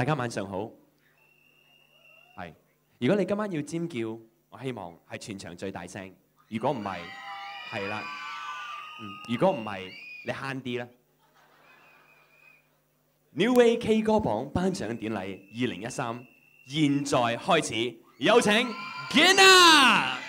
大家晚上好。系如果你今晚要尖叫我希望系全场最大声。如果唔系系啦。如果唔系你悭啲啦。New way k 歌榜颁奖典礼二零一三现在开始有请 gina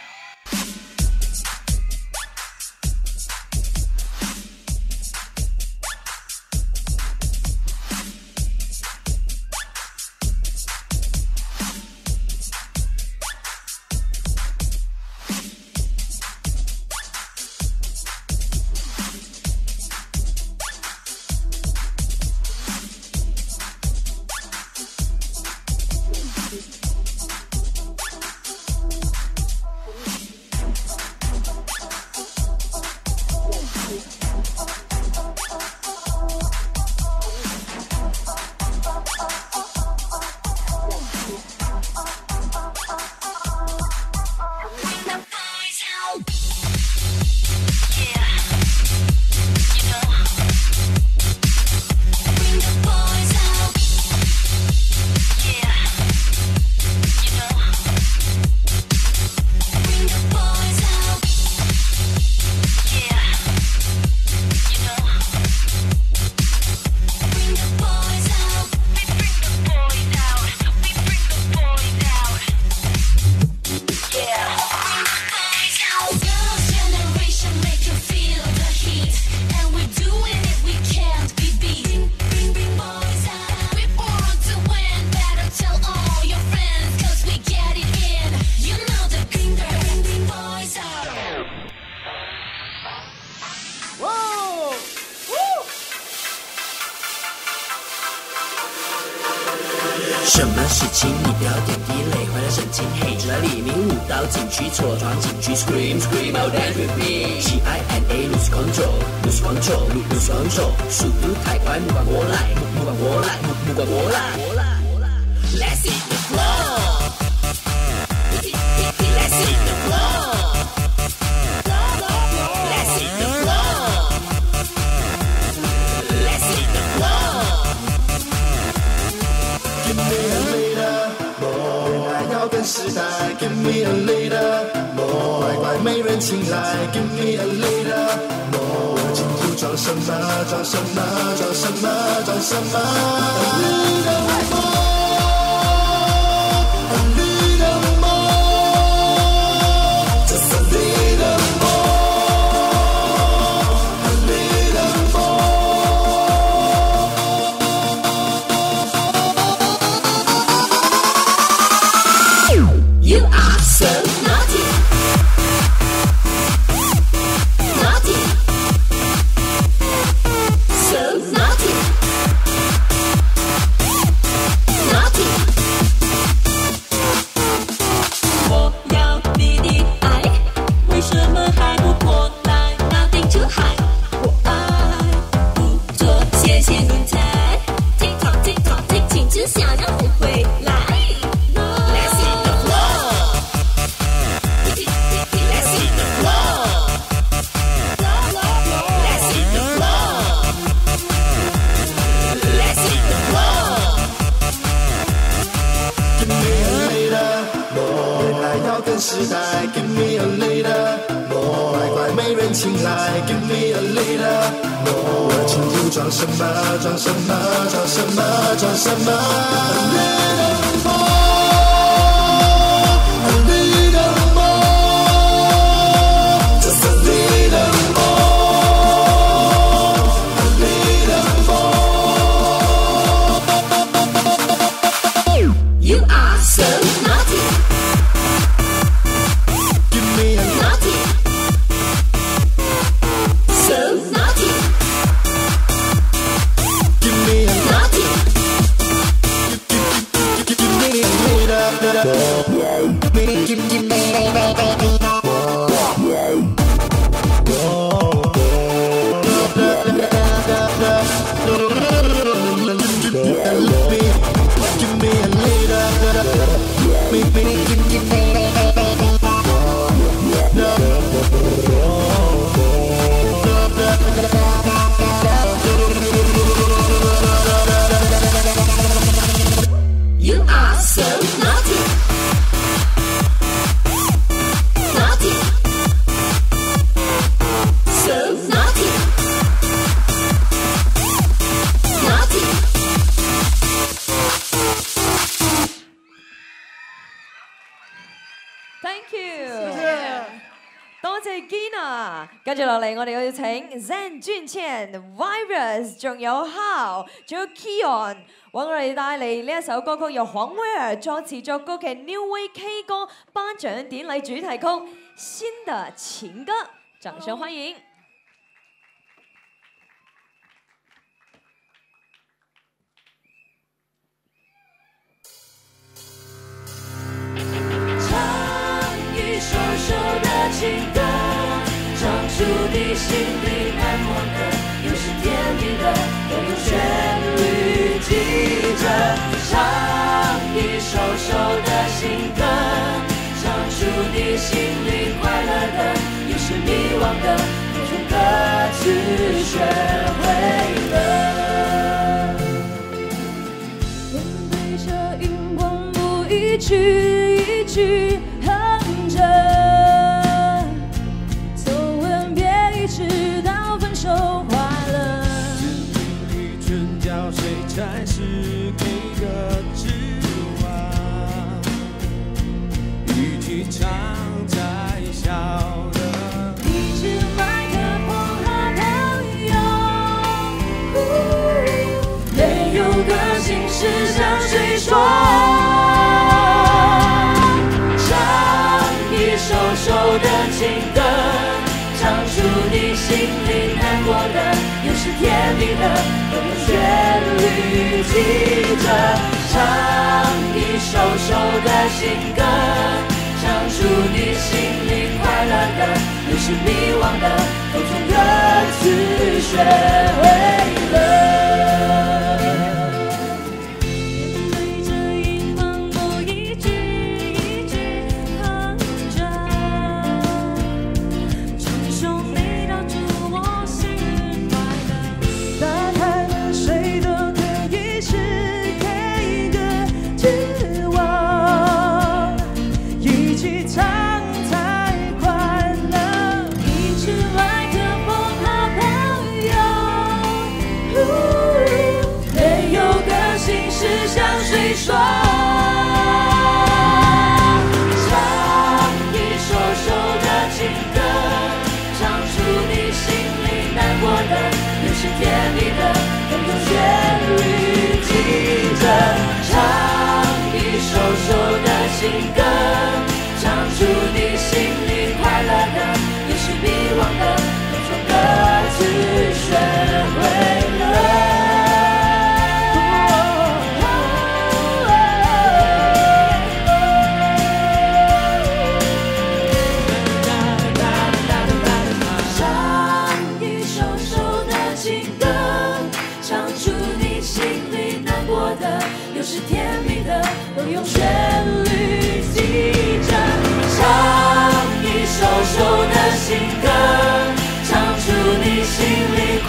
轉錢、Virus，仲有 How，仲有 Keon，為我哋帶嚟呢一首歌曲，由黄威尔作詞作曲嘅 New Way K 歌頒獎典禮主題曲《新的情歌》，掌声欢迎！唱一首首的情歌，唱出你心里难过的，有时甜蜜的，都用旋律记着。唱一首首的情歌，唱出你心里快乐的，有时迷惘的，用歌词学会了。面对着荧光幕，一句一句唱一首首的新歌，唱出你心里快乐的，又是迷惘的，都从歌词学会了。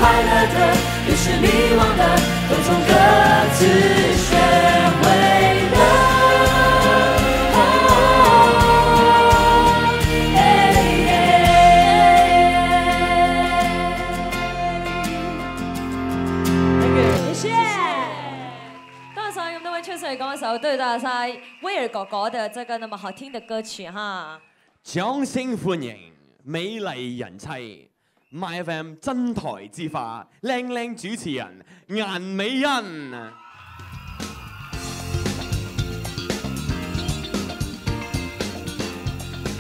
快乐的，有时迷惘的，都从各自学会了。謝謝。多謝晒咁多位出世歌手，多謝晒威爾哥哥的這個那麼好聽的歌曲哈。掌聲歡迎美麗人妻 My FM 真台之花靚靚主持人顏美欣。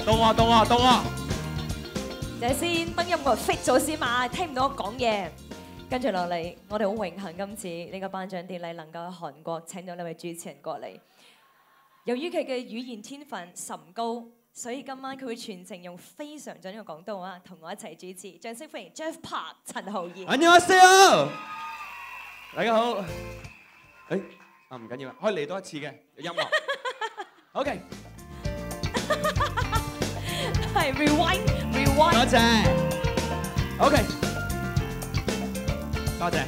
到啊，到啊，到我。等先，等音樂 fit 咗先嘛，聽唔到我講嘢。跟住落嚟，我哋好榮幸今次呢個頒獎典禮能夠喺韓國請到呢位主持人過嚟。由於佢嘅語言天分甚高，所以今晚佢会全程用非常准嘅广东话同我一齐主持。掌声欢迎 Jeff Park 陈浩贤。 안녕하세요，大家好。诶啊唔紧要啊，可以嚟多一次嘅音乐。OK，系 rewind rewind 多。谢。OK，多谢。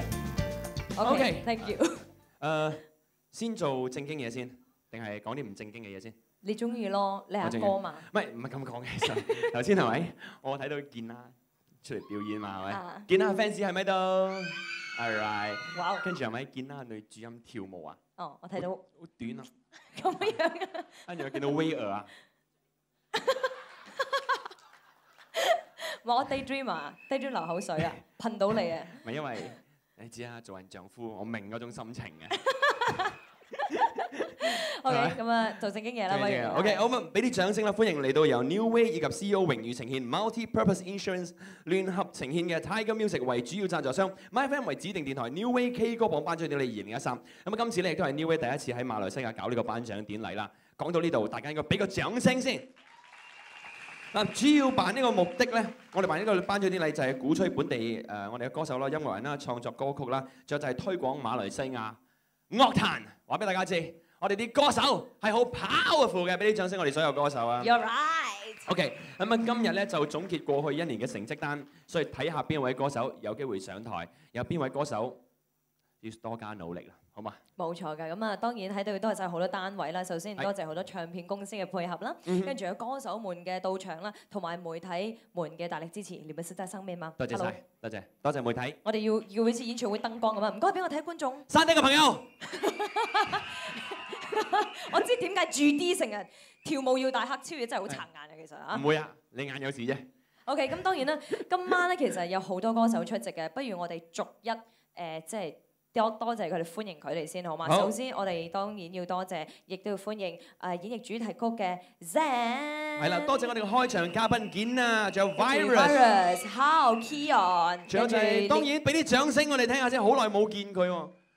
OK OK，thank you。诶，先做正经嘢先，定系讲啲唔正经嘅嘢先？ 你中意咯，你阿哥嘛？唔係唔係咁講嘅，其實 頭先係咪？我睇到健啦出嚟表演嘛，係咪啊？健啦 fans 喺咪度？All right，哇！跟住係咪健啦女主音跳舞啊？哦，我睇到好短啊！咁樣啊，跟住我見到威爾啊，話我 daydream 啊，daydream 流口水啊，噴到你啊！唔係因為你知啊，做人丈夫，我明嗰種心情嘅。OK，咁啊，做正經嘢啦，不如。OK，好咁，俾啲掌聲啦！歡迎嚟到由 New Way 以及 CEO 榮譽呈獻 Multi Purpose Insurance 聯合呈獻嘅 Tiger Music 為主要贊助商，MyFM 為指定電台 New Way K 歌榜頒獎典禮二零一三。咁啊，今次咧亦都係 New Way 第一次喺馬來西亞搞呢個頒獎典禮啦。講到呢度，大家應該俾個掌聲先。嗱，主要辦呢個目的咧，我哋辦呢個頒獎典禮就係鼓吹本地誒、呃我哋嘅歌手啦、音樂人啦、創作歌曲啦，仲有就係推廣馬來西亞樂壇。話俾大家知，我哋啲歌手係好 powerful 嘅，俾啲掌聲我哋所有歌手啊！You're right。OK，咁啊，今日咧就總結過去一年嘅成績單，所以睇下邊位歌手有機會上台，有邊位歌手要多加努力啦，好嘛？冇錯嘅，咁啊當然喺度多謝好多單位啦。首先多謝好多唱片公司嘅配合啦，跟住有歌手們嘅到場啦，同埋媒體們嘅大力支持。你們實在生命嘛？多謝晒，多謝多謝媒體，我哋要要好似演唱會燈光咁啊！唔該，俾我睇觀眾。山頂嘅朋友，我知點解住 D 成日跳舞要戴黑超嘢真係好殘眼啊！其實啊唔。會啊，你眼有事啫。OK，咁當然啦，今晚咧其實有好多歌手出席嘅，不如我哋逐一誒、呃即係多多謝佢哋，歡迎佢哋先好嘛？首先我哋當然要多謝，亦都要歡迎誒、呃演繹主題曲嘅 Zen。係啦，多謝我哋嘅開場嘉賓健啊，仲有 Virus，Virus、How、有就係當然俾啲掌聲我哋聽下先，好耐冇見佢喎，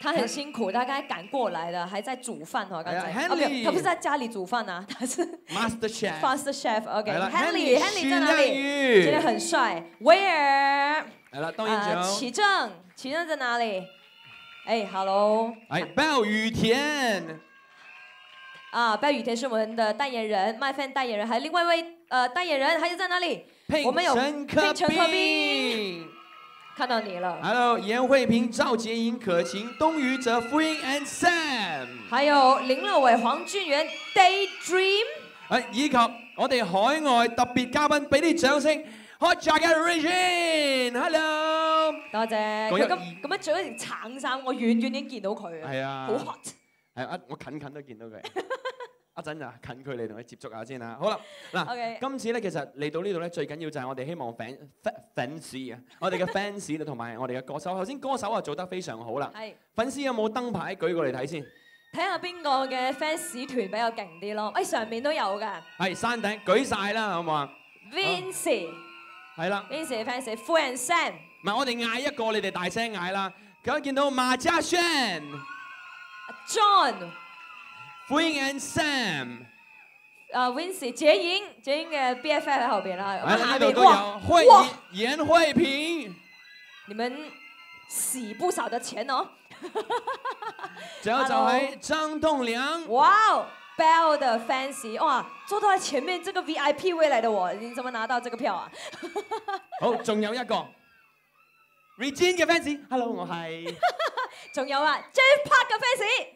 他很辛苦，他刚才赶过来的，还在煮饭哦。刚才哎呀啊，沒有，Henley 他不是在家里煮饭啊，他是 Master Chef。係啦 OK，Henley，Henley 在哪？里今天很帅。威爾，係啦，當然仲啊，有啟正，齐正在哪里？哎，Hello，哎，鲍雨田，啊，鲍雨田是我们的代言人，麥飯代言人，还有另外一位呃代言人，还有在哪里？我们有陈可陳可冰冰，看到你了。，Hello，严慧萍、赵洁莹、可晴、東宇哲、福音 and Sam，还有林乐伟、黄俊元，Daydream。啊，以及我哋海外特別嘉賓，俾啲掌聲，Hot Jack 嘅 Regine，Hello，多謝。佢咁咁樣着咗件橙衫，我遠遠已經見到佢啊，係啊好 hot。係啊，我近近都見到佢，一陣啊，近距離同佢接觸下先啦。好啦，嗱。OK，今次咧，其實嚟到呢度咧，最緊要就係我哋希望 fan fans 啊，我哋嘅 fans 同埋我哋嘅歌手。頭先歌手啊做得非常好啦，係粉絲有冇燈牌舉過嚟睇先？睇下邊個嘅 fans 團比較勁啲咯。誒上面都有㗎係山頂舉晒啦，好唔好啊？，Vincy、係啦，Vincy 嘅 fans、Fu and Sam、唔係我哋嗌一個，你哋大聲嗌啦。咁見到馬嘉軒、John、Fu and Sam，啊 Vincy、謝英、杰英嘅 BFF 喺後邊啦。咁喺呢度都下面哇有慧哇，嚴慧萍，你們洗不少的錢哦。仲 有就係張棟梁。哇哦，Bell 的 fans，哇，坐到在前面這個 VIP 位來的我，你怎麼拿到這個票啊？好，仲有一個 Regine 嘅 fans，Hello，我係，仲有啊，Jeff Park 嘅 fans。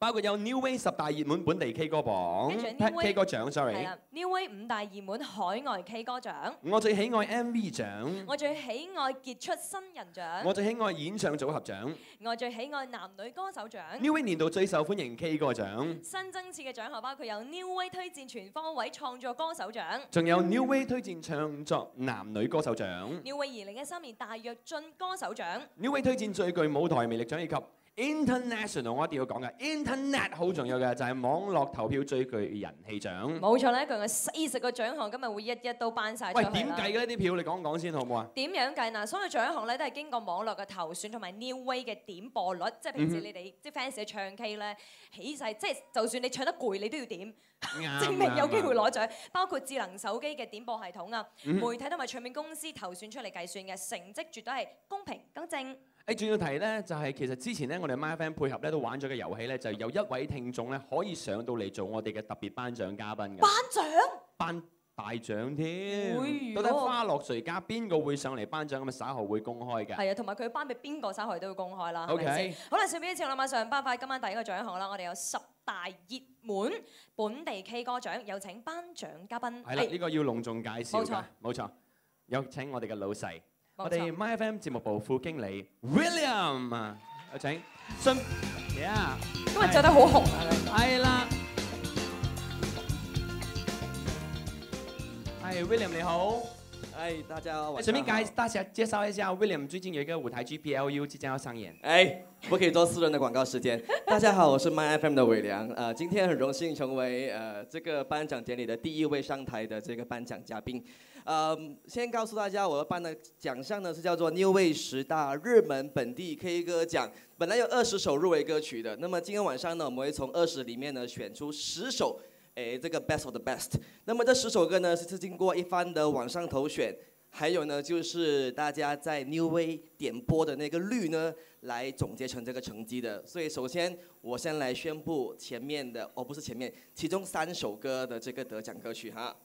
包括有 New Way 十大熱門本地 K 歌榜。K 歌獎，sorry，啦，New Way 五大熱門海外 K 歌獎，我最喜愛 MV 獎，我最喜愛傑出新人獎，我最喜愛演唱組合獎。我最喜愛男女歌手獎。，New Way 年度最受歡迎 K 歌獎，新增設嘅獎項包括有 New Way 推薦全方位創作歌手獎、仲有 New Way 推薦唱作男女歌手獎。New Way 二零一三年大躍進歌手獎、，New Way 推薦最具舞台魅力獎以及 International 我一定要講嘅 Internet 好重要嘅就係網絡投票最具人氣獎。冇錯啦，一共有四十個獎項，今日會一一都頒晒出喂，點計嘅呢啲票？你講講先好唔好啊？點樣計嗱？所有獎項咧都係經過網絡嘅投選同埋 New Way 嘅點播率，即係平時你哋即係 fans 嘅唱 K 咧起勢，即係就算你唱得攰，你都要點，啱 證明有機會攞獎。包括智能手機嘅點播系統啊，嗯媒體同埋唱片公司投選出嚟計算嘅成績，絕對係公平公正。誒，仲要提咧，就係其實之前咧，我哋 MyFM 配合咧都玩咗個遊戲咧，就有一位聽眾咧可以上到嚟做我哋嘅特別頒獎嘉賓嘅。頒獎頒大獎添哎呦。到底花落誰家邊個會上嚟頒獎咁啊？稍後會公開嘅。係啊，同埋佢頒俾邊個稍後都會公開啦。係 OK 咪先好啦，事不宜遲啦，馬上頒發今晚第一個獎項啦！我哋有十大熱門本地 K 歌獎，有請頒獎嘉賓。係啦，呢個要隆重介紹冇錯嘅，冇錯。有請我哋嘅老細，我哋 My FM 節目部副經理 William 啊，有請信，Yeah，今日着得好紅啊！佢係啦。係 William 你好，哎，大家晚順便介大家介紹一下 William 最近有一個舞台劇 PLU 即將要上演。哎，不可以做私人的廣告時間。大家好，我是 My FM 的偉良，呃，今天很榮幸成為呃這個頒獎典禮的第一位上台的這個頒獎嘉賓。呃，先告诉大家，我要頒的奖项呢是叫做 New Way 十大日本本地 K 歌奖，本来有二十首入围歌曲的，那么今天晚上呢，我们会从二十里面呢选出十首。哎，这个 best of the best。那么这十首歌呢，是经过一番的网上投选，还有呢，就是大家在 New Way 点播的那个率呢，来总结成这个成绩的。所以首先我先来宣布前面的，哦，不是前面，其中三首歌的这个得奖歌曲哈。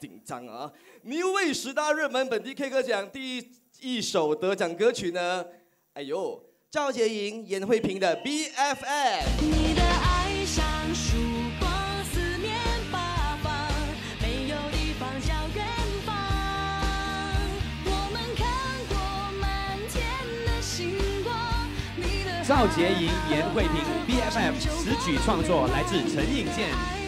緊張啊！New Way 十大熱門本地 K 歌獎第一一首得獎歌曲呢，哎呦，趙潔瑩、嚴慧萍的 BFF。你的愛像曙光四面八方，沒有地方叫遠方。我們看過滿天的星光，你的趙潔瑩、嚴慧萍 BFF 詞曲創作來自陳映健。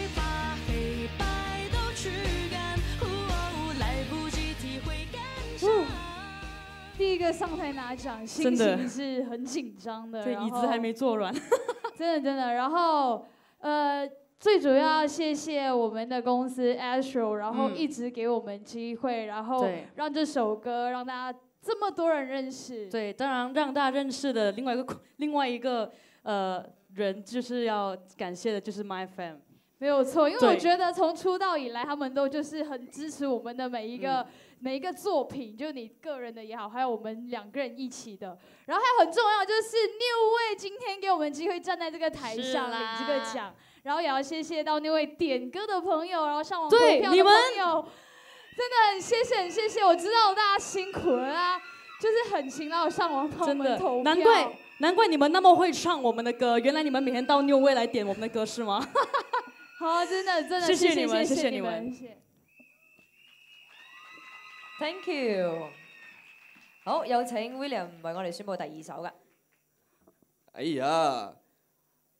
第一个上台拿奖，心情是很紧张的，这然后椅子还没坐软。真的真的，然后呃，最主要谢谢我们的公司 Astro，然后嗯一直给我们机会，然后对让这首歌让大家这么多人认识。对，当然让大家认识的另外一个另外一个呃人，就是要感谢的就是 My FM。没有错，因为我觉得从出道以来，他们都就是很支持我们的每一个、嗯。每一个作品，就是你个人的也好，还有我们两个人一起的。然后还有很重要就是 New Way 今天给我们机会站在这个台是上领这个奖，然后也要谢谢到那位点歌的朋友，然后上网投票的对你们朋友，真的很谢谢很谢谢，我知道大家辛苦了啊，就是很勤劳上网帮我真的们投票，，难怪难怪你们那么会唱我们的歌，原来你们每天到 New Way 来点我们的歌是吗？好，真的真的謝謝謝你們謝謝謝你你們，們謝謝 Thank you。好，有请 William 為我哋宣布第二首嘅。哎呀，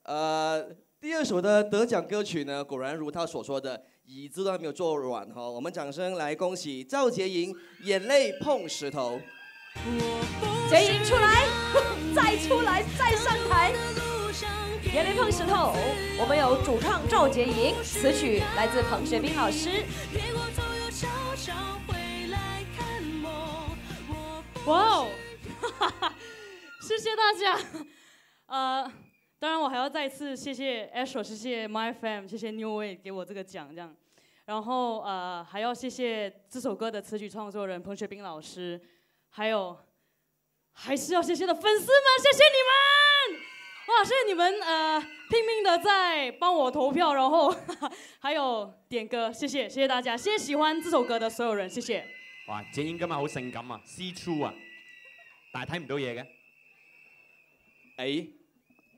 呃，第二首的得奖歌曲呢，果然如他所说的，椅子都还没有坐软哈。我们掌声来恭喜赵洁莹，眼泪碰石頭。潔瑩出來，眼泪碰石头，我们有主唱赵洁莹，词曲来自彭学斌老师。哇哦！哈 哈谢谢大家。呃，当然我还要再次谢谢 Asher，谢谢 My Fam，谢谢 New Way 给我这个奖，这样。然后呃，还要谢谢这首歌的词曲创作人彭学斌老师，还有，还是要谢谢的粉丝们，谢谢你们。哇，謝謝你们呃拼命的在帮我投票，然后还有点歌，谢谢谢谢大家，谢谢喜欢这首歌的所有人，谢谢。哇，謝英今日好性感啊，see through 啊，但係睇唔到嘢嘅。哎，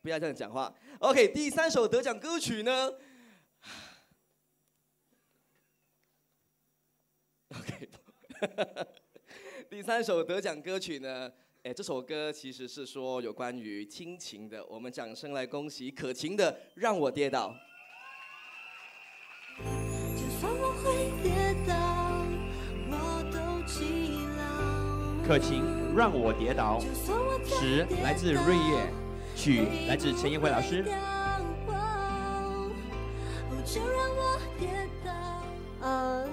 不要這樣講話。OK，第三首得獎歌曲呢？OK，第三首得獎歌曲呢？哎，这首歌其实是说有关于亲情的。我们掌声来恭喜可晴的《让我跌倒》。就算我会跌倒，我都记牢。可晴让我跌倒，就算我再詞來自瑞葉，曲來自陳奕辉老師。就讓我跌倒。呃，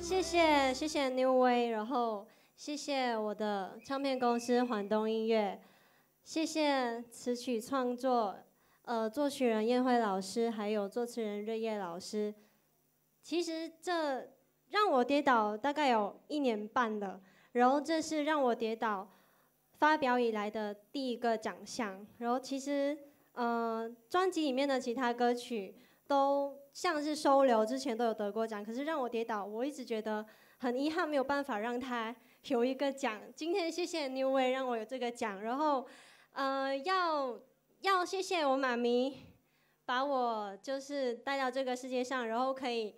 謝謝謝謝 New Way，然後谢谢我的唱片公司環東音樂，謝謝詞曲創作，呃，作曲人燕慧老師，還有作詞人瑞葉老師。其實這讓我跌倒大概有一年半了，然後這是讓我跌倒發表以來的第一個獎項。然後其實呃，專輯裡面的其他歌曲。都像是收留，之前都有得过奖，可是让我跌倒，我一直觉得很遗憾，没有办法让他有一个奖。今天谢谢 New Way 让我有这个奖，然后呃要要谢谢我妈咪，把我就是带到这个世界上，然后可以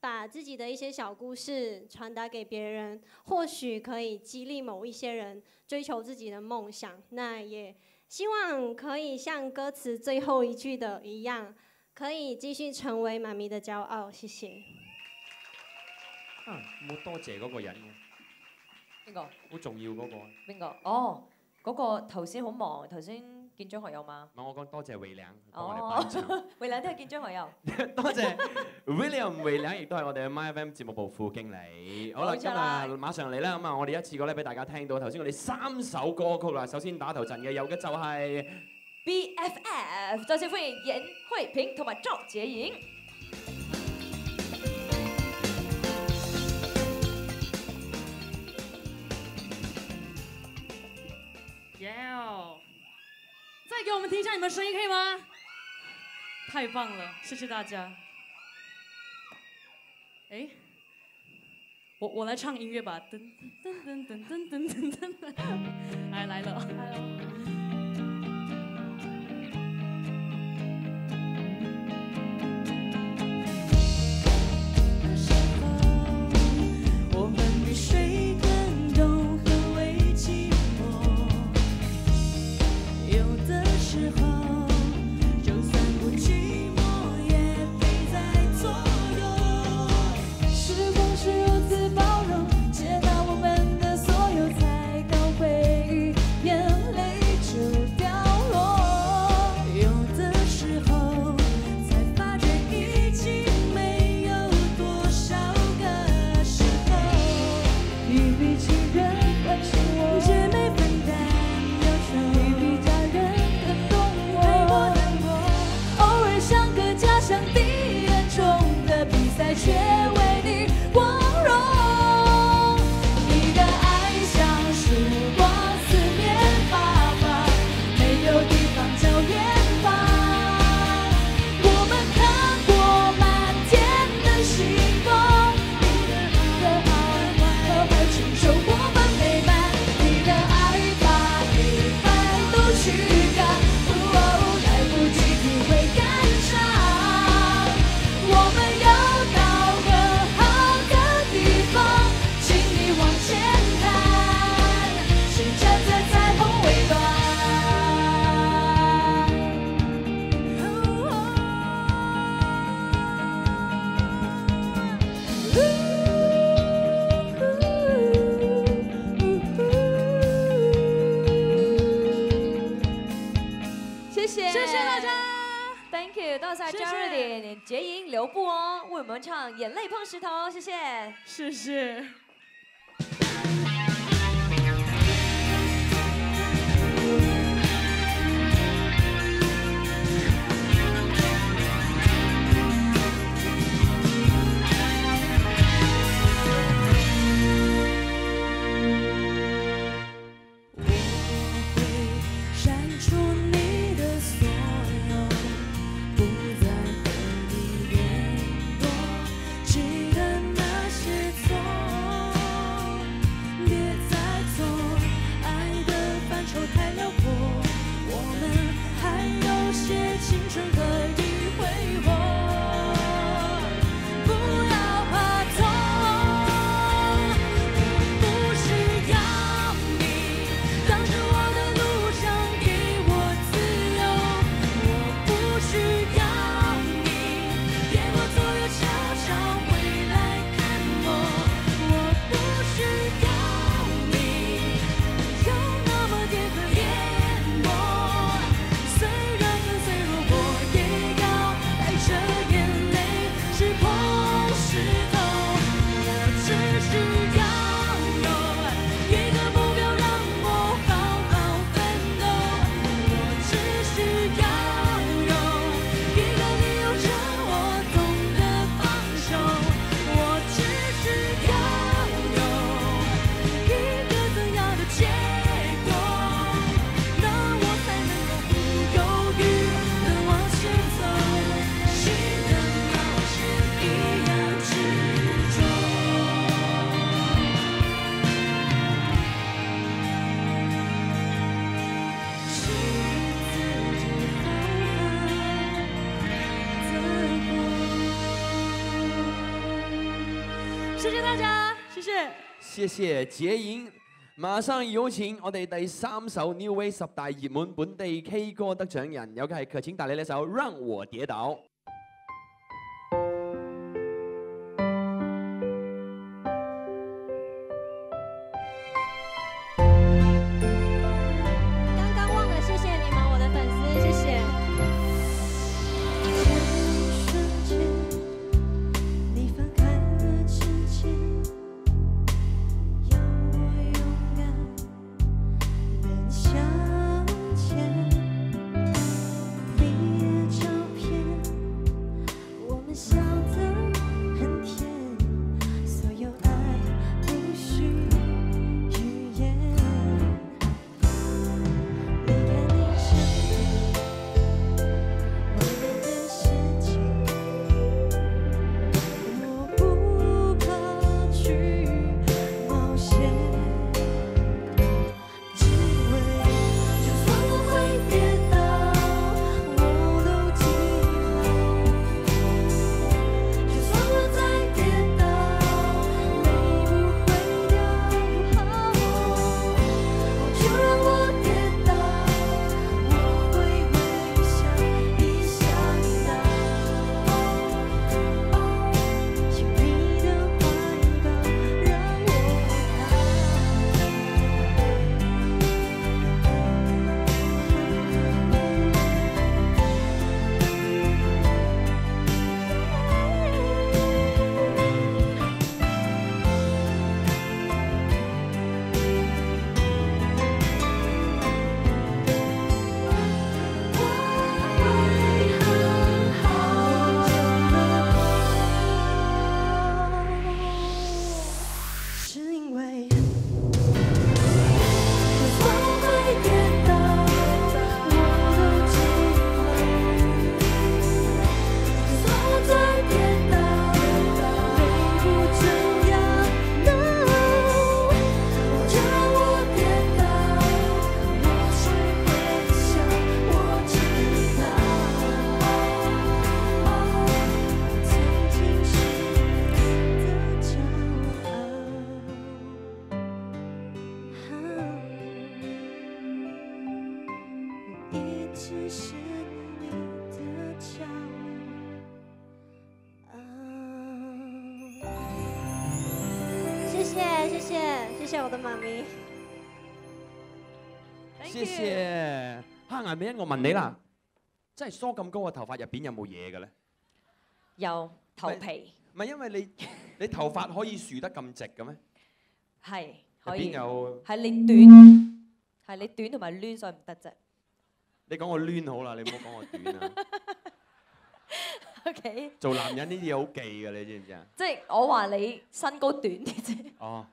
把自己的一些小故事传达给别人，或许可以激励某一些人追求自己的梦想。那也希望可以像歌词最后一句的一样，可以继续成为妈咪的骄傲。谢谢。啊，冇多谢嗰个人，邊個？好重要嗰個。唔邊個？哦，嗰、個頭先好忙，頭先見張學友嘛。唔係我講多謝偉良幫我哋哦頒獎。未來都係見張學友。多謝 William 偉良，亦都係我哋嘅 MyFM 節目部副經理。好啦，今日冇錯啦馬上嚟啦，咁啊，我哋一次過咧俾大家聽到頭先我哋三首歌曲啦。首先打頭陣嘅有嘅就係 BFF，再次歡迎尹慧萍同埋莊潔瑩。给我们听一下你们声音可以吗？太棒了，谢谢大家。哎，我我来唱音乐吧，噔噔噔噔噔噔噔噔噔，来来了。唱眼泪碰石头谢谢。谢谢春风。谢。谢杰莹，马。上有请我哋第三首 New Way 十大热门本地 K 歌得奖人，有嘅係佢請帶嚟呢首《让我跌倒》。我問你啦，即係梳咁高嘅頭髮入邊有冇嘢嘅咧？有頭皮唔係因為你 你頭髮可以豎得咁直嘅咩？係入可以邊，有係你短，係你短同埋攣所以唔得啫。你講我攣好啦，你唔好講我短啊！OK，做男人呢啲嘢好忌嘅，你知唔知啊？即係我話你身高短啲啫。哦，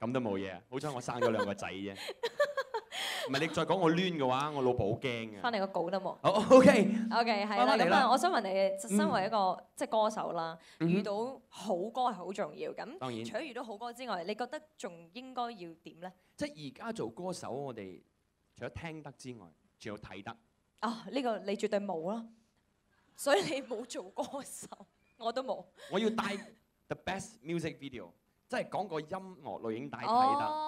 咁都冇嘢啊！好彩我生咗兩個仔啫。唔係你再講我攣嘅話，我老婆好驚嘅。翻嚟個稿得冇好 OK。OK，係啦，咁啊，我想問你，身為一個即係歌手啦，遇到好歌係好重要。咁當然除咗遇到好歌之外，你覺得仲應該要點咧？即係而家做歌手，我哋除咗聽得之外，仲要睇得。啊，呢個你絕對冇啦，所以你冇做歌手，我都冇。我要帶 the best music video，即係講個音樂錄影帶睇得。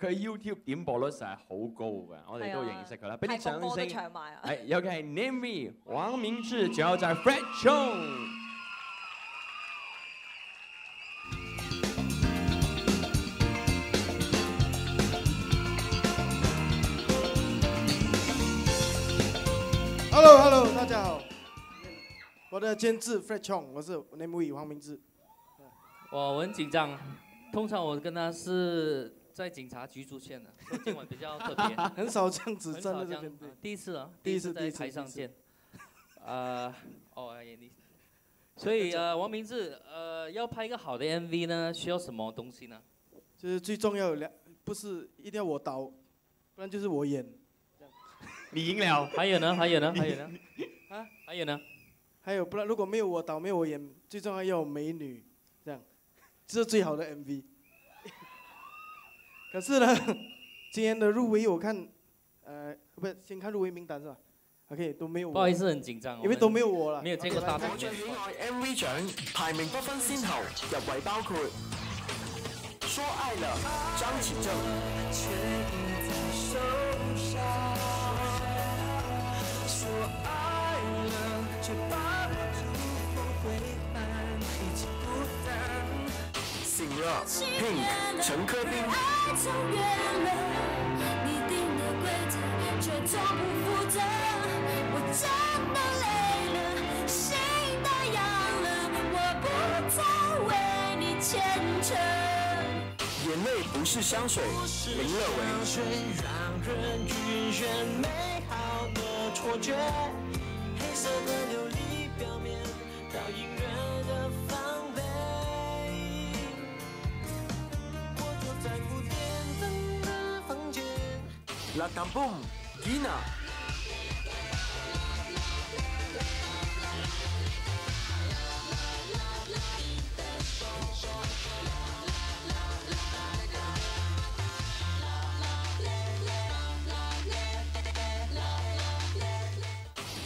佢 YouTube 點播率實係好高嘅，我哋都認識佢啦。俾啲掌聲。唱埋啊！係有嘅係 Name Me、黃明志，仲有就係 Fred Chong。Hello Hello，大家好，我的监制 Fred Chong，我是 Name We 黄明志。我我很紧张，通常我跟他是在警察局出现的，今晚比较特别，很少这样子第一次啊，第一次在台上见。呃，哦，哎你所以 呃，王明志，呃，要拍一个好的 MV 呢，需要什么东西呢？就是最重要有两，不是一定要我导，不然就是我演。你赢了。还有呢？还有呢？还有呢？啊？还有呢？还有，不然如果没有我导，没有我演，最重要要有美女，这样，这是最好的 MV。可是呢，今天的入围我看，呃，不是先看入围名单是吧？OK，都没有我。不好意思，很紧张。因为都没有我了。没有見過大場面。MV 獎排名不分先後，入圍包括《說愛了》張啟正。再为你牵扯。眼泪不是香水，林乐香 La Tampum Gina。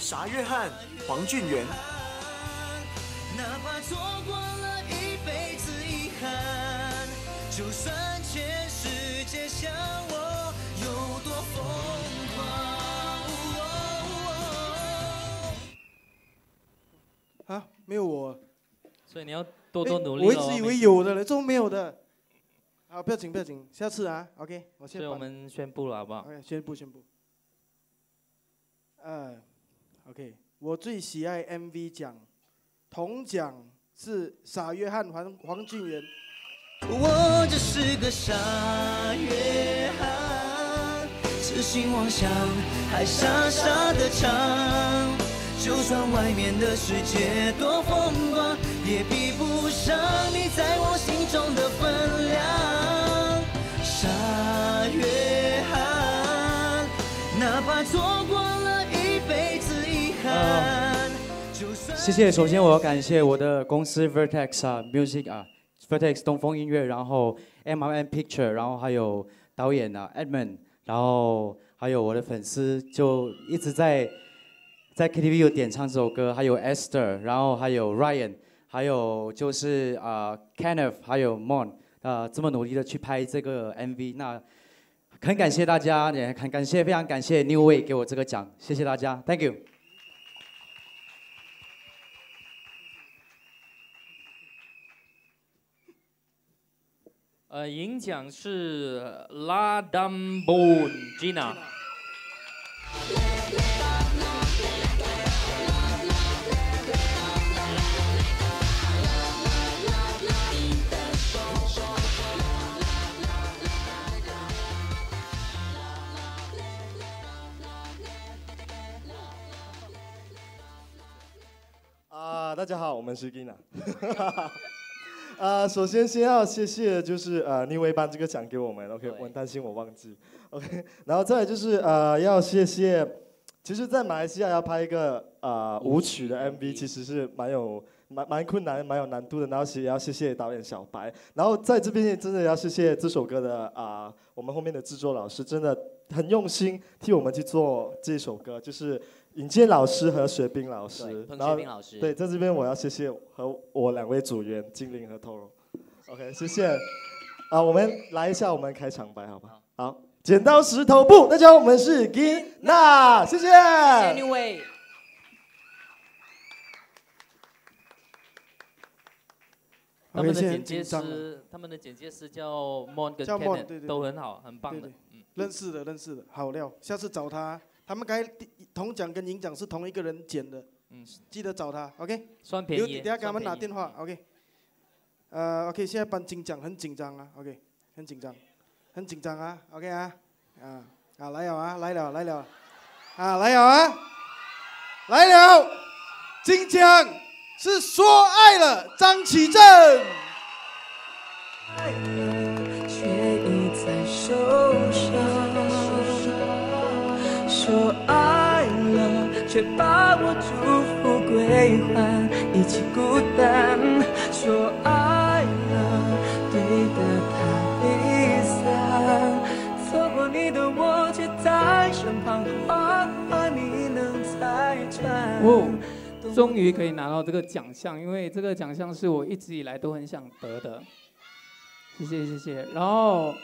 傻约翰黄俊元。哪怕错过了一辈子遗憾，就算没有我。所以你要多多努力咯我一直以为有的了，这没有的。好，不要紧，不要紧，下次啊，OK，我先所以我帮们宣布了，好不好？OK，宣布宣布。呃，OK，我最喜爱 MV 奖，铜奖是傻约翰黄黄俊元。我只是个傻约翰，痴心妄想，还傻傻的唱。就算外面的世界多风光，也比不上你在我心中的分量。傻约翰，哪怕错过了一辈子遗憾。就算谢谢，首先我要感谢我的公司 Vertex 啊 Music 啊，Vertex 东风音乐，然后 MRM Picture，然后还有导演啊 Edmund，然后还有我的粉丝就一直在在 KTV 有点唱这首歌，还有 Esther，然后还有 Ryan，还有就是啊、Kenneth，还有 Mon，啊、这么努力的去拍这个 MV，那很感谢大家，也很感谢，非常感谢 New Way 给我这个奖，谢谢大家，Thank you。呃，银奖是 La Dambon Gina。啊，大家好，我们是 Gina。啊，首先先要谢谢就是呃逆威颁这个奖给我们，OK，我很担心我忘记，OK，然后再来就是呃要谢谢，其实，在马来西亚要拍一个呃舞曲的 MV，其实是蛮有蛮蛮困难、蛮有难度的，然后也要谢谢导演小白，然后在这边也真的要谢谢这首歌的啊、我们后面的制作老师，真的很用心替我们去做这首歌，就是尹健老师和雪冰老师，彭然后雪冰老师对，在这边我要谢谢和我两位组员精灵和 Toro。OK，谢谢。啊，我们来一下我们开场白，好吧？好，剪刀石头布，大家好，我们是 Gina，谢谢。谢谢 New Way。他们的剪接师，他们的剪接师叫 Mon 跟叫 Mon，Kenneth，对对都很好，很棒的对。对认识的，认识的，好料，下次找他。他们该铜奖跟银奖是同一个人捡的，嗯，记得找他，OK。算便宜留等下给他们拿算便宜电话，OK。呃，OK，现在颁金奖很紧张啊，OK，很紧张，很紧张啊，OK 啊，啊啊来了啊，来了来了，啊来了啊，来了，金奖是说爱了张启正。却却把我祝福归还，一起孤单。说爱了，对的他离散，错过你的我却在身旁，花花你能拆穿。哦，终于可以拿到这个奖项，因为这个奖项是我一直以来都很想得的。谢谢谢谢，然后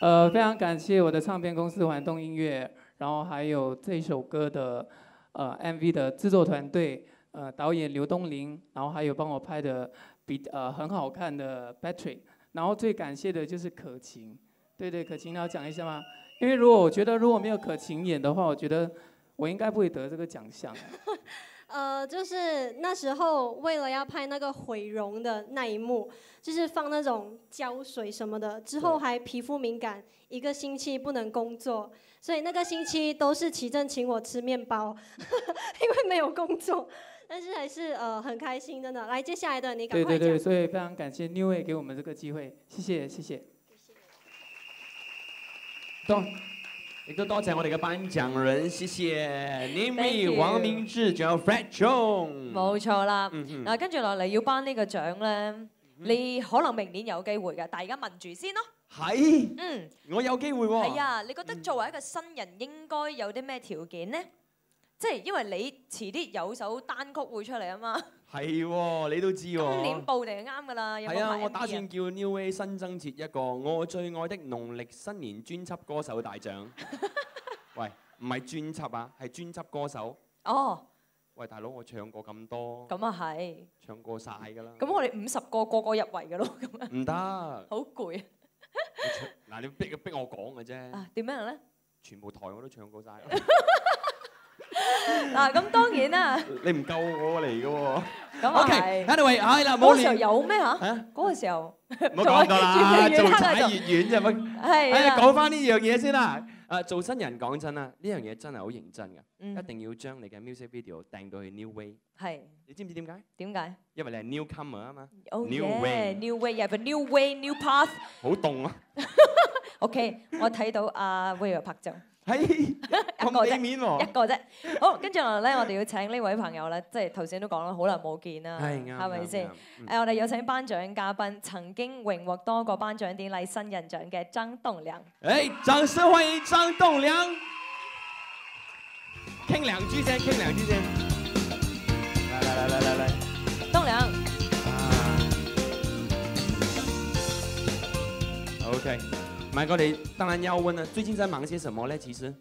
呃非常感谢我的唱片公司环动音乐，然后还有这首歌的呃 MV 的制作团队，呃导演刘东林，然后还有帮我拍的比呃很好看的 Patrick，然后最感谢的就是可晴，对对可晴你要讲一下吗？因为如果我觉得如果没有可晴演的话，我觉得我应该不会得这个奖项。呃，就是那时候为了要拍那个毁容的那一幕，就是放那种胶水什么的，之后还皮肤敏感，一个星期不能工作，所以那个星期都是齐正请我吃面包，因为没有工作。但是还是呃很开心，真的。来，接下来的你赶快講。对对对，所以非常感谢 New Way 给我们这个機會，謝謝謝謝。多，亦都多謝我哋嘅頒獎人，謝謝 Thank Nimi、黃明志，仲有 Fred Chong。冇錯啦。嗱，跟住落嚟要頒呢個獎咧，你可能明年有機會嘅，但係而家問住先咯。係，嗯，我有機會喎。係啊，你覺得作為一個新人應該有啲咩條件咧？即係因為你遲啲有首單曲會出嚟啊嘛，係喎，你都知喎今年喎。報定係啱噶啦。有冇係啊，我打算叫 New Way 新增設一個我最愛的農曆新年專輯歌手大獎。喂，唔係專輯啊，係專輯歌手。哦，喂，大佬，我唱過咁多，咁啊係。唱過晒㗎啦。咁我哋五十個個個入圍㗎咯，咁樣唔得，好攰啊！嗱，你逼逼我講嘅啫。啊點樣咧？全部台我都唱過晒。嗱，咁當然啦，你唔夠我嚟嘅喎。咁啊 OK，係。anyway，係啦，嗰個時候有咩嚇？啊嗰個時候唔好講咁多啦，做踩越遠啫乜？係講翻呢樣嘢先啦。誒做新人講真啦，呢樣嘢真係好認真嘅，嗯一定要將你嘅 music video 掟到去 New Way。係你知唔知點解？點解因為你係 newcomer 啊嘛。？Oh New yeah, Way new way, you have a new way, new path。好凍啊！OK，我睇到阿 Will 拍照。係 一個啫，俾面喎一個啫。好，跟住落嚟咧，我哋要請呢位朋友咧，即係頭先都講啦，好耐冇見啦，係咪先？誒，我哋有請頒獎嘉賓，曾經榮獲多個頒獎典禮新人獎嘅張棟梁。誒，掌聲歡迎張棟梁。傾兩句先，傾兩句先。來來來來來來。棟梁。OK，麥哥，你當然要問啦，最近在忙些什麼呢？其實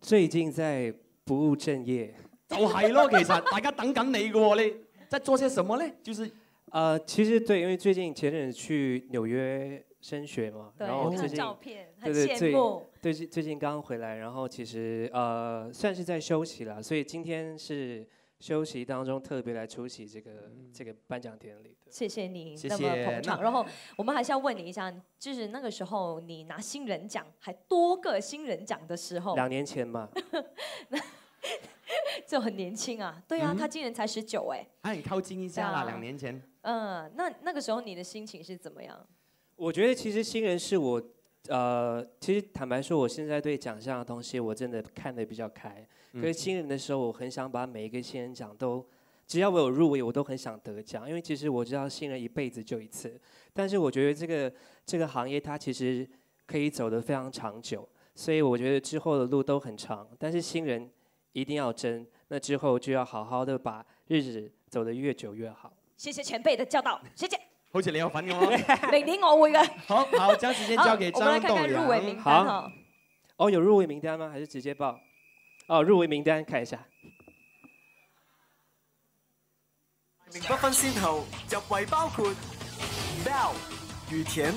最近在不務正業。就係咯，其實大家等緊你嘅喎，你在做些什麼呢？就是呃，其實對，因為最近前陣子去紐約升學嘛，然後最近照片很對對最羨慕對最最近剛回來，然後其實呃算是在休息啦，所以今天是休息当中特别来出席這個這個頒獎典禮。謝謝你謝那么捧场。然后我们还是要问你一下，就是那个时候你拿新人奖，还多个新人奖的时候，两年前嘛，就很年轻啊。对啊，嗯他今年才十九哎。哎，你靠近一下啦，對啊兩年前。嗯，那那个时候你的心情是怎么样？我觉得其实新人是我，呃，其实坦白说，我现在对奖项的东西我真的看得比較開。嗯可是新人的时候，我很想把每一个新人奖都，只要我有入围，我都很想得奖。因为其实我知道新人一辈子就一次，但是我觉得这个这个行业它其实可以走得非常长久，所以我觉得之后的路都很长。但是新人一定要争，那之后就要好好的把日子走得越久越好。谢谢前辈的教导，谢谢。好似你有份咁喎。明年我會嘅。好好，將時間交給好我們來張棟看看入围名梁。單哈。哦，有入围名单吗？还是直接報？哦，入围名单看一下。名不分先后，入围包括 Bell、羽田、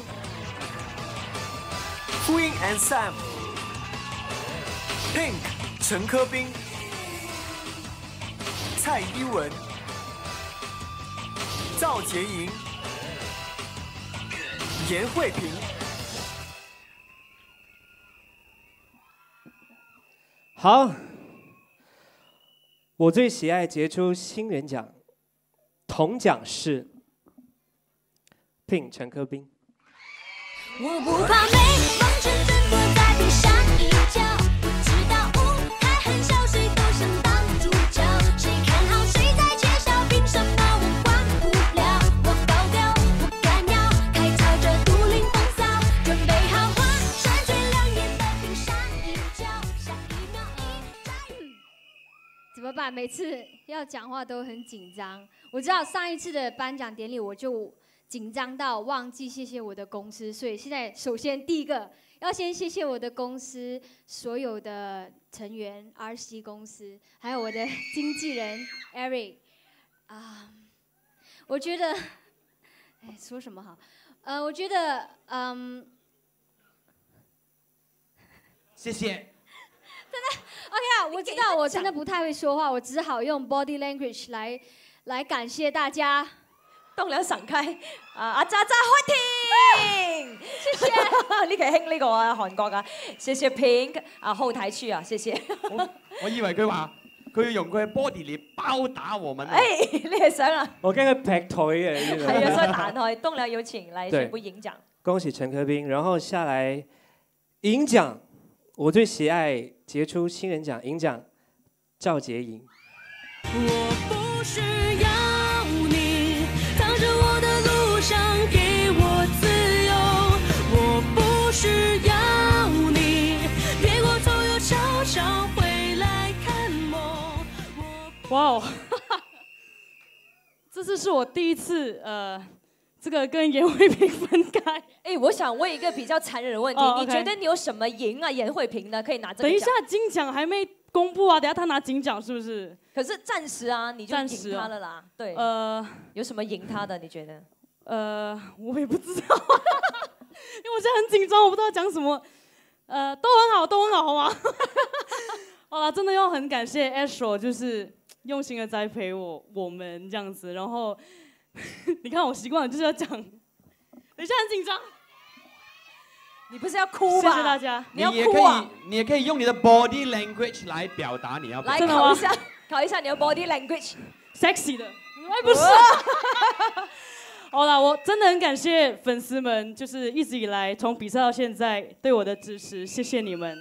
Queen and Sam、Pink、陈科斌、蔡依文、趙潔瑩、嚴慧萍。好，我最喜爱杰出新人奖，铜奖是 Pink 陈科斌。我不怕美，风尘挣脱在地上一角。么办？每次要讲话都很紧张。我知道上一次的颁奖典礼我就紧张到忘记谢谢我的公司，所以现在首先第一个要先谢谢我的公司所有的成员，RC 公司，还有我的经纪人 Eric 啊、我觉得，哎，说什么好？呃，我觉得，嗯谢谢。，OK 啊，我知道我真的不太会说话，我只好用 body language 来来感谢大家。棟梁神開啊！阿渣渣開庭，謝謝。呢期興呢個啊，韓國啊，謝謝 Pink 啊，後台區啊，謝謝。我以為佢話佢要用佢嘅 body 嚟包打我們啊。誒，你係想啊？我驚佢劈腿嘅呢個。係啊，所以彈開。棟梁有請來對宣布贏獎。恭喜陳科斌，然後下來銀獎，我最喜愛傑出新人獎銀獎，趙潔瑩。不需要你挡着我的路上给我自由，我不需要你别过头又悄悄回来看我。哇哦，这次是我第一次呃，这个跟严慧萍分开。哎，我想问一个比较残忍的問題，哦你覺得你有什么赢啊？顏慧萍呢，可以拿這個獎等一下，金奖还没公布啊，等下他拿金奖是不是？可是暂时啊，你就贏暫時哦他了啦。对，呃，有什么赢他的？你觉得？呃，我也不知道，因为我现在很紧张，我不知道讲什么。呃，都很好，都很好，好吗？好了，真的要很感谢 Astro，就是用心的栽培我我们这样子。然後 你看我习惯了，就是要讲。等一下很紧张，你不是要哭吧？谢谢大家。你也可以，你也可以用你的 body language 来表达你要表來達。考一下，考一下你的 body language。sexy 的，哎，不是。好啦，我真的很感谢粉丝们，就是一直以来从比赛到现在对我的支持，谢谢你们，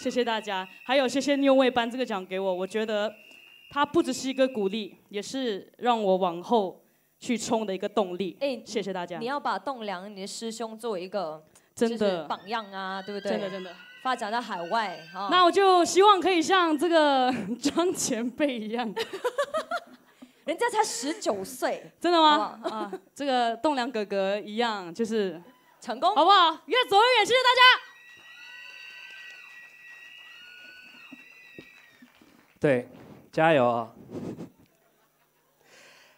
谢谢大家，还有謝謝 New Way 頒這個獎給我，我觉得它不只是一个鼓励，也是让我往後去冲的一个动力。哎，谢谢大家你。要把栋梁你的师兄作为一个真的榜样啊，对不对？真的真的。发展到海外啊。那我就希望可以像这个张前辈一样，人家才十九岁，真的好嗎？不好啊，这个栋梁哥哥一样，就是成功，好不好？越走越远，谢谢大家。对，加油啊！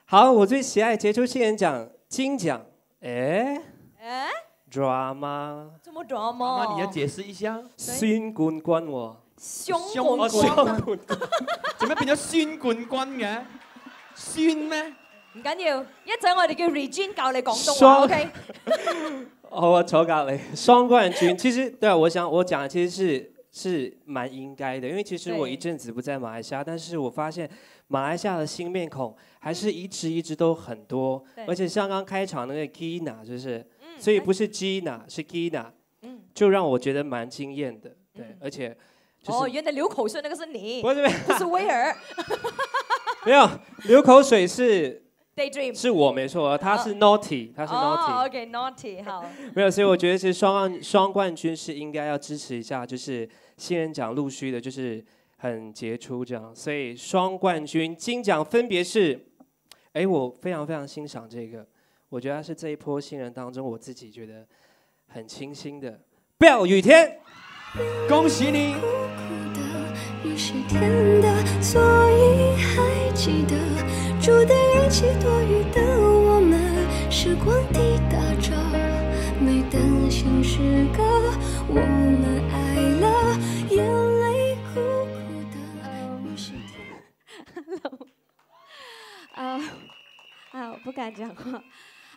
好，我最喜爱杰出新人奖金奖，哎哎，，drama 這麼 drama？媽媽，你要解释一下。孫冠軍喎，胸胸冠胸軍，做咩變咗孫冠軍嘅？孫咩？唔緊要，一陣我哋叫 Regine 教你廣東話雙，OK？好，我坐隔離雙冠军，其實對啊，我想我講嘅其實是是蛮应该的，因为其实我一阵子不在马来西亚，但是我发现马来西亚的新面孔还是一直一直都很多，而且像刚开场那个 Gina 就是，嗯所以不是 Gina 是 Gina，嗯就让我觉得蛮惊艳的，对，而且就是哦，原来流口水那个是你，不是不是威尔，没有流口水是，Daydream。是我没错，他是 Naughty，他是 Naughty。哦，OK，naughty，好。没有，所以我觉得其实双冠双冠军是应该要支持一下，就是新人奖陆续的，就是很杰出这样。所以双冠军金奖分别是，哎，我非常非常欣赏这个，我觉得他是这一波新人当中我自己觉得很清新的卞雨天，恭喜你！所以还记得注定一起多雨的我们，时光滴答着每当新时啊啊，我不敢讲话。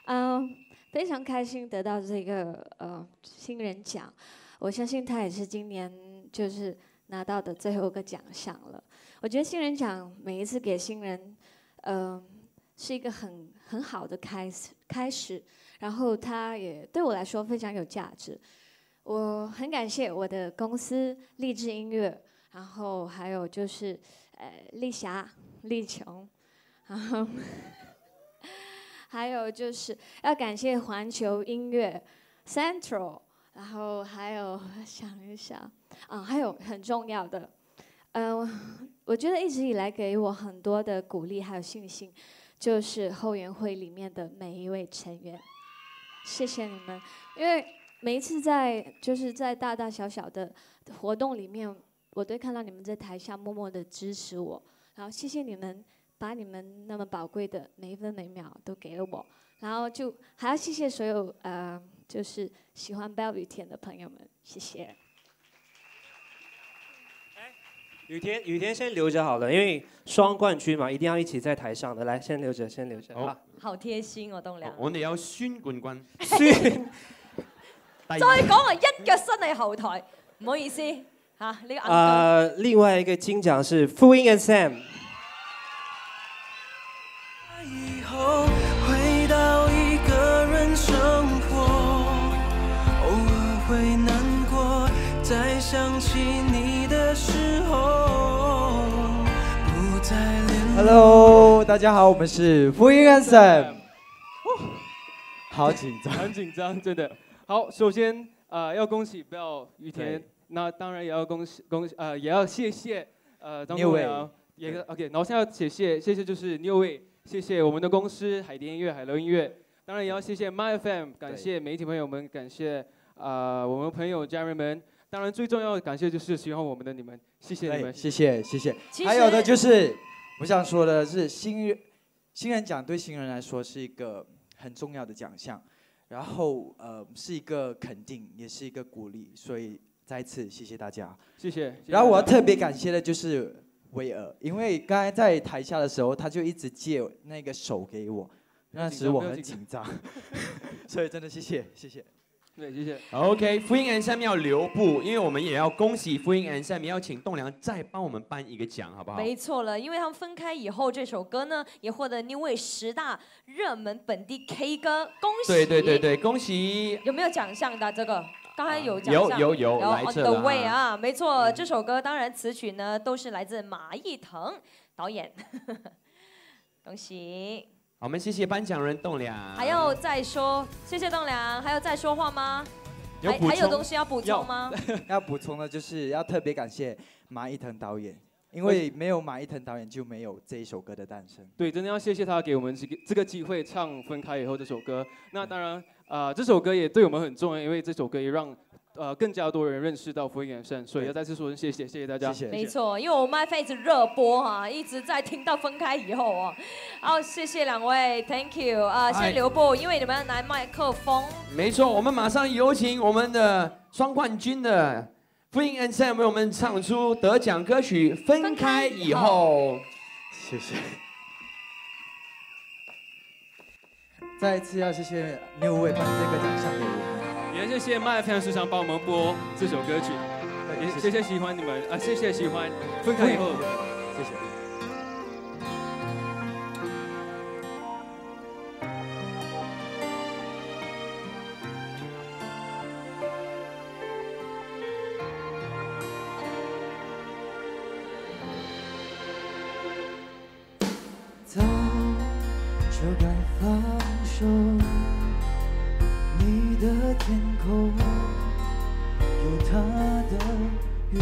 嗯，非常开心得到这个呃新人奖，我相信他也是今年就是拿到的最后一个奖项了。我觉得新人奖每一次给新人，嗯、是一个很很好的开始开始，然后它也对我来说非常有价值。我很感谢我的公司励志音乐，然后还有就是呃丽霞、丽琼，然 后还有就是要感谢环球音乐 Central，然后还有想一想啊，还有很重要的，嗯、我觉得一直以来给我很多的鼓励还有信心，就是后援会里面的每一位成员，谢谢你们，因为每一次在就是在大大小小的活动里面，我都看到你们在台下默默的支持我，然后谢谢你们把你们那么宝贵的每一分每秒都给了我，然后就还要谢谢所有呃就是喜欢 Bell 雨田的朋友们，谢谢。雨田，雨田先留着好了，因为双冠军嘛，一定要一起在台上的。来，先留着，先留着。好，好貼心哦，棟梁。我哋有孫冠軍，孫再講啊，一腳伸喺後台，唔好意思嚇，呢個硬呃，另外一个金奖是 Fu Ying and Sam。Hello，大家好，我们是福音 and Sam。好紧张，很紧张，真的。好，首先呃要恭喜 Bell 雨田，那当然也要恭喜恭喜呃也要谢谢呃张 Way 梁，也 OK，然后现在要谢谢谢谢就是 New Way，谢谢我们的公司海蝶音乐、海流音乐，当然也要谢谢 My FM，感谢媒体朋友们，感谢啊、呃我们朋友家人们，当然最重要的感谢就是喜欢我们的你们，谢谢你们，谢谢谢谢。还有的就是，我想说的是，新人新人奖对新人来说是一个很重要的奖项，然后呃是一个肯定，也是一个鼓励，所以再次谢谢大家。谢谢。谢谢然后我要特别感谢的就是威尔，因为刚才在台下的时候，他就一直借那个手给我，那时我很紧张，所以真的谢谢谢谢。对，谢谢。OK，福音 and Sam 要留步，因为我们也要恭喜福音 and Sam，也要请栋梁再帮我们颁一个奖，好不好？没错了，因为他们分开以后，这首歌呢也获得 New Way 十大热门本地 K 歌，恭喜！对对对对，恭喜！有没有奖项的这个？刚才有奖项，有有有来 On 这 the 了 way 啊啊，没错，这首歌当然词曲呢都是来自马义腾导演，恭喜！好我们谢谢颁奖人栋梁。还要再说，谢谢栋梁，还有再说话吗？有还还有充东西要补充吗？要补充的就是要特别感谢马一腾导演，因为没有马一腾导演就没有这一首歌的诞生。对，真的要谢谢他给我们这个这个机会唱《分开以后》这首歌。那当然，啊，这首歌也对我们很重要，因为这首歌也让呃更加多人认识到福音人生，所以要再次说声谢谢，谢谢大家。谢谢没错，因为我们 My 一直热播哈、一直在听到分开以后哦。好，谢谢两位，Thank you 啊、嗨先留步，因为你们要拿麦克风。没错，我们马上有请我们的双冠军的福音 and Sam 为我们唱出得奖歌曲《分开以后》。谢谢。再一次要谢谢六位颁这个奖项给我们。也谢谢麦非常时常帮我们播这首歌曲，也谢谢喜欢你们啊，谢谢喜欢。分开以后，后有他的月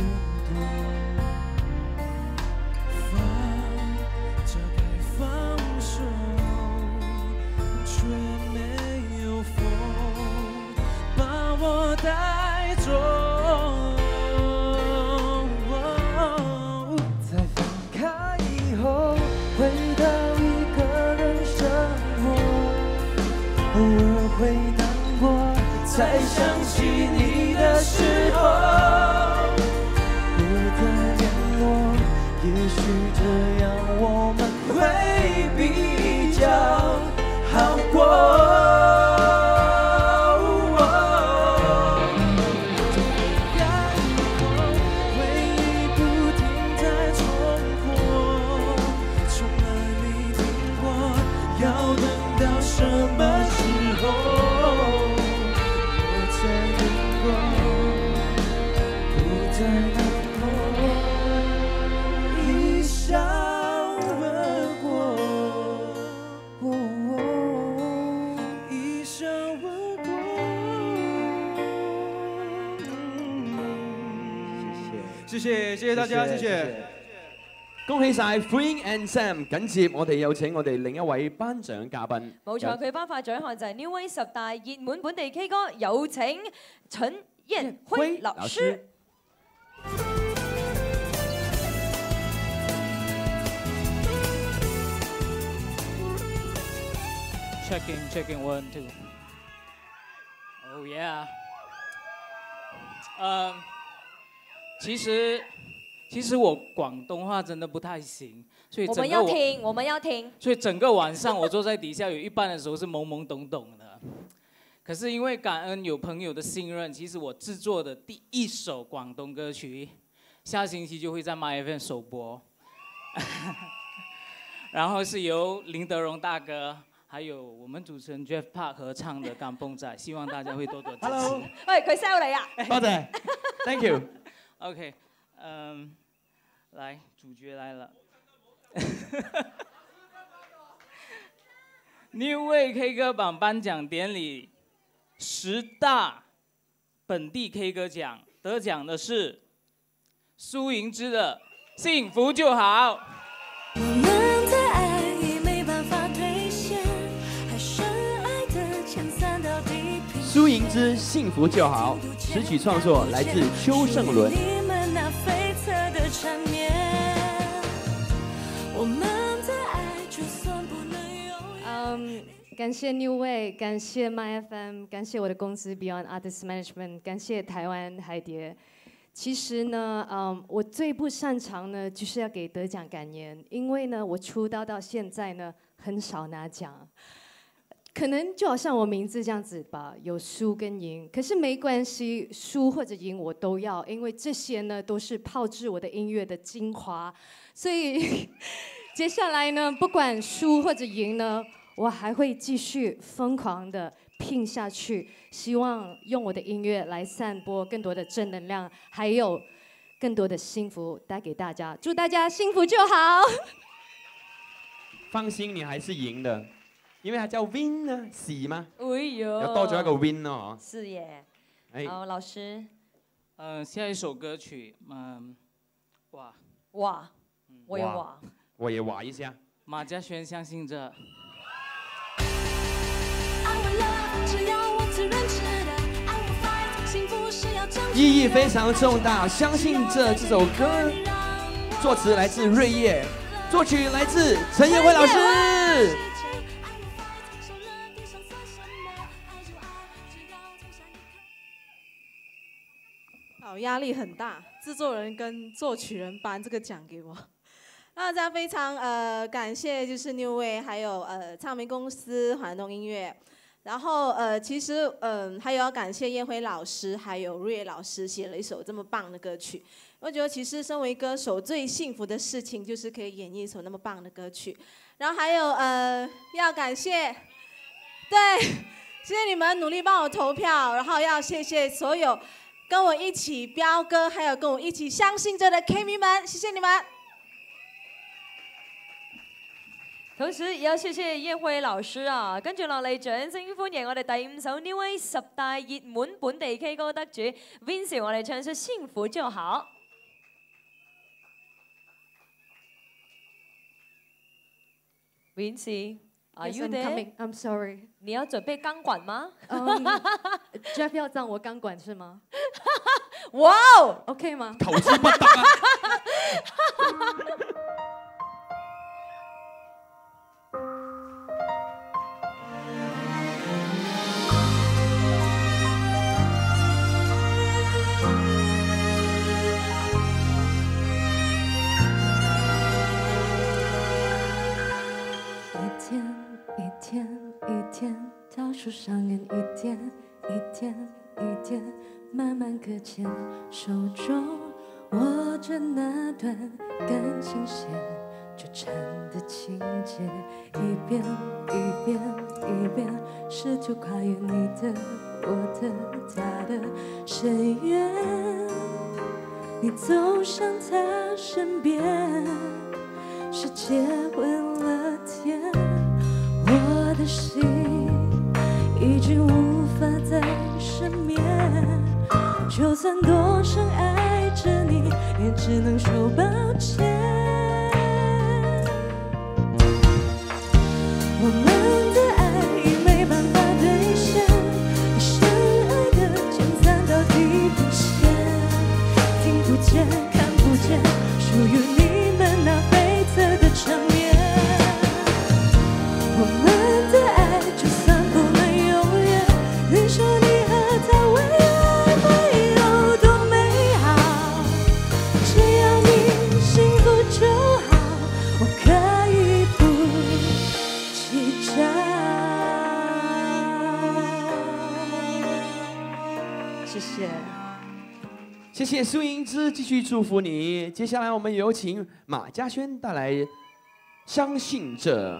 謝謝謝謝大家，謝謝。恭喜晒 Free and Sam，緊接我哋有請我哋另一位頒獎嘉賓。冇錯，佢頒發獎項就係 New Way 十大熱門本地 K 歌，有請陳燕輝老師。Checking, checking, one, two. Oh yeah. 呃，其实其实我广东话真的不太行，所以我們整个我要听，我们要听。所以整个晚上我坐在底下，有一半的时候是懵懵懂懂的。可是因为感恩有朋友的信任，其实我制作的第一首广东歌曲，下星期就会在 My FM 首播。然后是由林德荣大哥，还有我們主持人 Jeff Park 合唱的《港蹦仔》，希望大家會多多支持。Hello 喂，佢 sell 你啊！多謝，thank you。OK，嗯，来，主角来了。New Way K 歌榜颁奖典礼十大本地 K 歌奖得奖的是苏盈之的《幸福就好》。之《幸福就好》，詞曲創作來自邱勝倫。你们那悱恻的缠绵，我们的爱就算不能永嗯，感谢 New Way，感谢 My FM，感谢我的公司 Beyond Artist Management，感谢台湾海蝶。其实呢，嗯，我最不擅长呢，就是要给得奖感言，因为呢，我出道到现在呢，很少拿奖。可能就好像我名字这样子吧，有输跟赢，可是没关系，输或者赢我都要，因为这些呢都是炮制我的音乐的精华，所以 接下来呢，不管输或者赢呢，我还会继续疯狂的拼下去，希望用我的音乐来散播更多的正能量，还有更多的幸福带给大家，祝大家幸福就好。放心，你还是赢的，因為它叫 win 啊，喜嗎？哎呦，有多咗一個 win 咯，是耶。哎好，老師，嗯、下一首歌曲，嗯，哇，哇，我也哇哇。我也哇一下。馬嘉軒相信着。意義非常重大，相信這這首歌，作詞來自瑞葉，作曲來自陳燕輝老師。好，壓力很大，制作人跟作曲人颁这个奖给我。那這樣非常呃感谢，就是 New Way，还有呃唱片公司環東音乐，然后呃其实嗯、呃、還有要感謝葉輝老师还有瑞老师写了一首这么棒的歌曲。我觉得其实身为歌手最幸福的事情就是可以演绎一首那么棒的歌曲。然后还有呃要感谢，对，谢谢你们努力帮我投票，然后要谢谢所有跟我一起飆歌，還有跟我一起相信着的 K 迷們，謝謝你們。同時也有謝謝燕輝老师啊，跟住落嚟掌聲歡迎我哋第五首 New Way 十大熱門本地 K 歌得主 Vince，我哋唱出幸福就好。Vince，Are Yes, you there? coming. I'm sorry. 你要准备钢管吗？嗯 Jeff 要让我钢管是吗？哇哦，OK 吗？投資不得啊！倒數上演一点一点一点，慢慢搁浅，手中握着那段感情线，纠缠的情节，一遍一遍一遍，试图跨越你的、我的、他的深渊，你走向他身边。世界昏了天，我的心已經無法再失眠。就算多深爱着你，也只能说抱歉。我们的爱已没办法兑现，你深爱的渐散到地平线，听不见看不见，属于谢谢苏英之，继续祝福你。接下来我们有请马嘉轩带来《相信着》。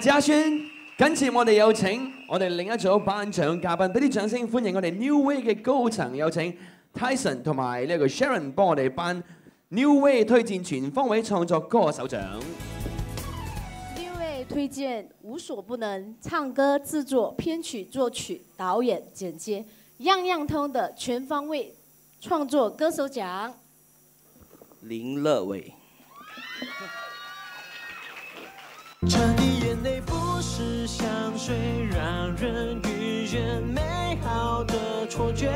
嘉軒！緊接我哋有請我哋另一組頒獎嘉賓，俾啲掌聲歡迎我哋 New Way 嘅高層，有請 Tyson 同埋呢一個 Sharon 幫我哋頒 New Way 推薦全方位創作歌手獎。因为推荐无所不能，唱歌、制作、编曲、作曲、导演、剪接，样样通的全方位创作歌手奖。林乐伟。不是香水，让人晕眩美好的错觉。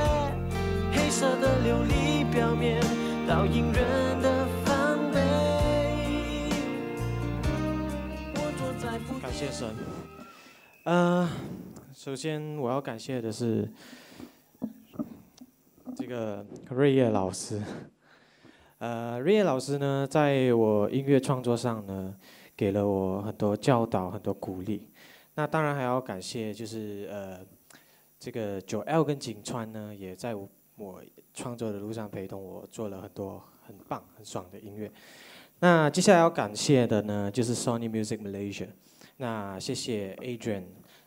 黑色的琉璃表面，倒映人的防备。我坐在感谢神。呃，首先我要感谢的是这个瑞叶老师。呃，瑞叶老师呢，在我音乐创作上呢，给了我很多教导，很多鼓励。那当然还要感谢，就是呃，这个九 L 跟景川呢，也在我创作的路上陪同我，做了很多很棒、很爽的音乐。那接下来要感谢的呢，就是 Sony Music Malaysia。那谢谢 Adrian、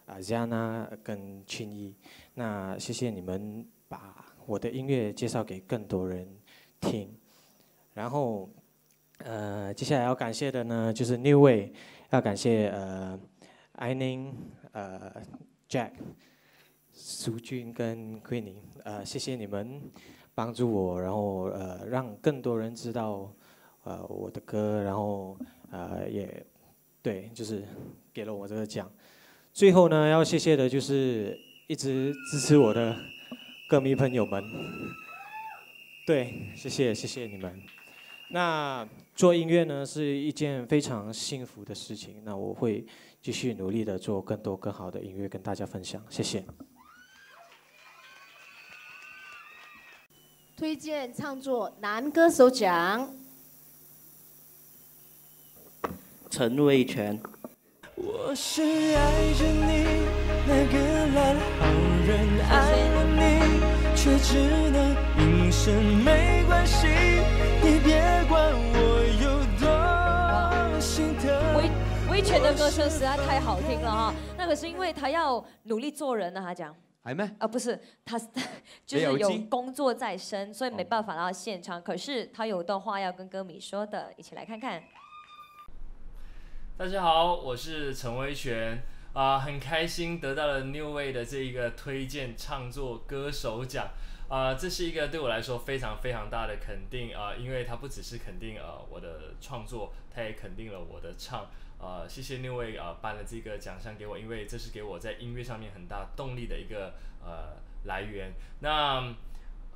啊 Ziana 跟青衣。那谢谢你们把我的音乐介绍给更多人听。然后，呃，接下来要感谢的呢，就是 New Way，要感谢呃 i n i n g、呃 Jack、苏军跟 Queenie，呃，谢谢你们帮助我，然后呃让更多人知道呃我的歌，然后呃也对，就是给了我这个奖。最后呢，要谢谢的就是一直支持我的歌迷朋友们。对，谢谢谢谢你们。那做音乐呢是一件非常幸福的事情，那我会继续努力的做更多更好的音乐跟大家分享，谢谢。推荐唱作男歌手奖。陈伟权。我是爱着你那个烂好人，爱了你却只能隐身，没关系，威威权的歌声实在太好听了哈，那可是因为他要努力做人呢，他讲。还没？啊，不是，他 就是有工作在身，所以没办法来到现场。可是他有段话要跟歌迷说的，一起来看看。大家好，我是陈威权啊、很开心得到了 New Way 的这一个推荐唱作歌手奖啊、这是一个对我来说非常非常大的肯定啊、因为它不只是肯定呃我的创作，它也肯定了我的唱。呃，谢谢那位呃、颁了这个奖项给我，因为这是给我在音乐上面很大动力的一个呃来源。那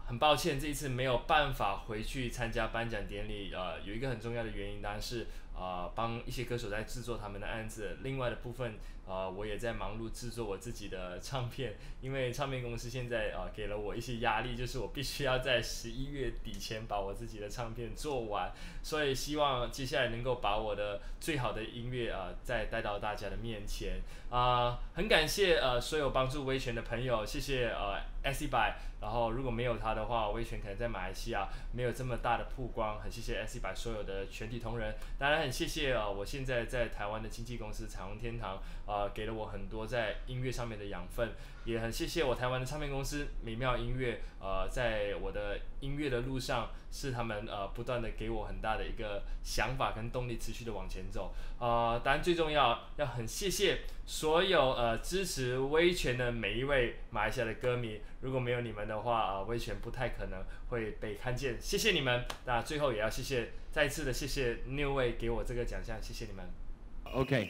很抱歉，这一次没有办法回去参加颁奖典礼。呃，有一个很重要的原因，当然是呃帮一些歌手在制作他们的案子。另外的部分，啊，我也在忙碌制作我自己的唱片，因为唱片公司现在啊给了我一些压力，就是我必须要在十一月底前把我自己的唱片做完。所以希望接下来能够把我的最好的音乐啊再带到大家的面前。啊、很感谢呃所有帮助威权的朋友，谢谢呃 S 一百。然后如果没有他的话，威权可能在马来西亚没有这么大的曝光。很谢谢 S 一百所有的全体同仁，当然很谢谢啊我现在在台湾的经纪公司彩虹天堂，啊给了我很多在音乐上面的养分，也很谢谢我台湾的唱片公司美妙音乐，呃在我的音乐的路上是他们呃不断的给我很大的一个想法跟动力，持续的往前走。呃，当然最重要要很谢谢所有呃支持威权的每一位马来西亚的歌迷，如果没有你们的话，呃，威权不太可能会被看见。谢谢你们。那最后也要谢谢，再次的谢谢 New Way 给我这个奖项，谢谢你们。OK，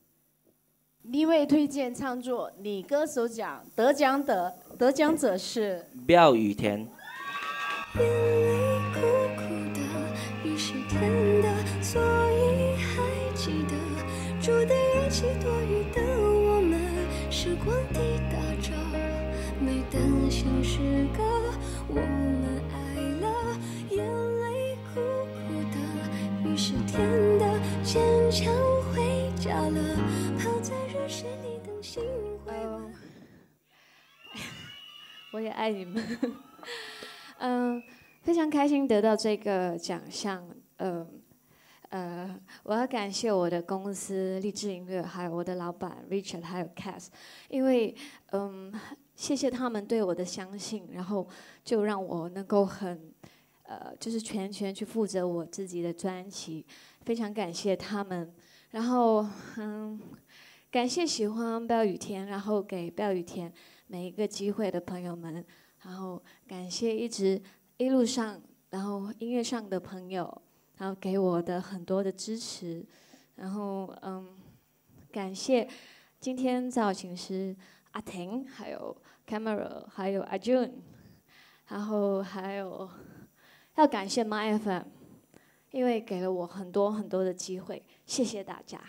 立位推荐唱作女歌手奖得奖者得奖者是廖雨田。雨是甜的，所以还记得注定一起多雨的我们，时光滴答着每当像是个我们爱了，眼泪苦苦的，雨是甜的，坚强回家了，我也爱你们。嗯，非常开心得到这个奖项。嗯，呃，我要感谢我的公司励志音乐，还有我的老板 Richard，还有 Cass，因为嗯，谢谢他们对我的相信，然后就让我能够很呃，就是全权去负责我自己的专辑，非常感谢他们。然后嗯，感谢喜欢暴雨天，然后给暴雨天每一个机会的朋友们，然后感谢一直一路上，然后音乐上的朋友，然后给我的很多的支持，然后嗯，感谢今天造型师阿婷，还有 camera，还有阿 June，然后还有要感谢 My FM，因为给了我很多很多的机会，谢谢大家。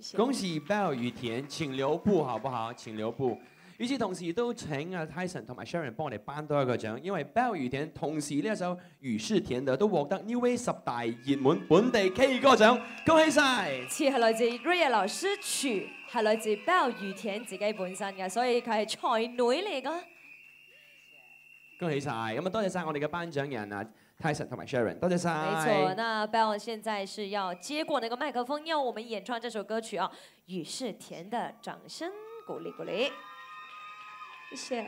谢谢。恭喜 Bell 雨田，請留步好不好？請留步。與此同時，都請阿 Tyson 同埋 Sharon 幫我哋頒多一個獎，因為 Bell 雨田同時呢一首《雨是甜的》都獲得 New Way 十大熱門本地 K 歌獎，恭喜晒！詞係來自 Ray 老師，曲係來自 Bell 雨田自己本身嘅，所以佢係才女嚟噶。恭喜晒！咁啊，多謝晒我哋嘅頒獎人啊 Tyson 同埋 Sharon，多謝晒。沒錯，那 Bell 现在是要接过那个麦克风，要我们演唱这首歌曲啊，《雨是甜的》，掌声鼓勵鼓勵。謝謝。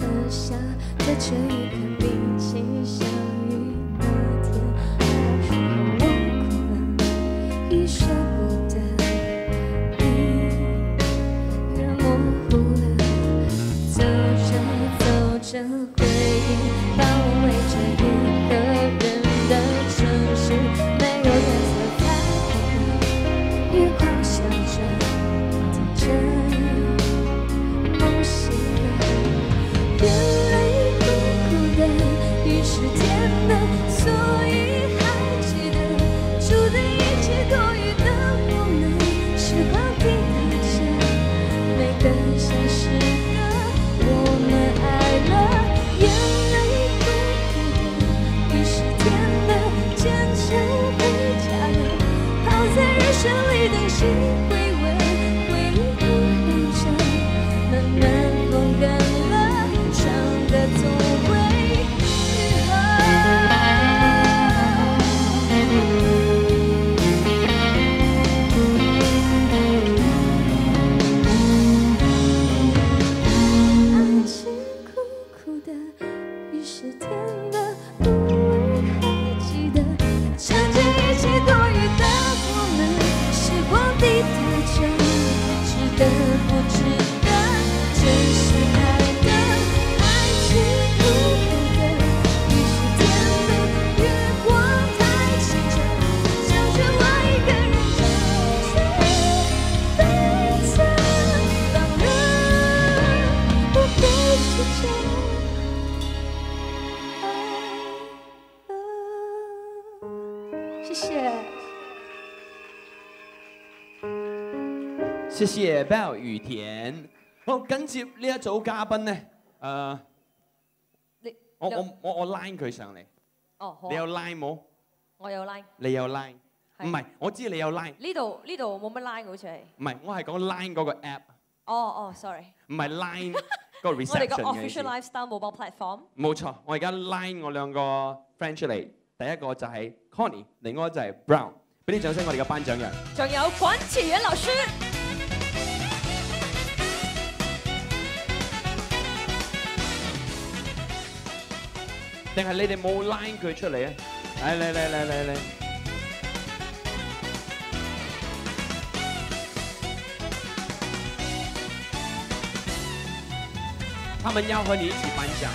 而下，在这一 The gain. 謝謝 Bell 雨田。好，緊接呢一組嘉賓咧，誒，你我我我我 line 佢上嚟，哦，好啊你有 line 冇？我有 line，你有 line？唔係，我知你有 line，呢度呢度冇乜 line 好似係。唔係，我係講 line 嗰個 app，哦哦，sorry，唔係 line 嗰個我哋個 reception 嘅意思 official lifestyle mobile platform。冇錯，我而家 line 我兩個 friend 出嚟，第一個就係 Connie，另外就係 Brown，俾啲掌聲我哋嘅頒獎人。仲有管啟源老師，定係你哋冇 line 佢出嚟啊？嚟嚟嚟嚟嚟嚟！他們要和你一起頒獎。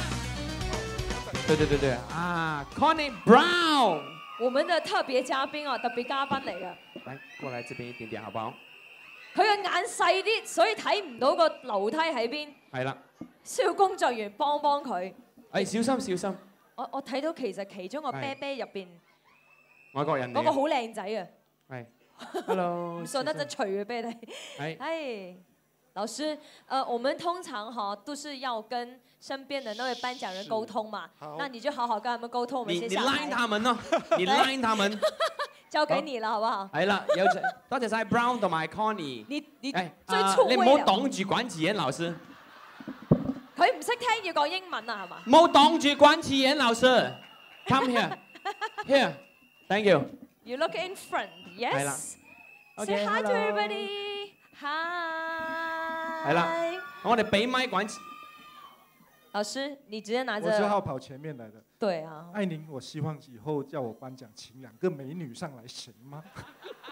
對對對對啊，Connie Brown，我們的特別嘉賓啊，特別嘉賓嚟嘅。來過來這邊一點點好不好？佢嘅眼細啲，所以睇唔到個樓梯喺邊，係啦，需要工作人員幫幫佢。誒小心小心，我我睇到其實其中個啤啤入邊外國人。嗰個好靚仔啊！係，Hello，唔信得就除嘅啤你。係。老師，呃，我們通常哈都是要跟身邊的那位頒獎人溝通嘛，那你就好好跟他們溝通，我們你你先下台。line 他們咯，你 line 他們。交給你啦，好不好？係啦，有請多謝晒 Brown 同埋 Connie。你你最你唔好擋住管子妍老師，佢唔識聽要講英文啊，係嘛？唔好擋住關智妍老師。Come here, here, thank you。You look in front, 係啦 yes. OK，Say hi to everybody. Hi. 係啦，我哋俾麥管子。老師，你直接拿我是好着。跑前面来的。对啊。艾宁，我希望以后叫我颁奖，请两个美女上来行吗？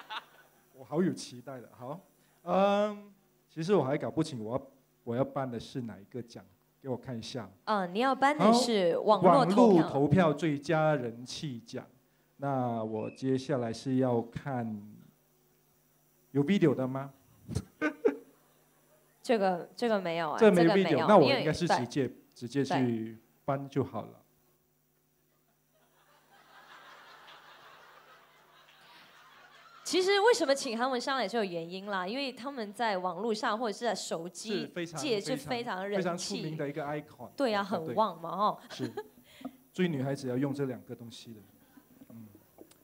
我好有期待的。好，嗯，其实我还搞不清我要我要颁的是哪一个奖，给我看一下。嗯，你要颁的是网络投票。投票最佳人气奖。那我接下来是要看有 video 的吗？这个这个没有啊，这没有 video，有，那我应该是直接直接去颁就好了。其实为什么请他們上來是有原因啦，因为他们在网络上或者是在手是機非常界是非常非常出名的一个 icon。对啊，很旺嘛，哦。是，追女孩子要用这两个东西的。嗯，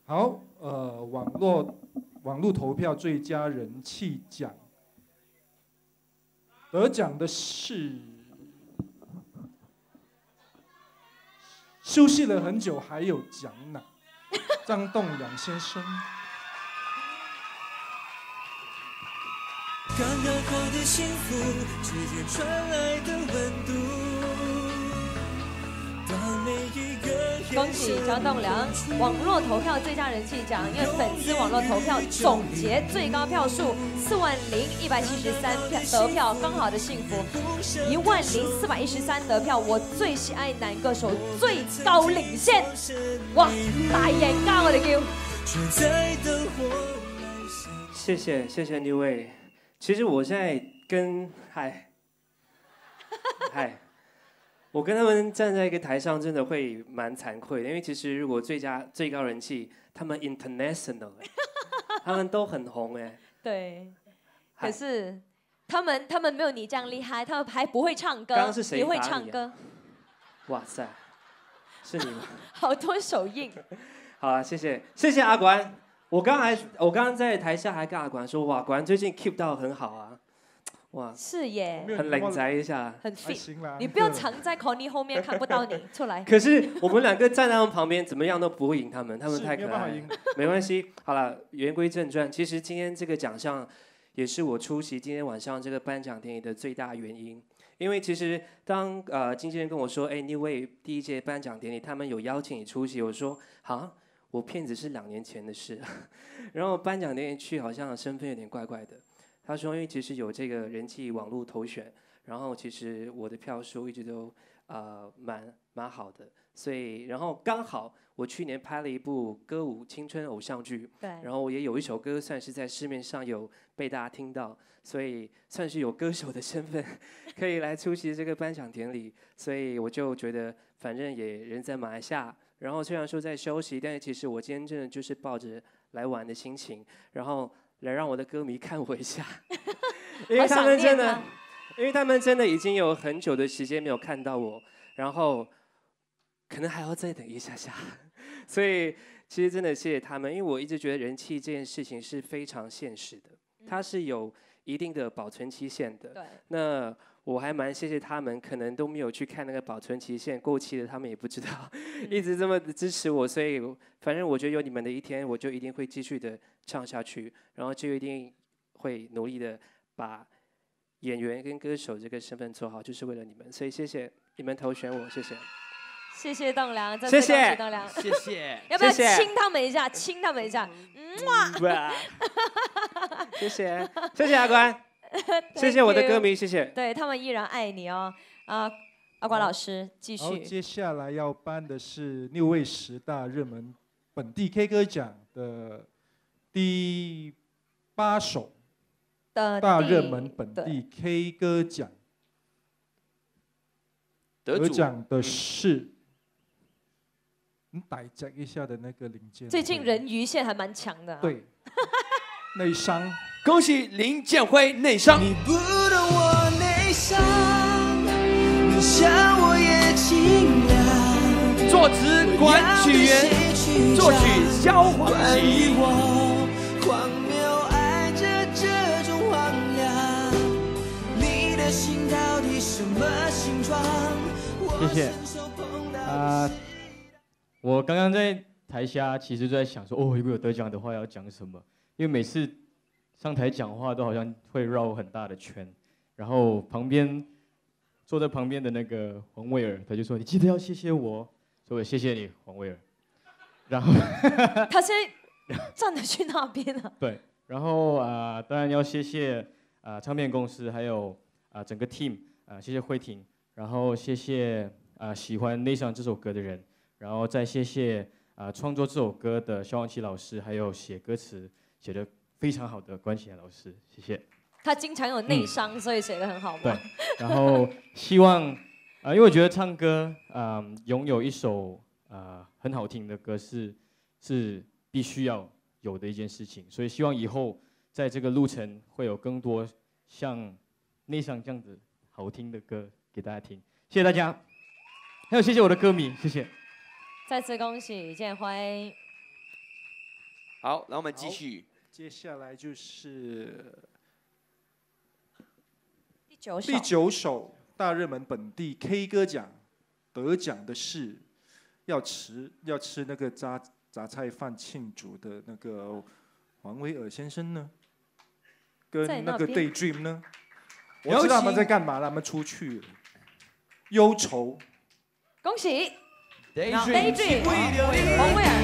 好，呃，网络网络投票最佳人气奖，得奖的是休息了很久还有奖呢，张栋梁先生。剛剛好的幸福，之間傳來的溫度。恭喜张栋梁网络投票最佳人气奖，因为粉丝网络投票总结最高票数四万零一百七十三票得票，刚好的幸福一万零四百一十三得票，我最喜爱男歌手最高领先，哇，大贏家我哋叫。卻在等我谢谢谢谢 New Way。其实我现在跟嗨嗨，我跟他们站在一个台上，真的会蛮惭愧的，因为其实如果最佳最高人气，他们 international，哎他们都很红 哎。对，可是他们他们没有你这样厉害，他们还不会唱歌，刚刚是谁你会唱歌，哇塞，是你吗？好多手印。好啊，谢谢谢谢阿管。我刚才我刚刚在台下还跟阿管说，哇，果然最近 keep 到很好啊，哇，是耶，很冷宅一下。很 fit。你不要藏在 Connie 后面，看不到你出来。可是我们两个站在他们旁边，怎么样都不会赢他们，他们太可爱了没关系，好了，言归正传，其实今天这个奖项也是我出席今天晚上这个颁奖典礼的最大原因。因为其实当呃经纪人跟我说，哎，New Way 第一届颁奖典礼他们有邀请你出席，我说好，我骗子是两年前的事。然后颁奖典礼去好像身份有点怪怪的。他说，因为其实有这个人气网络投选，然后其实我的票数一直都呃蛮蛮好的，所以然后刚好我去年拍了一部歌舞青春偶像剧，对然后我也有一首歌算是在市面上有被大家听到，所以算是有歌手的身份可以来出席这个颁奖典礼，所以我就觉得反正也人在马来西亚，然后虽然说在休息，但是其实我今天真的就是抱着来玩的心情，然后来让我的歌迷看我一下，因为他们真的。因为他们真的已经有很久的时间没有看到我，然后可能还要再等一下下，所以其实真的谢谢他们，因为我一直觉得人气这件事情是非常现实的，它是有一定的保存期限的。对那我还蛮谢谢他们，可能都没有去看那个保存期限过期的，他们也不知道，一直这么支持我，所以反正我觉得有你们的一天，我就一定会继续的唱下去，然后就一定会努力的把演员跟歌手这个身份做好，就是为了你们，所以谢谢你们投选我，谢谢。谢谢栋梁，再谢谢栋梁，谢谢。要不要亲他们一下？亲他们一下，嗯。哇！哇，谢谢谢谢阿关，谢谢我的歌迷，谢谢。对他们依然爱你哦。啊，阿瓜老师继好，续。接下来要颁的是六位十大热门本地 K 歌奖的第八首的大热门本地 K 歌奖。得奖的是，你逮着一下的那个零件。最近人鱼线还蛮强的、啊。对，内伤。恭喜林建辉内伤。不懂我内伤，你想我也清凉。作词管曲源，作曲萧煌奇。我荒谬爱着这种荒凉，你的心到底什么形状？谢谢。啊、我刚刚在台下其实就在想说，哦，如果有得奖的话要讲什么？因为每次上台讲话都好像会绕很大的圈，然后旁边坐在旁边的那个黄威尔，他就说：“你记得要谢谢我。”所以我谢谢你，黄威尔。然后 他现在站着去那边了。对，然后啊、当然要谢谢啊、唱片公司，还有啊、整个 team 啊、谢谢慧婷，然后谢谢啊、喜欢《内伤》这首歌的人，然后再谢谢啊、创作这首歌的萧煌奇老师，还有写歌词写的非常好的关启贤老师，谢谢。他经常有内伤，所以写的很好对嘛。，然后希望啊、因为我觉得唱歌啊、拥有一首啊、很好听的歌是是必须要有的一件事情，所以希望以后在这个路程会有更多像内伤这样子好听的歌给大家听，谢谢大家，还有谢谢我的歌迷，谢谢。再次恭喜建辉。好，那我们继续。接下来就是第九首。第九首大热门本地 K 歌奖得奖的是要吃要吃那个杂杂菜饭庆祝的那个黄维尔先生呢，跟那个 Daydream 呢？我知道他们在干嘛了，他们出去了。忧愁，恭喜。Daydream 黄威尔。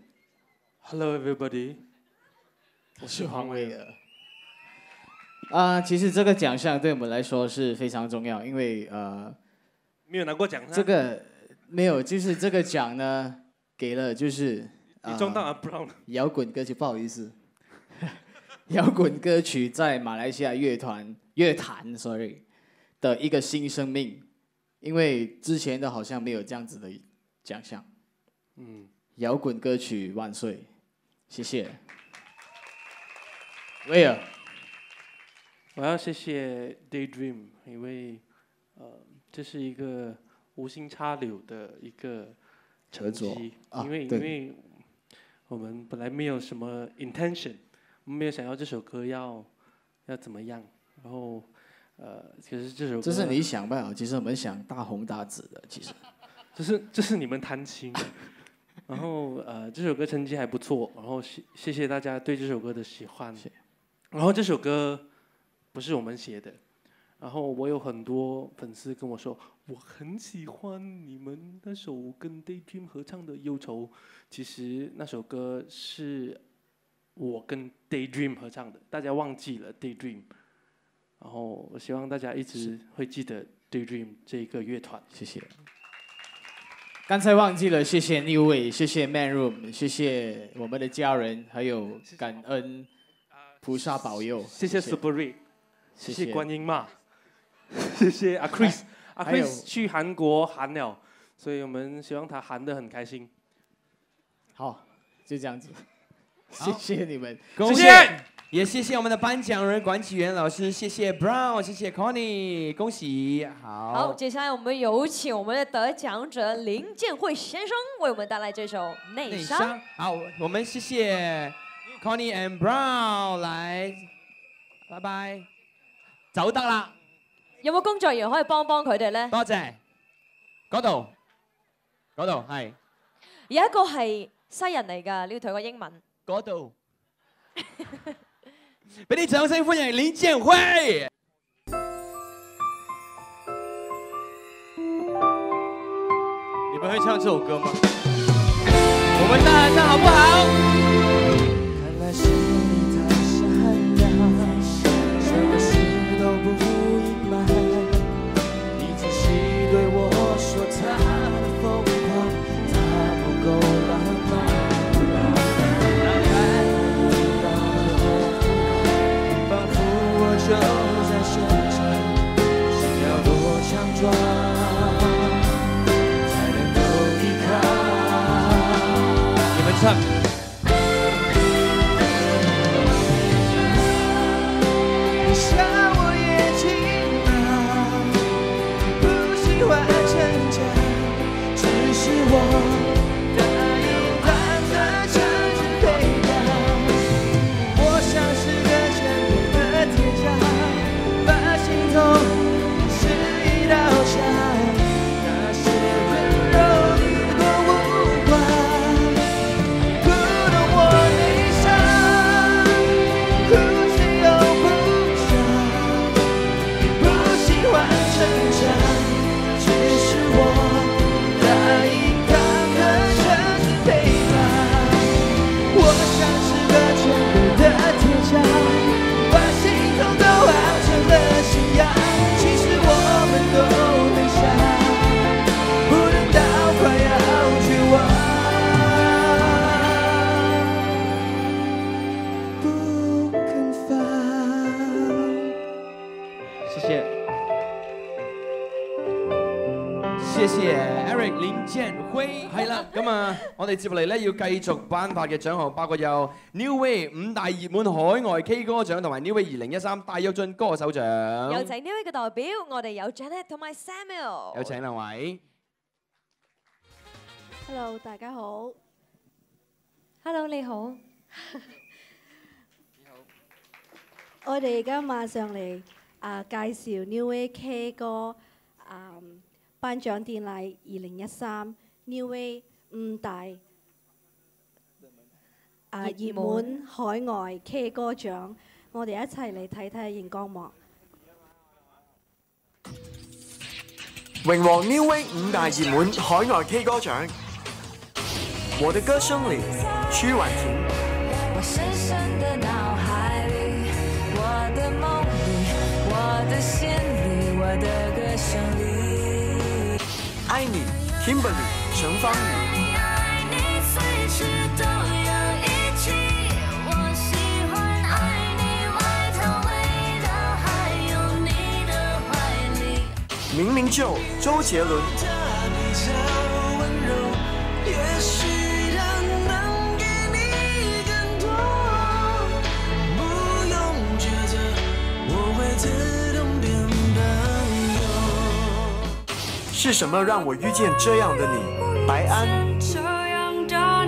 Hello everybody，我是黄伟的。啊、其实这个奖项对我们来说是非常重要，因为呃，没有拿过奖这个没有，就是这个奖呢，给了就是你撞到啊 Brown 了摇滚歌曲，不好意思，摇滚歌曲在马来西亚乐团乐坛，sorry 的一个新生命，因为之前的好像没有这样子的奖项。嗯，摇滚歌曲万岁，谢谢。威尔，我要谢谢 Daydream，因为呃，这是一个无心插柳的一个成绩，啊因为因为我们本来没有什么 intention，我们没有想要这首歌要要怎么样，然后呃，其实这首歌这是你想吧？其实我们想大红大紫的，其实。这是这是你们贪心，然后呃这首歌成绩还不错，然后谢谢谢大家对这首歌的喜欢，然后这首歌不是我们写的，然后我有很多粉丝跟我说我很喜欢你们那首跟 Daydream 合唱的《忧愁》，其实那首歌是我跟 Daydream 合唱的，大家忘记了 Daydream，然后我希望大家一直会记得 Daydream 这一个乐团，谢谢。刚才忘记了，谢谢 New Way，谢谢 Man Room，谢谢我们的家人，还有感恩菩萨保佑，谢谢 Super Ray，谢谢。谢谢观音妈，谢谢阿 Chris，阿 Chris 去韩国韩了，所以我们希望他韩的很开心。好，就这样子，谢谢你们，恭喜谢谢！也谢谢我们的颁奖人管启源老师，谢谢 Brown，谢谢 Connie，恭喜！好，好，接下来我们有请我们的得奖者林建慧先生为我们带来这首《内内伤》。伤。好，我们谢谢 Connie and Brown 来，拜拜，走得啦，有冇工作人員可以幫幫佢哋咧？多謝。嗰度，嗰度係有一個係西人嚟㗎，你要同佢英文。嗰度。俾啲掌聲歡迎林建辉。你们会唱这首歌吗？我们大合唱好不好？靠。咁啊，我哋接落嚟咧要繼續頒發嘅獎項，包括有 New Way 五大熱門海外 K 歌獎同埋 New Way 二零一三大躍進歌手獎有請 New Way 嘅代表，我哋有 Janet 同埋 Samuel。有請兩位。Hello，大家好。Hello，你好。你好我哋而家馬上嚟啊介紹 New Way K 歌啊頒獎典禮二零一三 New Way 五大啊熱熱門門海外 K 歌獎，我哋一齊嚟睇睇熒光幕。榮獲 New Way 五大熱門海外 K 歌獎。我的歌聲裡，曲婉婷。我深深的腦海裡，我的夢裡，我的心裡，我的歌聲裡。愛你，Kimberly 陳芳語。明明就周杰倫。比較溫柔，也許它能給你更多。不用覺得我會自動變朋友。是什么让我遇见这样的你？白安。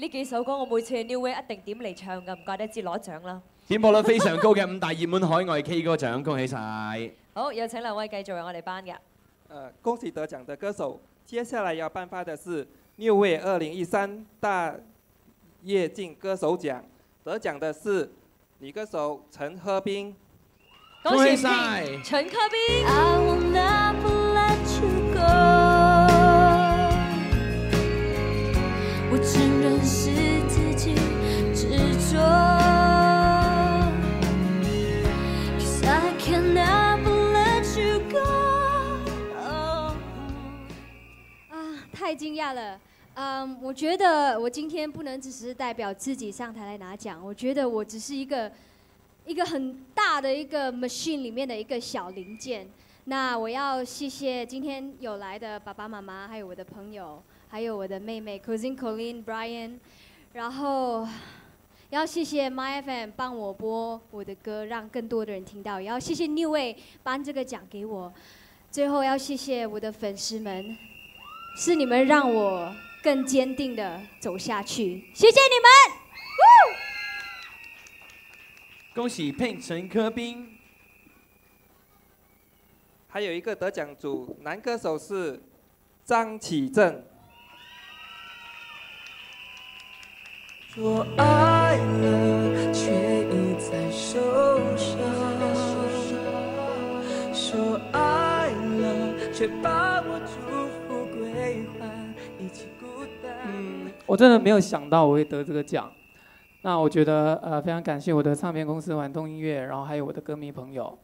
呢幾首歌我每次去 New Way 一定點嚟唱㗎，唔怪得知攞獎啦。點播率非常高嘅五大熱門海外 K 歌獎，恭喜晒！好，有請兩位繼續為我哋頒嘅。呃，恭喜得獎的歌手。接下來要頒發的是 New Way 二零一三大躍進歌手獎，得獎的是女歌手陳柯彬。恭喜晒陳克斌。我承認是自己執着。I can never let you go。啊，太惊讶了。嗯，我觉得我今天不能只是代表自己上台来拿奖，我觉得我只是一个一个很大的一个 machine 里面的一个小零件。那我要谢谢今天有来的爸爸妈妈，还有我的朋友，还有我的妹妹 cousin Colleen Brian，然后要谢谢 My FM 帮我播我的歌，让更多的人听到，也要谢谢 New Way 颁这个奖给我。最后要谢谢我的粉丝们，是你们让我更坚定的走下去，谢谢你们。恭喜 Pink 陳科斌。還有一個得獎組男歌手是張啟正。說愛了，却一再受伤。说爱了，却把我祝福归还，一起孤單。我真的没有想到我会得这个奖。那我觉得呃非常感谢我的唱片公司玩動音乐，然后还有我的歌迷朋友。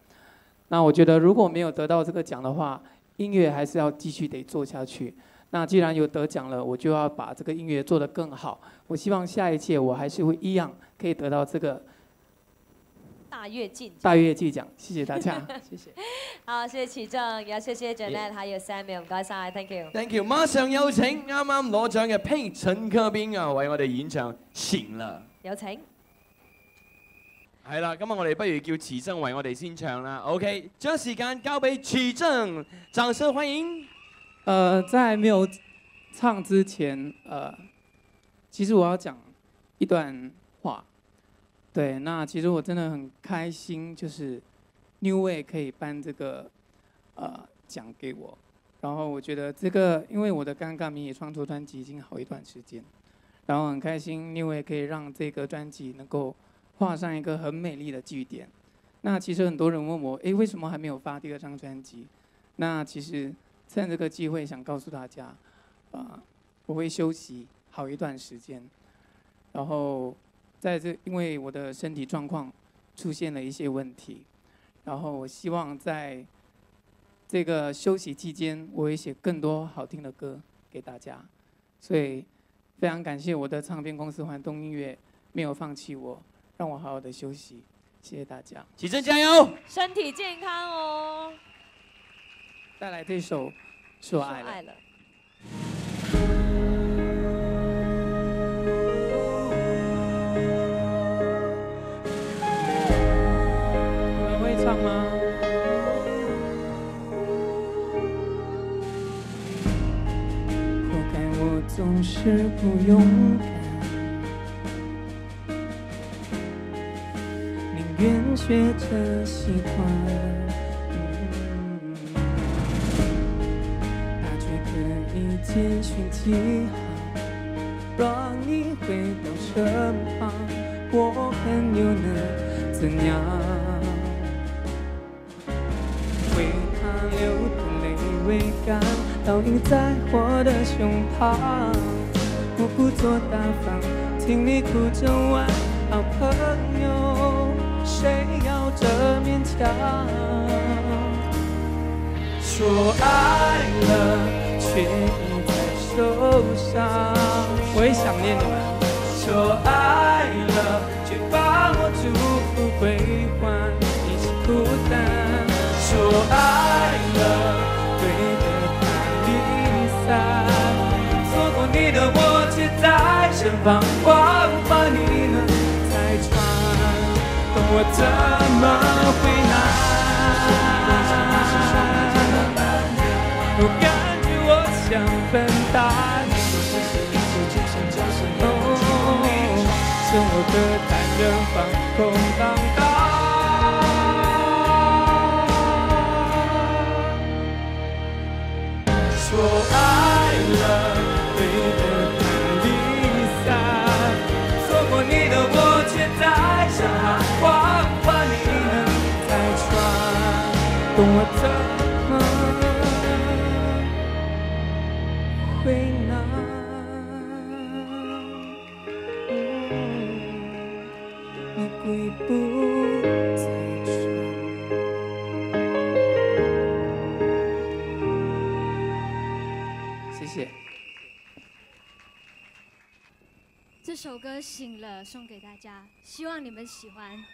那我觉得如果没有得到这个奖的话，音乐还是要继续得做下去。那既然有得奖了，我就要把这个音乐做得更好。我希望下一届我还是会一样可以得到这个大躍進。大躍進獎。謝謝大家，謝謝。好，謝謝啟正，也謝謝 Janet，還有 Samuel，唔該晒，thank you。Thank you，馬上有請啱啱攞獎嘅 Pink 陳科斌啊，為我哋演唱《醒了》。有請。係啦，今日我哋不如叫池正為我哋先唱啦。OK，將時間交俾池正，掌聲歡迎。呃，在没有唱之前，呃，其实我要讲一段话。对，那其实我真的很开心，就是 New Way 可以颁这个呃奖给我。然后我觉得这个，因为我的尴尬迷也创作专辑已经好一段时间，然后很开心 New Way 可以让这个专辑能够画上一个很美丽的句点。那其实很多人问我，誒，為什么还没有发第二张专辑？那其实趁这个机会想告诉大家，啊、呃，我会休息好一段时间，然后在这因为我的身体状况出现了一些问题，然后我希望在这个休息期间，我会写更多好听的歌给大家，所以非常感谢我的唱片公司环东音乐没有放弃我，让我好好的休息，谢谢大家。起真加油！身体健康哦。带来这首《說愛了》。愛了。你們會唱吗？活该我总是不勇敢，宁愿学着习惯。可以简讯几行，让你回到身旁，我很又能怎样？为他流的泪未干，倒映在我的胸膛。我故作大方，听你哭着玩，好朋友，谁要这勉强？说爱了，却受伤。我也想念你们。说爱了，却把我祝福归还，一起孤单。说爱了，对的他离散，错过你的我却在身旁，我无法你能拆穿，懂我怎么会难？我感觉我像笨蛋，哦，生活的残忍放空荡荡。会难？谢谢。这首歌《醒了》送给大家，希望你们喜欢。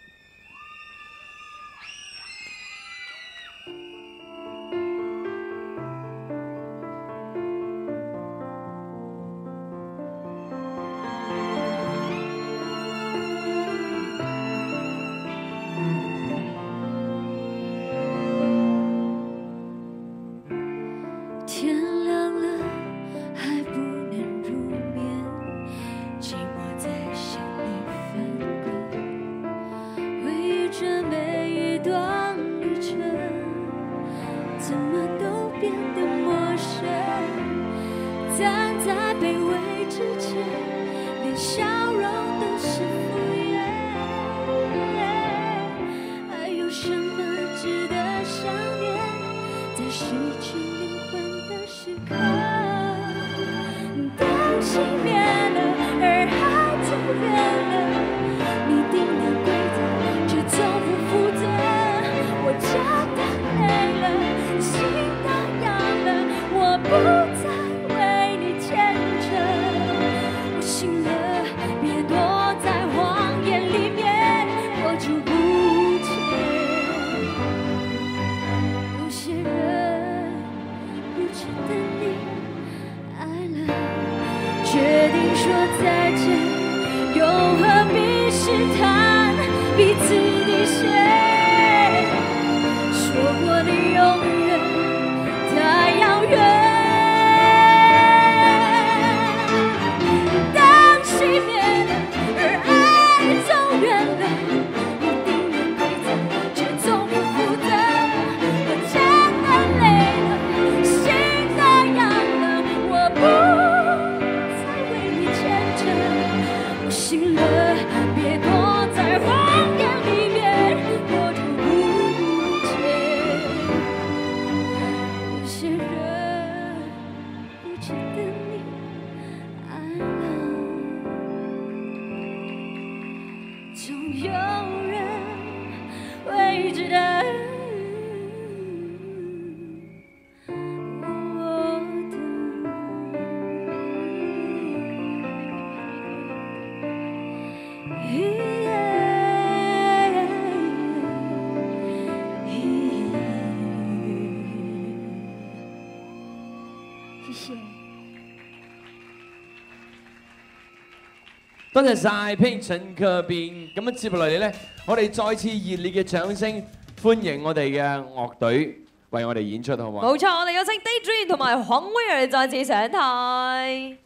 多謝晒 Pink 陳克邊。咁啊，接落嚟咧，我哋再次熱烈嘅掌聲歡迎我哋嘅樂隊為我哋演出，好唔好啊？冇錯，我哋有請 Daydream 同埋黃威兒再次上台。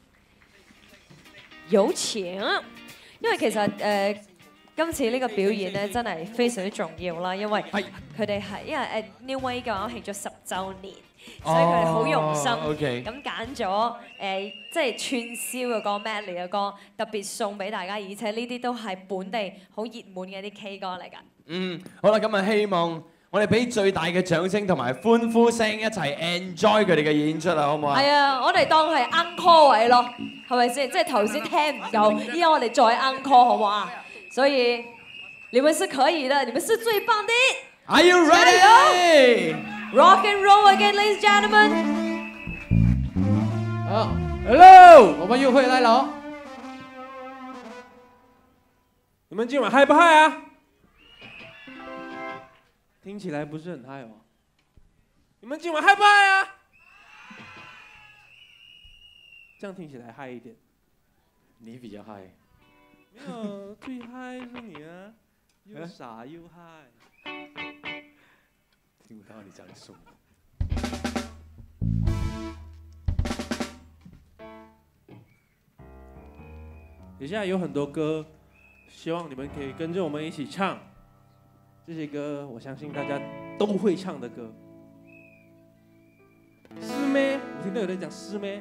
有請。因為其實誒、呃今次呢個表演咧真係非常之重要啦，因為佢哋係因為誒 New Way 嘅話慶祝十週年，所以佢哋好用心咁揀咗誒即係串燒嘅歌、medley 嘅歌，特別送俾大家，而且呢啲都係本地好熱門嘅啲 K 歌嚟㗎。嗯，好啦，咁啊希望我哋俾最大嘅掌聲同埋歡呼聲一齊 enjoy 佢哋嘅演出啊，好唔好啊？係啊，我哋當係 encore 位咯，係咪先？即係頭先聽唔夠，依家我哋再 encore 好唔好啊？所以你們是可以的，你們是最棒的。Are you ready? Rock and roll again, ladies and gentlemen。好，Hello，我们又回来了哦。你们今晚嗨不嗨啊？听起来不是很嗨哦。你们今晚嗨不嗨啊？这样听起来嗨一点。你比较嗨。没有，最嗨是你啊，又傻又嗨。听不到你讲什么。等下有很多歌，希望你们可以跟着我们一起唱。这些歌，我相信大家都会唱的歌。是咩？我听到有人讲是咩？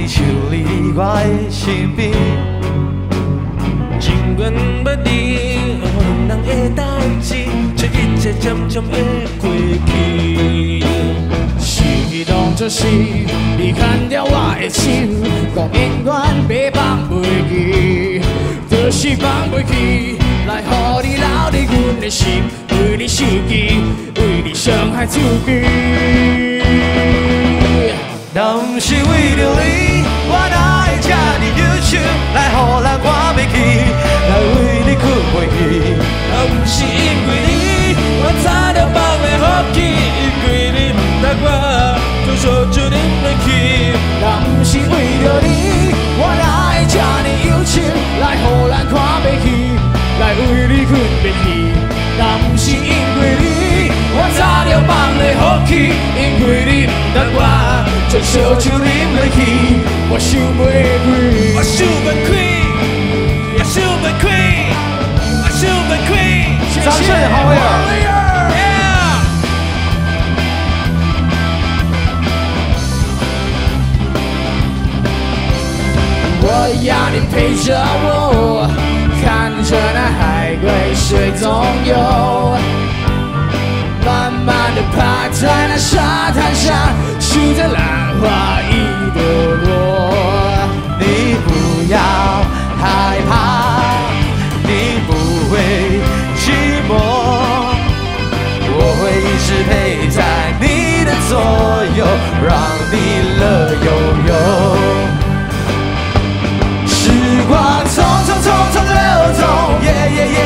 我想着你，亲像你伫我的身边。情愿捌你，两人的代志，却一切渐渐会过去。是当作是你牵着我的手，讲永远别放袂记，就是放袂记，来予你留伫阮的心，为你受气，为你伤害自己。若不是为着你，我哪会这呢忧愁，来予人看袂起，来为你困袂去。若不是因为你，我早就放的好气，因为你不答我，就说就忍落去。若不是为着你，我哪会这呢忧愁，来予人看袂起，来为你困袂去。若不是因为你，我早就放的好气，因为你不答我，就烧酒啉落去，我想袂开，我想袂开，也想袂开，我想袂开。掌声好威尔。Yeah 我要你陪着我，看着那海龟水中游，慢的趴在那沙滩上，数着浪花一朵朵。你不要害怕，你不会寂寞，我会一直陪在你的左右，让你乐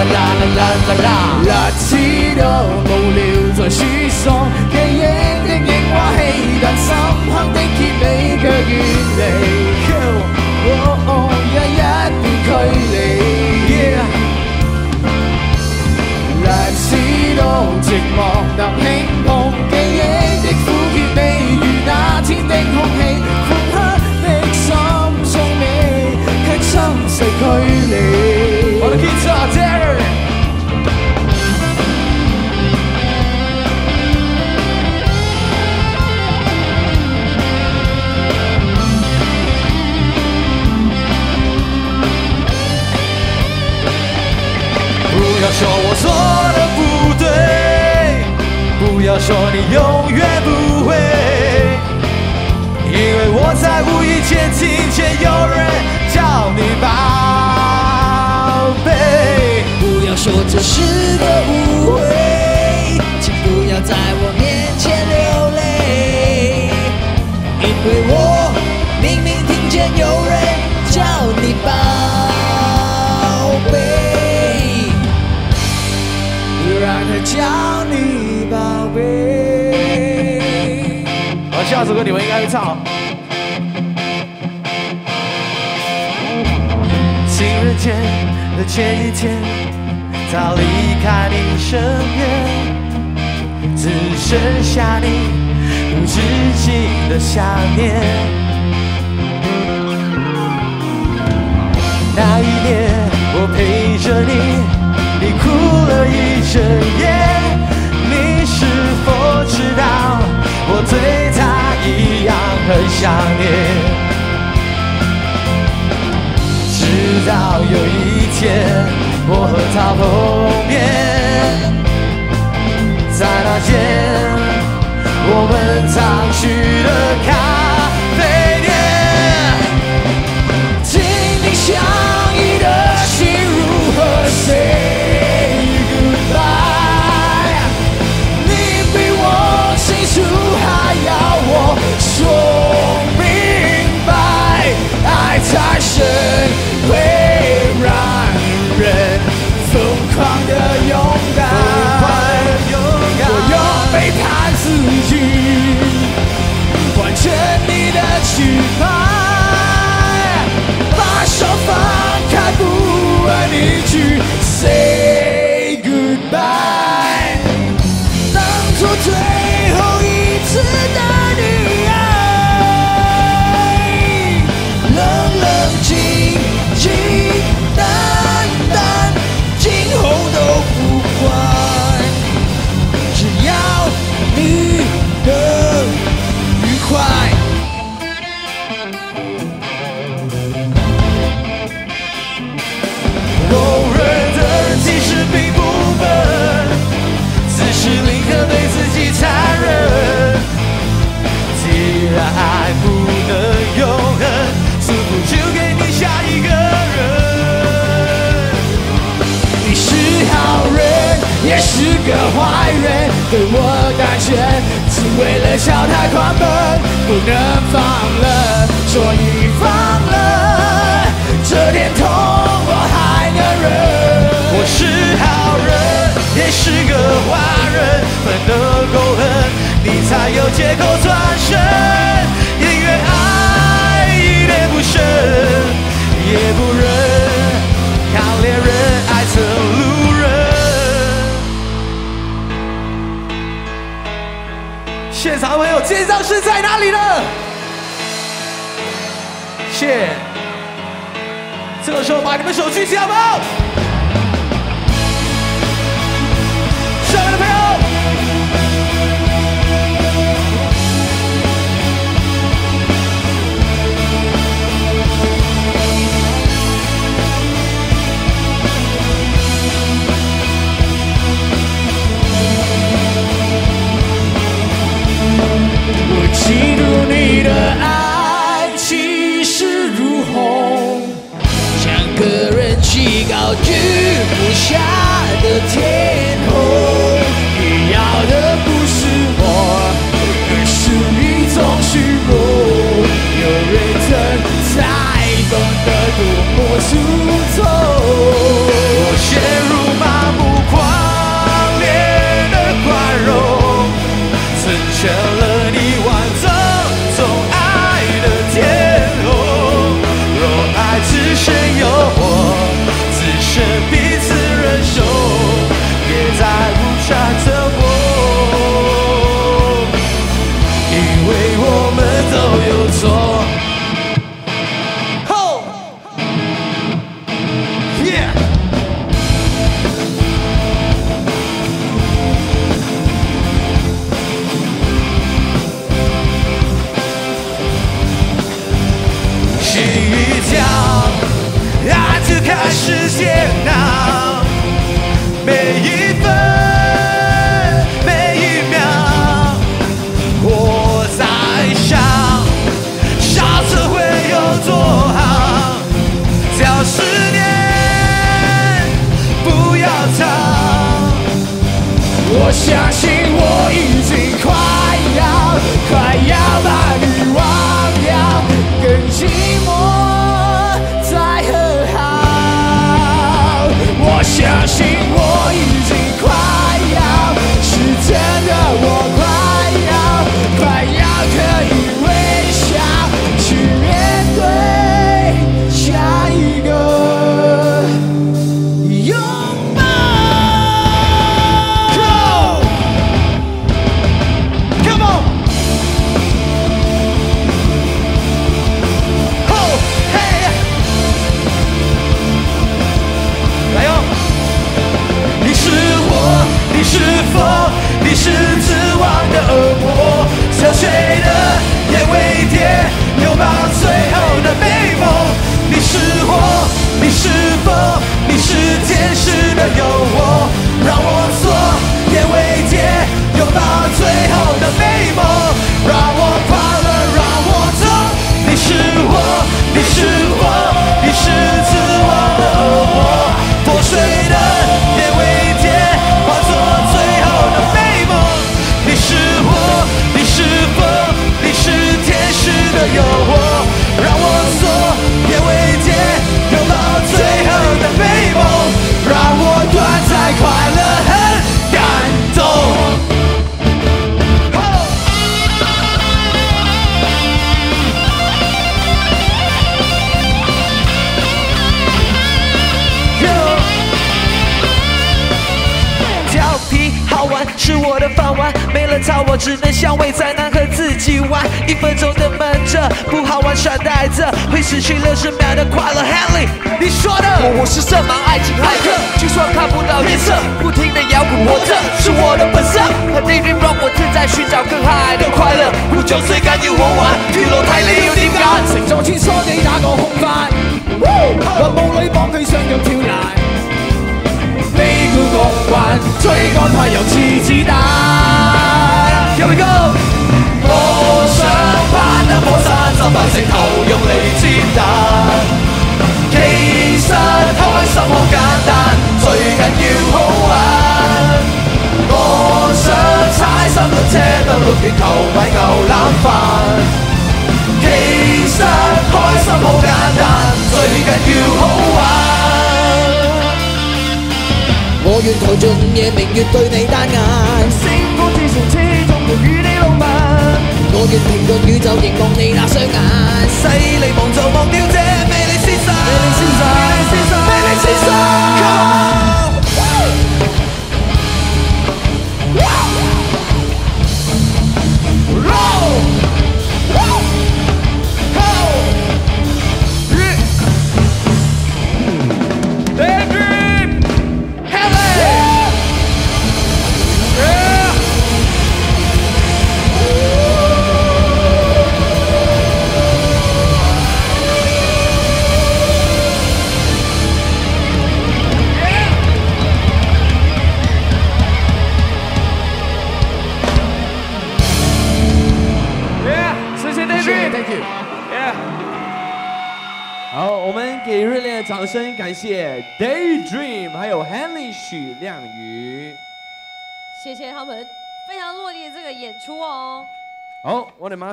日子都無聊在輸送，記憶的櫻花氣，但深刻的結尾卻遠離。哦哦，有一段距離。日子都寂寞，能輕碰不要说我做的不对，不要说你永远不会，因为我在无意间听见有人叫你宝贝。不要说这是个误会，请不要在我面前流泪，因为我明明听见有人叫你宝叫你宝贝。好，下首歌你们应该会唱。情人节的前一天，早离开你身边，只剩下你无止境的想念。那一年，我陪着你，你哭了一整夜。你是否知道，我对他一样很想念？直到有一天，我和他碰面，在那间我们常去的咖你个坏人，对我感觉只为了笑太狂奔，不能放了，所以放了，这点痛我还能忍。我是好人，也是个坏人，分得够狠，你才有借口转身。宁愿爱一点不深，也不忍现场的朋友，尖上是在哪里呢？谢。这个时候把你们手举起好不好？嫉妒你的爱气势如虹，像个人气高居不下的天空。你要的我相信。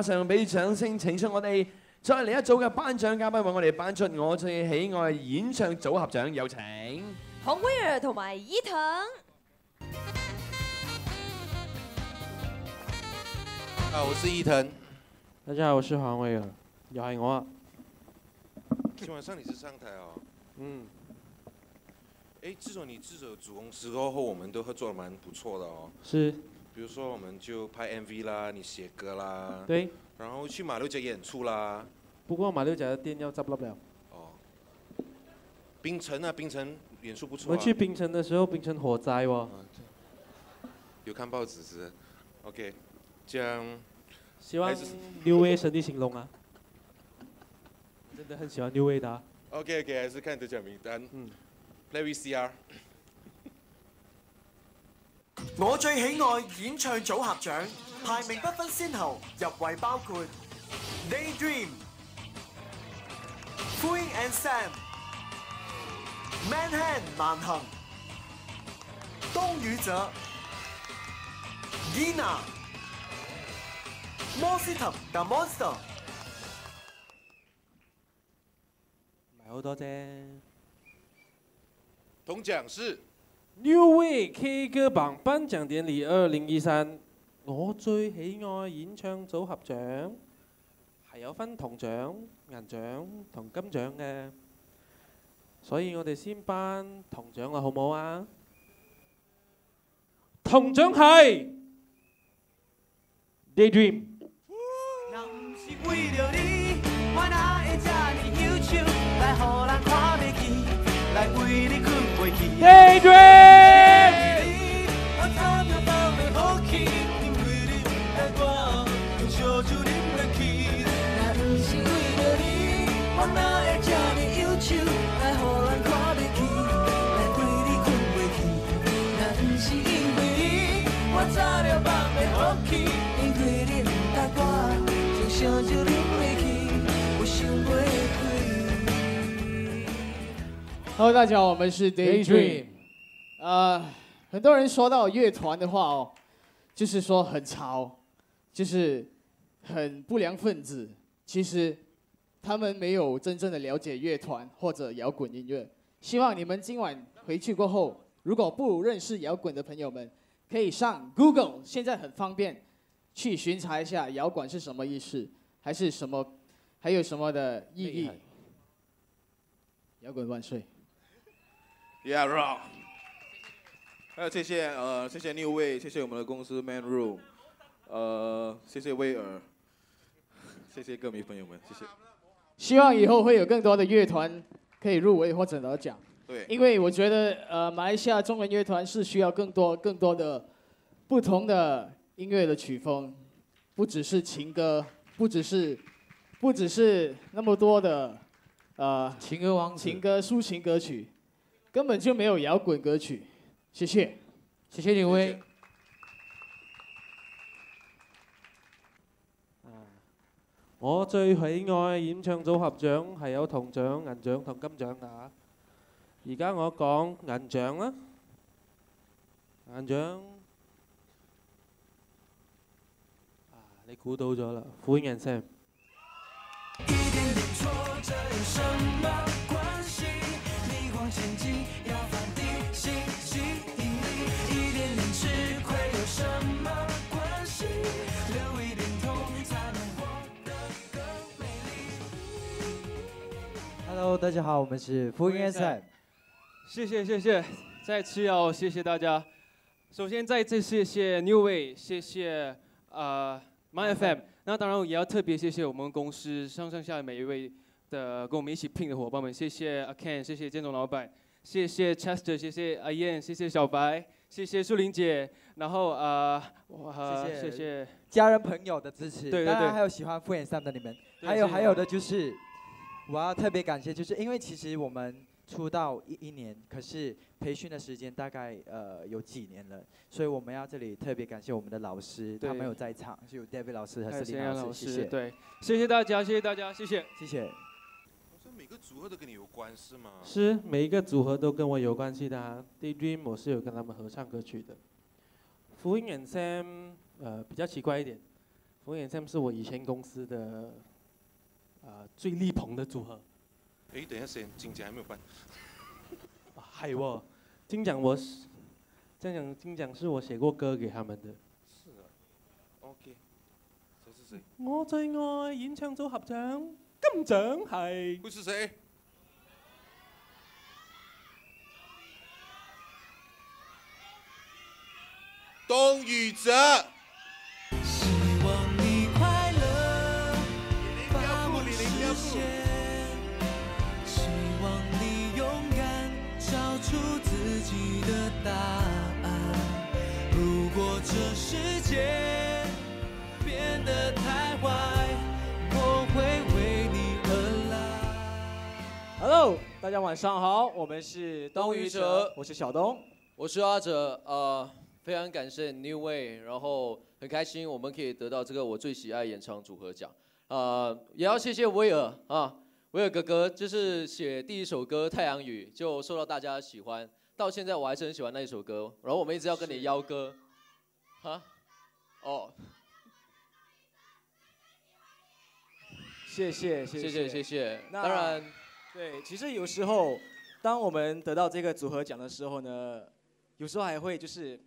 上俾掌聲，請出我哋再嚟一組嘅頒獎嘉賓，為我哋頒出我最喜愛演唱組合獎，有請。黃威爾同埋伊藤。啊，我是伊藤。大家好，我是黃威爾，又係我啊。今晚上你是上台哦。嗯。哎，自从你自首主公司过后，我们都合作的蛮不错的哦。是。比如说，我们就拍 MV 啦，你写歌啦。对。然后去马六甲演出啦。不过马六甲的店要執笠了。哦。槟城啊，槟城演出不错、啊。我们去槟城的时候，槟城火灾哦。有看报纸是？OK，这样。希望六位順利興隆啊！真的很喜欢六位的、啊。OK OK，还是看得奖名单。嗯。Play VCR。我最喜愛演唱組合獎，排名不分先後，入圍包括 Daydream、Queen and Sam、Man Hand 萬行、東雨者、Gina。Monster 嘅 Monster。唔係好多啫。铜獎是 New Way K 歌榜颁奖典礼二零一三，我最喜爱演唱组合奖，系有分铜奖、银奖同金奖嘅，所以我哋先颁铜奖啦，好唔好啊？铜奖系《Daydream》。Daydream 我早就放袂好去，因為你不愛我，用燒酒啉落去。若不是為着你，Hello，大家好，我们是 Daydream。呃，很多人说到乐团的话哦，就是说很潮，就是很不良分子。其实他们没有真正的了解乐团或者摇滚音乐。希望你们今晚回去过后，如果不认识摇滚的朋友们，可以上 Google，现在很方便，去巡查一下摇滚是什么意思，还是什么，还有什么的意义。摇滚万岁！Yeah, rock。还有谢谢呃，谢谢 New Way，谢谢我们的公司 Man Room，呃，谢谢威尔，谢谢歌迷朋友们，谢谢。希望以后会有更多的乐团可以入围或者得奖。对因为我觉得呃，马来西亚中文乐团是需要更多更多的不同的音乐的曲风，不只是情歌，不只是不只是那么多的呃情歌王情歌抒情歌曲，根本就没有摇滚歌曲。谢谢，谢谢李威。我最喜愛演唱組合獎係有銅獎、銀獎同金獎㗎。而家我講銀獎啦，銀獎啊，你估到咗啦，歡迎 Sam。往前進要放低心吸引力，一點點吃虧有什麼關係？留一點痛才能活得更美麗。Hello，大家好，我們是福音 SM。谢谢谢谢，再次要谢谢大家。首先再次谢谢 New Way，谢谢呃 My FM。那当然也要特别谢谢我们公司上上下每一位的跟我们一起拼的伙伴们，谢谢阿 Ken，谢谢建总老板，谢谢 Chester，谢谢阿燕，谢谢小白，谢谢树林姐，然后呃，我呃谢谢谢谢。家人朋友的支持，对对对。当然还有喜欢复眼 Sam 的你们，还有还有的就是，我要特别感谢，就是因为其实我们出道一一年，可是培训的时间大概呃有几年了，所以我们要这里特别感谢我们的老师，他们有在场，是有 David 老师和 s 谢 e 谢 l 老老师，谢谢，对，谢谢大家，谢谢大家，谢谢，谢谢。这每个组合都跟你有关是吗？是每一个组合都跟我有关系的、啊。Daydream 我是有跟他们合唱歌曲的。福音远 Sam 呃比较奇怪一点，福音远 Sam 是我以前公司的呃最力捧的组合。哎，等一下，先金奖还没有颁？啊係喎，金奖我是金獎金奖是我写过歌给他们的。是啊，OK。谁是谁？我最爱演唱组合獎金獎係。會是誰？董宇哲。希望你快樂，把夢實現。希望你勇敢，找出自己的答案。如果這世界變得太壞，Hello，大家晚上好，我们是东宇哲，我是小东。我是阿哲，呃，非常感谢 New Way，然后很开心我们可以得到这个我最喜爱演唱组合奖，呃，也要谢谢威尔啊，威尔哥哥就是写第一首歌《太阳雨》就受到大家喜欢，到现在我还是很喜欢那一首歌，然后我们一直要跟你邀歌，啊，哦，谢谢谢。谢谢谢谢。那当然，对，其实有时候，当我们得到这个组合奖的时候呢，有时候还会就是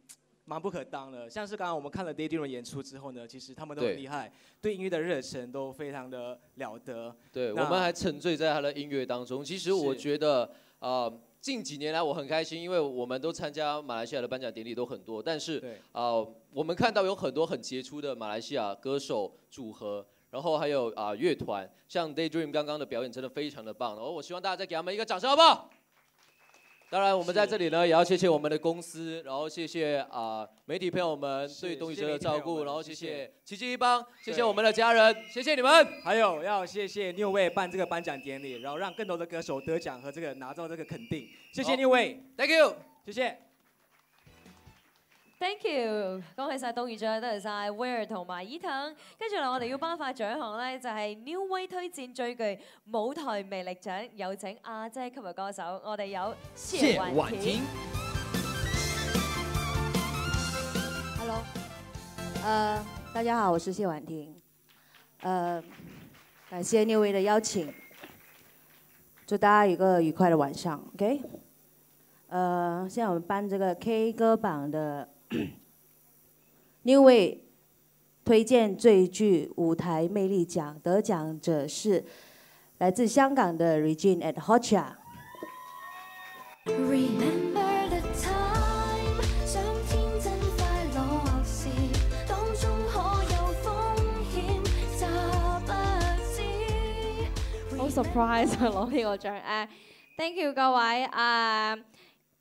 蛮不可当的。像是刚刚我们看了 Daydream 的演出之后呢，其实他们都很对厉害，对音乐的热忱都非常的了得。对，我们还沉醉在他的音乐当中。其实我觉得，呃，近几年来我很开心，因为我们都参加马来西亚的颁奖典礼都很多，但是呃，我们看到有很多很杰出的马来西亚歌手组合。然后还有啊、乐团，像 Daydream 刚刚的表演真的非常的棒，然后我希望大家再给他们一个掌声，好不好？当然，我们在这里呢，也要谢谢我们的公司，然后谢谢啊、媒体朋友们对董宇哲的照顾，然后谢谢奇迹一帮，谢谢我们的家人，谢谢你们。还有要谢谢六位办这个颁奖典礼，然后让更多的歌手得奖和这个拿到这个肯定。谢谢好六位，Thank you，谢谢。Thank you，恭喜晒董宇章，多謝晒 Ware 同埋伊藤。跟住嚟，我哋要頒發獎項咧，就係 New Way 推薦最具舞台魅力獎，有請亞姐級嘅歌手，我哋有謝婉婷。Hello，呃，大家好，我是谢婉婷，呃，感谢六位的邀请，祝大家一个愉快的晚上，OK？呃，现在我们颁这个 K 歌榜的 六位推荐最具舞台魅力奖，得奖者是来自香港的 Regine at Hotcha。Remember the time，想天真快樂時，當中可有風險，詐不知。好 surprise 啊攞呢個獎誒，thank you 各位啊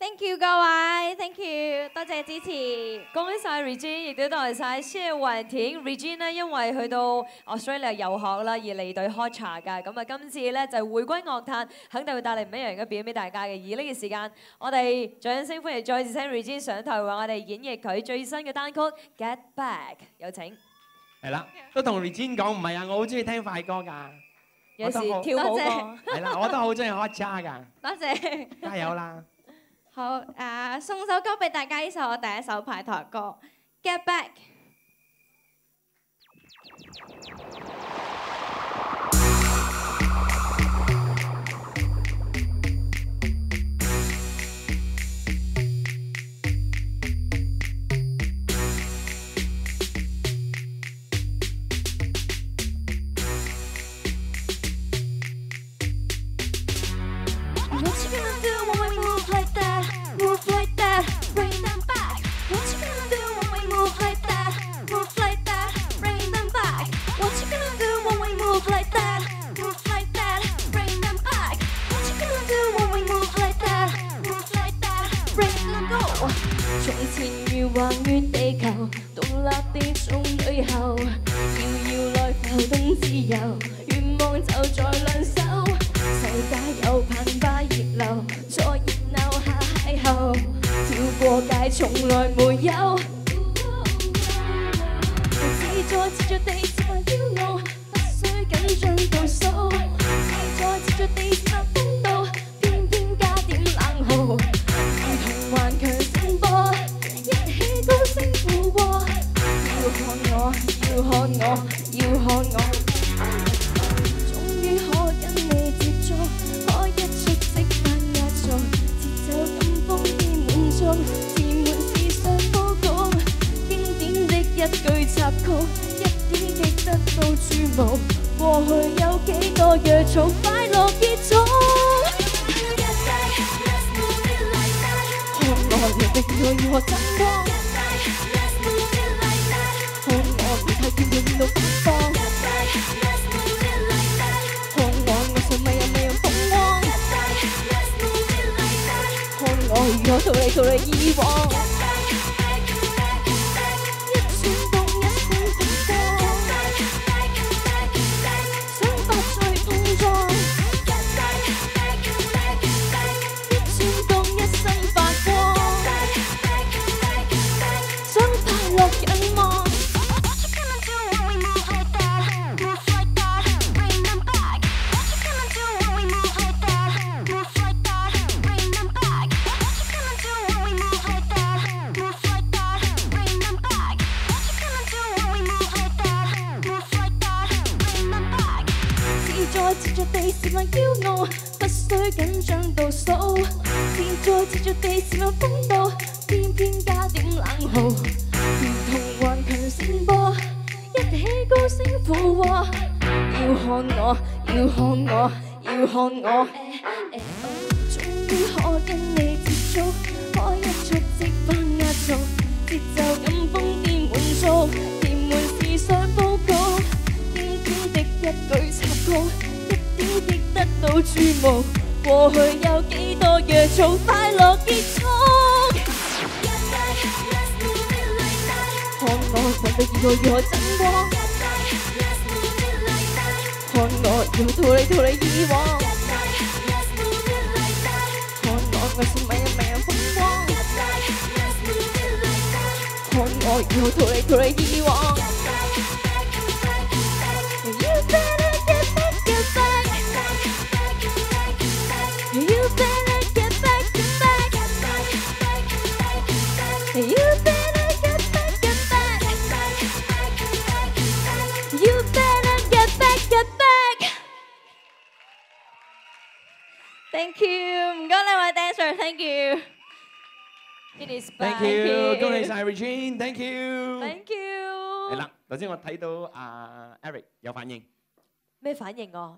！Thank you 各位，Thank you，多謝支持。恭喜晒 Regine，亦都多謝晒謝婉婷。Regine 咧，因為去到 Australia 遊學啦，而離隊 Hot 茶㗎。咁啊，今次咧就回歸樂壇，肯定會帶嚟唔一樣嘅表演俾大家嘅。而呢個時間，我哋掌聲歡迎再次請 Regine 上台為我哋演繹佢最新嘅單曲《Get Back》，有請。係啦，都同 Regine 講唔係啊，我好中意聽快歌㗎。有時跳舞歌係啦，我都好中意 Hot Cha 㗎，多謝。加油啦！好啊、送首歌俾大家，呢首我第一首排台歌《Get Back》。前如橫越地球，獨立地做旅後，遙遙來浮動自由，願望就在兩手。世界有澎湃熱流，在熱鬧下邂逅，跳過界從來沒有。自在自着地自問驕傲，不需緊張倒數。自在自着地我要看我，终于可跟你接触，可一触即发压轴，节奏感疯癫满足，甜言似沙煲讲，经典的一句插曲，一点极得到注目，过去有几多若从快乐结束。我如何逃離逃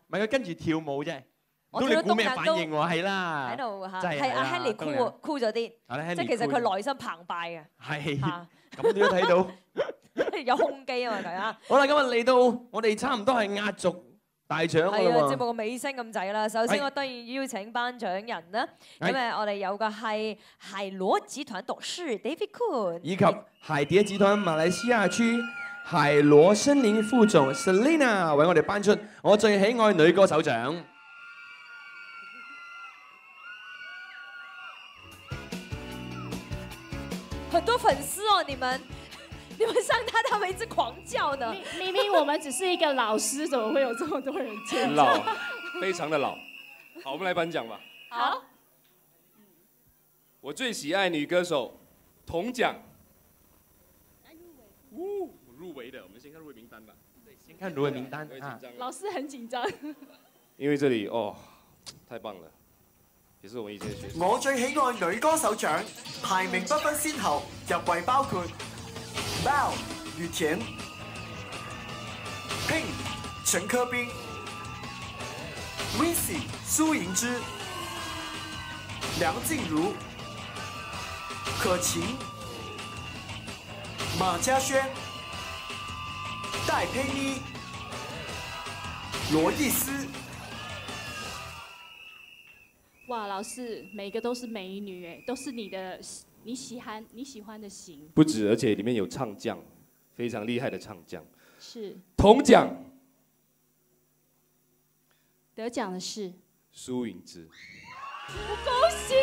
唔係佢跟住跳舞啫，都你估咩反應喎？係啦，喺度嚇，真係係阿 Henry 當 cool cool 咗啲，即係其實佢內心澎湃嘅，係。嚇。咁都睇到。有胸肌啊嘛大家。好啦，今日嚟到我哋差唔多係壓軸大獎㗎係啊，啦喎節目嘅尾聲咁滯啦。首先我當然邀請頒獎人啦。係。咁誒，我哋有個係海螺集團董事 David Koon，以及海蝶集團馬來西亞區海螺森林副總 Selina 為我哋頒出我最喜愛女歌手獎。很多粉絲哦，你們 你們上他他們一直狂叫呢。明明我们只是一个老师，怎么会有这么多人尖老叫？，非常的老。好，我们来颁奖吧。好，我最喜爱女歌手，铜奖。呜，入围的，我们先看入围名单吧。先看入围名单啊。老师很紧张。因为这里哦，太棒了，也是我们以前的学生。我最喜愛女歌手獎排名不分先后，入圍包括 val 雨田、Pink 陳科斌、Wincy 蘇盈之、梁靜茹、可晴、馬嘉軒、戴佩妮、羅藝斯。哇，老师，每个都是美女哎，都是你的你喜欢你喜欢的型。不止，而且里面有唱将，非常厉害的唱将。是铜奖得奖的是苏云芝。恭喜！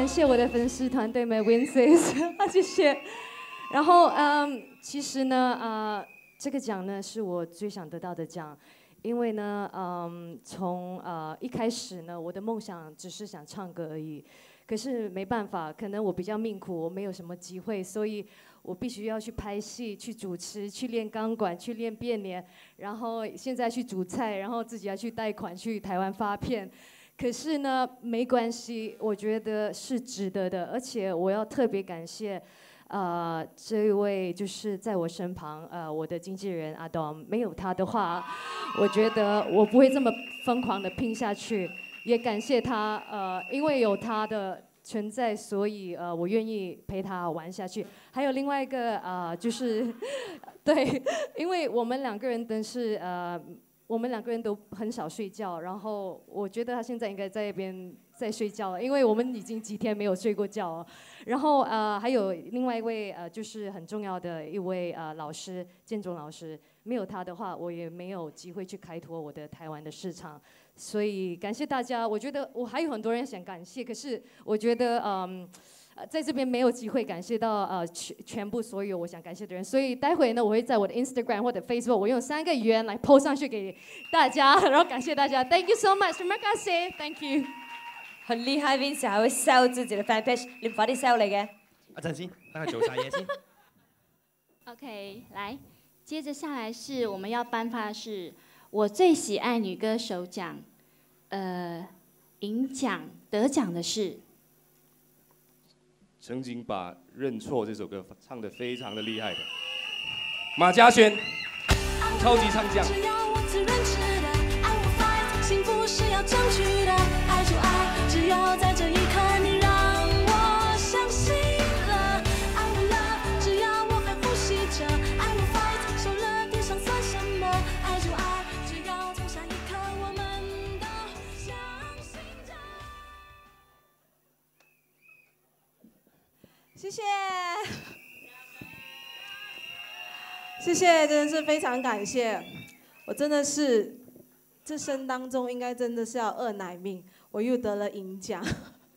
感谢我的粉丝团队们 Winces，谢谢。然后嗯，其实呢，呃，这个奖呢是我最想得到的奖，因为呢，嗯，从呃一开始呢，我的梦想只是想唱歌而已，可是没办法，可能我比较命苦，我没有什么机会，所以我必须要去拍戏、去主持、去练钢管、去练变脸，然后现在去煮菜，然后自己要去贷款去台湾发片。可是呢，没关系，我觉得是值得的，而且我要特别感谢，呃，这一位就是在我身旁，呃，我的经纪人阿东，没有他的话，我觉得我不会这么疯狂的拼下去。也感谢他，呃，因为有他的存在，所以呃，我愿意陪他玩下去。还有另外一个呃，就是 对，因为我们两个人都是呃。我们两个人都很少睡觉，然后我觉得他现在应该在那边在睡觉了，因为我们已经几天没有睡过觉了。然后呃，还有另外一位呃，就是很重要的一位呃老师，建中老师，没有他的话，我也没有机会去开拓我的台湾的市场。所以感谢大家，我觉得我还有很多人想感谢，可是我觉得嗯。在这边没有机会感谢到呃全全部所有我想感谢的人，所以待会呢，我会在我的 Instagram 或者 Facebook，我用三个语言来 post 上去给大家，然后感谢大家，Thank you so much，terima kasih，Thank you。很厲害，Vince 還會 sell 自己的 fan page，你唔快啲 sell 你嘅。一陣先，等佢做晒嘢先。OK，來，接着下來是我們要頒發的是我最喜愛女歌手獎，呃，贏獎得獎的是曾经把《认错》这首歌唱得非常的厉害的马嘉轩，超级唱将。幸福是要争取的，爱就爱，只要在这谢谢，谢谢，真的是非常感谢。我真的是这生当中应该真的是要二奶命，我又得了银奖。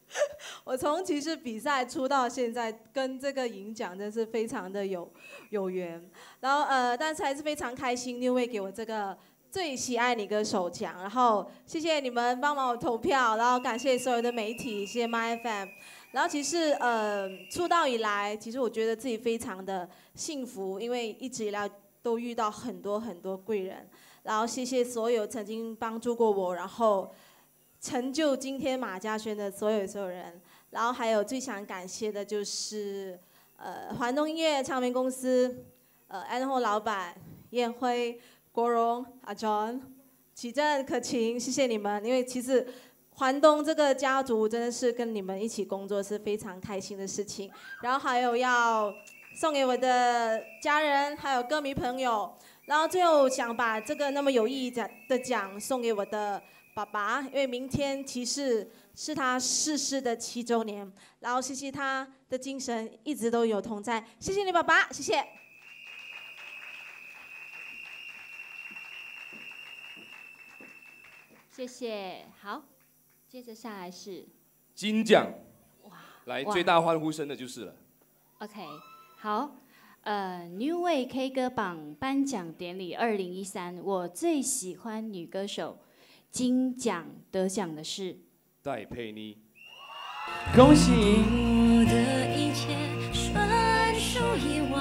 我从其实比赛出道现在，跟这个银奖真是非常的有有缘。然后呃，但是还是非常开心，六位给我这个最喜爱你歌手奖。然后谢谢你们帮忙我投票，然后感谢所有的媒体，谢谢 My FM。然后其实呃，出道以来，其实我觉得自己非常的幸福，因为一直以来都遇到很多很多贵人。然后谢谢所有曾经帮助过我，然后成就今天马嘉轩的所有所有人。然后还有最想感谢的就是呃环东音乐唱片公司，呃安后老板燕辉、国荣、阿 John、启正、可晴，谢谢你们，因为其实。环东这个家族真的是跟你们一起工作是非常开心的事情，然后还有要送给我的家人，还有歌迷朋友，然后最后想把这个那么有意义的的奖送给我的爸爸，因为明天其实是他逝世的七周年，然后谢谢他的精神一直都有同在，谢谢你爸爸，谢谢。谢谢。好，接着下来是金奖，哇！来最大欢呼声的就是了。OK，好，呃，New Way K 歌榜颁奖典礼二零一三，我最喜欢女歌手金奖得奖的是戴佩妮，恭喜！我的一切纯属意外，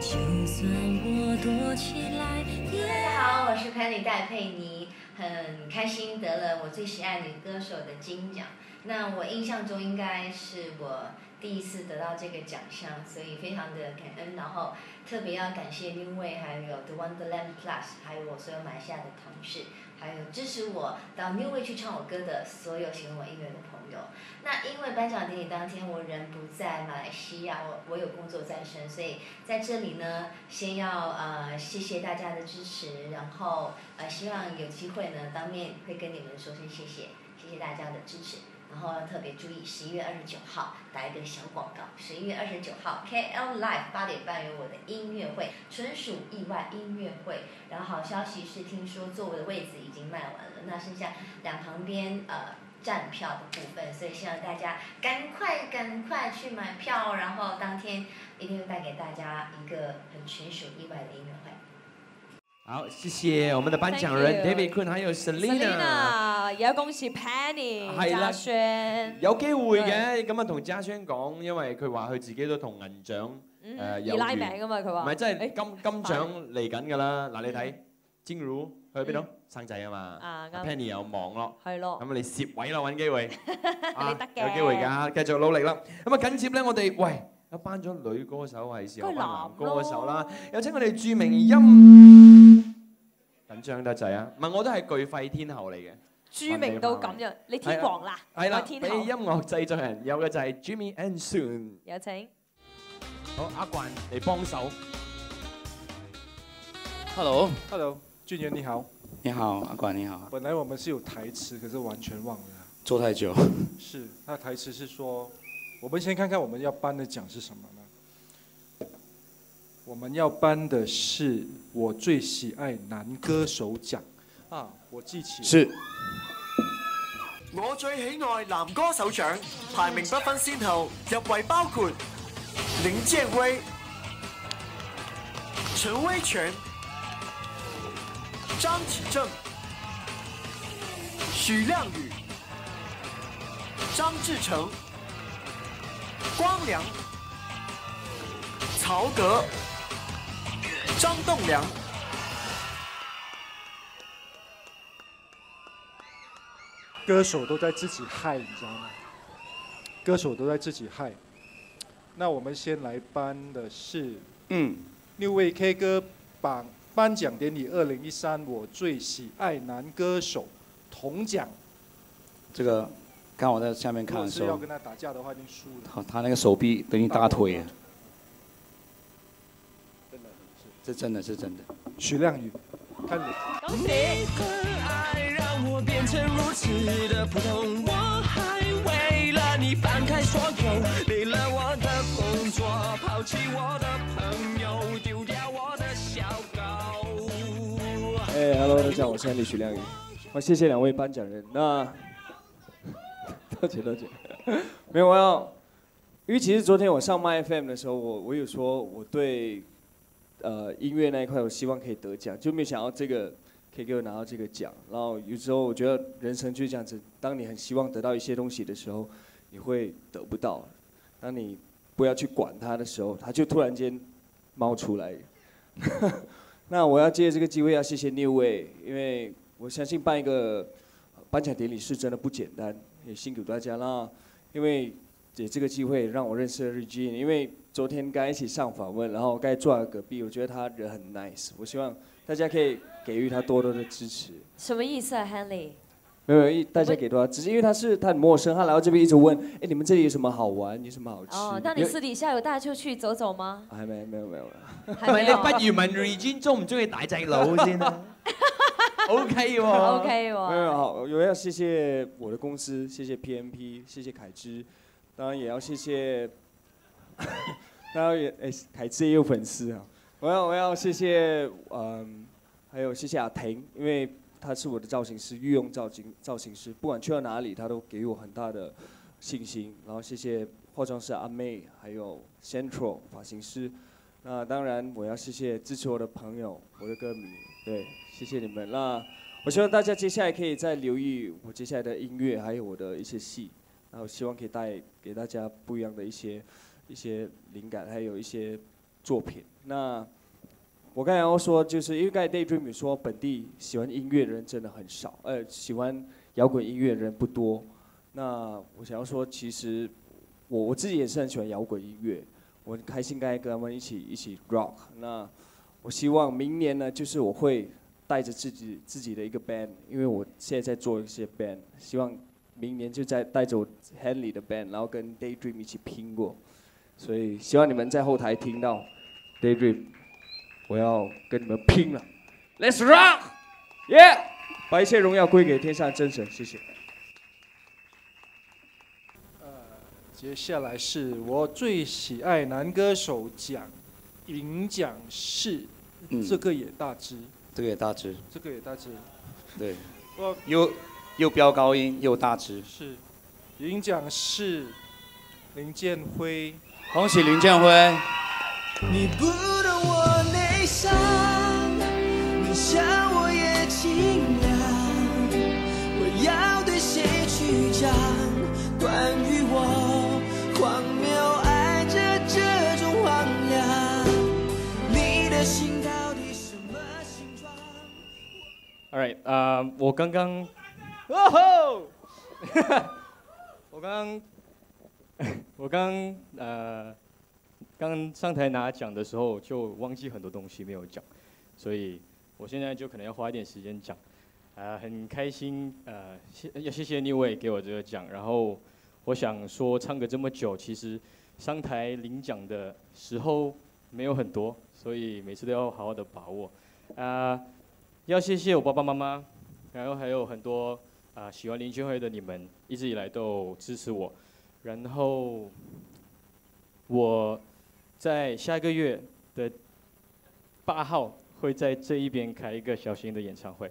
就算我躲起来大家好，我是 Penny 戴佩妮，很开心得了我最喜爱女歌手的金奖。那我印象中应该是我第一次得到这个奖项，所以非常的感恩。然后特别要感谢 New Way，还有 The Wonderland Plus，还有我所有马来西亚的同事，还有支持我到 New Way 去唱我歌的所有喜欢我音乐的朋友。那因为颁奖典礼当天我人不在马来西亚，我我有工作在身，所以在这里呢，先要呃谢谢大家的支持，然后呃希望有机会呢当面会跟你们说声谢谢，谢谢大家的支持。然后要特别注意，十一月二十九号打一个小广告。十一月二十九号，KL Live 八点半有我的音乐会，纯属意外音乐会。然后好消息是，听说座位的位置已经卖完了，那剩下两旁边呃站票的部分，所以希望大家赶快赶快去买票，然后当天一定会带给大家一个很纯属意外的音乐。好，謝謝我們的頒獎人 David Kun，還有 Selina。而家恭喜 Penny 嘉轩。有機會嘅，咁啊同嘉轩講，因為佢話佢自己都同銀獎嗯誒有易拉名㗎嘛佢話。唔係，即係金金獎嚟緊㗎啦。嗱，你睇金如去邊度？嗯。生仔啊嘛，Penny 又忙咯，係咯。咁你攝位啦，揾機會，啊你得嘅。有機會㗎，繼續努力啦。咁啊緊接咧，我哋喂有班咗女歌手係時候頒男男歌手啦，有請我哋著名音緊張得滯啊！唔係我都係巨肺天后嚟嘅。著名到咁樣，你天王啦，係啦，我天后俾音樂製作人有嘅就係 Jimmy and Soon。有請。好，阿冠嚟幫手。Hello，Hello，俊元你好。你好，阿冠你好。本来我们是有台词，可是完全忘了。坐太久。是，他的台词是说，我们先看看我们要颁的奖是什么呢？我们要颁的是我最喜爱男歌手奖啊，我记起是。我最喜愛男歌手獎排名不分先後，入圍包括林建威、陳威全、張啟正、許亮宇、張志成、光良、曹格、张栋梁。歌手都在自己害，你知道吗？歌手都在自己害。那我们先来颁的是，嗯，六位 K 歌榜颁奖典礼二零一三我最喜爱男歌手铜奖。这个刚我在下面看的时候要跟，他打架的话，已经输了。他他那个手臂等于大腿啊，这真的是真的。徐亮宇，看你。你和爱让我变成如此的普通，我还为了你放开所有，离了我的工作，抛弃我的朋友，丢掉我的小狗。哎，Hello，大家好，我是李徐亮宇。好，谢谢两位颁奖人。那，多谢多谢。没有，我要，因为其实昨天我上麦 FM 的时候，我我有说我对，呃，音乐那一块，我希望可以得奖，就没有想到这个可以给我拿到这个奖。然后有时候我觉得人生就是这样子，当你很希望得到一些东西的时候，你会得不到；当你不要去管它的时候，它就突然间冒出来。那我要借这个机会要谢谢 Neway，因为我相信办一个颁奖典礼是真的不简单，也辛苦大家啦。因为也这个机会让我认识了 Regine，因为昨天刚一起上访问，然后刚才坐在隔壁，我觉得他人很 nice，我希望大家可以给予他多多的支持。什么意思啊，Henley？没有，一大家给多少，只是因为他是他很陌生，他来到这边一直问，哎，你们这里有什么好玩，有什么好吃？哦，那你私底下有带出去走走吗？还没，没有没有還沒有 唔係你不如問 Regine 中唔中意大隻佬先啦。OK 哦 OK 哦没有好，我要谢谢我的公司，谢谢 PMP，谢谢凯之，当然也要谢谢，当然也哎，凯之也有粉丝啊。我要我要谢谢嗯，还有谢谢阿婷，因为她是我的造型师，御用造型造型师，不管去到哪里，她都给予我很大的信心。然后谢谢化妆师阿妹，还有 Central 发型师。那当然，我要谢谢支持我的朋友，我的歌迷，对，谢谢你们。那我希望大家接下来可以再留意我接下来的音乐，还有我的一些戏，然后希望可以带给大家不一样的一些一些灵感，还有一些作品。那我刚才要说，就是因为刚才 Daydream 说本地喜欢音乐的人真的很少，呃，喜欢摇滚音乐的人不多。那我想要说，其实我我自己也是很喜欢摇滚音乐，我很开心刚才跟他们一起一起 rock。那我希望明年呢，就是我会带着自己自己的一个 band，因为我现在在做一些 band，希望明年就在带着我 Henley 的 band，然后跟 Daydream 一起拼过。所以希望你们在后台听到 Daydream，我要跟你们拼了，Let's rock，耶、把一切荣耀归给天上真神，谢谢。接下来是我最喜爱男歌手奖，银奖是，嗯。这个也大只，这个也大只，这个也大只，对。我，又又飙高音又大只，是，银奖是林建辉，恭喜林建辉。你不懂我内伤，你笑我也清凉。我要对谁去讲？关于 All right，啊、我刚刚，哇吼，我刚刚，我刚呃，刚上台拿奖的时候就忘记很多东西没有讲，所以我现在就可能要花一点时间讲。啊、很开心，呃，谢要谢谢 New Way 给我这个奖。然后我想说，唱歌这么久，其实上台领奖的时候没有很多，所以每次都要好好的把握。啊、要谢谢我爸爸妈妈，然后还有很多啊、喜欢林俊辉的你们，一直以来都支持我。然后我在下个月的八号会在这一边开一个小型的演唱会。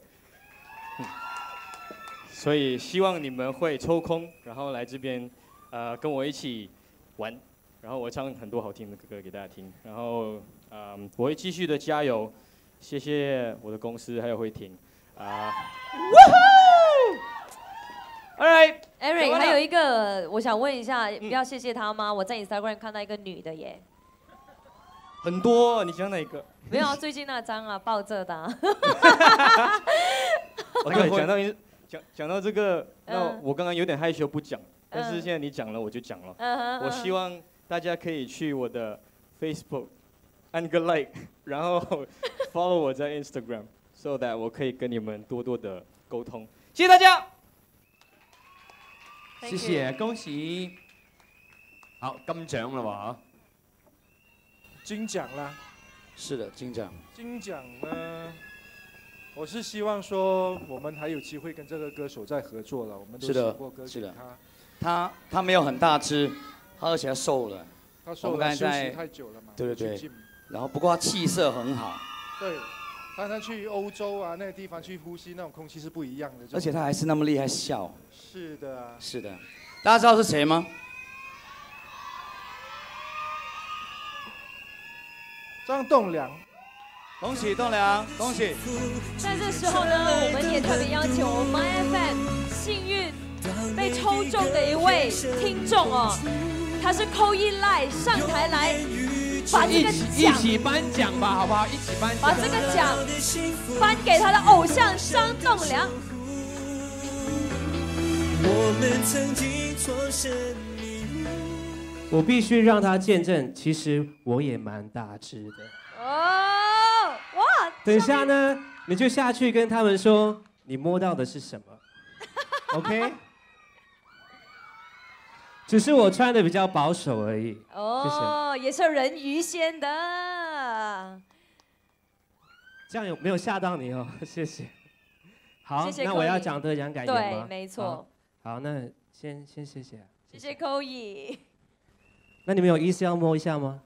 所以希望你们会抽空，然后来这边，呃，跟我一起玩，然后我唱很多好听的歌给大家听，然后，嗯，我会继续的加油，谢谢我的公司还有慧婷，啊、All right，Eric，完了？还有一个，我想问一下，不要谢谢他吗？我在 Instagram 看到一个女的耶，很多，你喜欢哪一个？没有啊最近那张啊，抱着的啊。哦，对，讲到你讲讲到这个，那嗯我刚刚有点害羞不讲，但是嗯现在你讲了，我就讲了。嗯哼我嗯希望大家可以去我的 Facebook 按个 like，然后 follow 我在 Instagram，so that 我可以跟你们多多的沟通。谢谢大家。谢谢，恭喜！好，金獎啦金奖啦。是的，金奖。金奖呢，我是希望说我们还有机会跟这个歌手再合作了。我们都是的寫過歌是的給他，他他没有很大只，他而且他瘦了。他瘦我们了休息刚才在太久了嘛对对对。然后不过他气色很好，对，但他去欧洲啊那个地方去呼吸那种空气是不一样的。而且他还是那么厉害笑。是的啊。是的，大家知道是谁吗？张栋梁。恭喜栋梁，恭喜！在这时候呢，我们也特别邀请我们 My FM 幸运被抽中的一位听众哦，他是扣一赖上台来把这个一起一奖起頒獎吧，好不好？一起頒獎。把这个奖颁给他的偶像张栋梁。我们曾经错身我必须让他见证，其实我也蛮大只的。哦，哇！等一下呢，你就下去跟他们说，你摸到的是什么？OK？只是我穿的比较保守而已。谢谢。哦，也是人鱼线的。这样有没有吓到你哦？谢谢。好，谢谢那我要讲得奖感言吗？对没错好。好，那先先谢谢啊。谢谢扣一。那你们有意思要摸一下吗？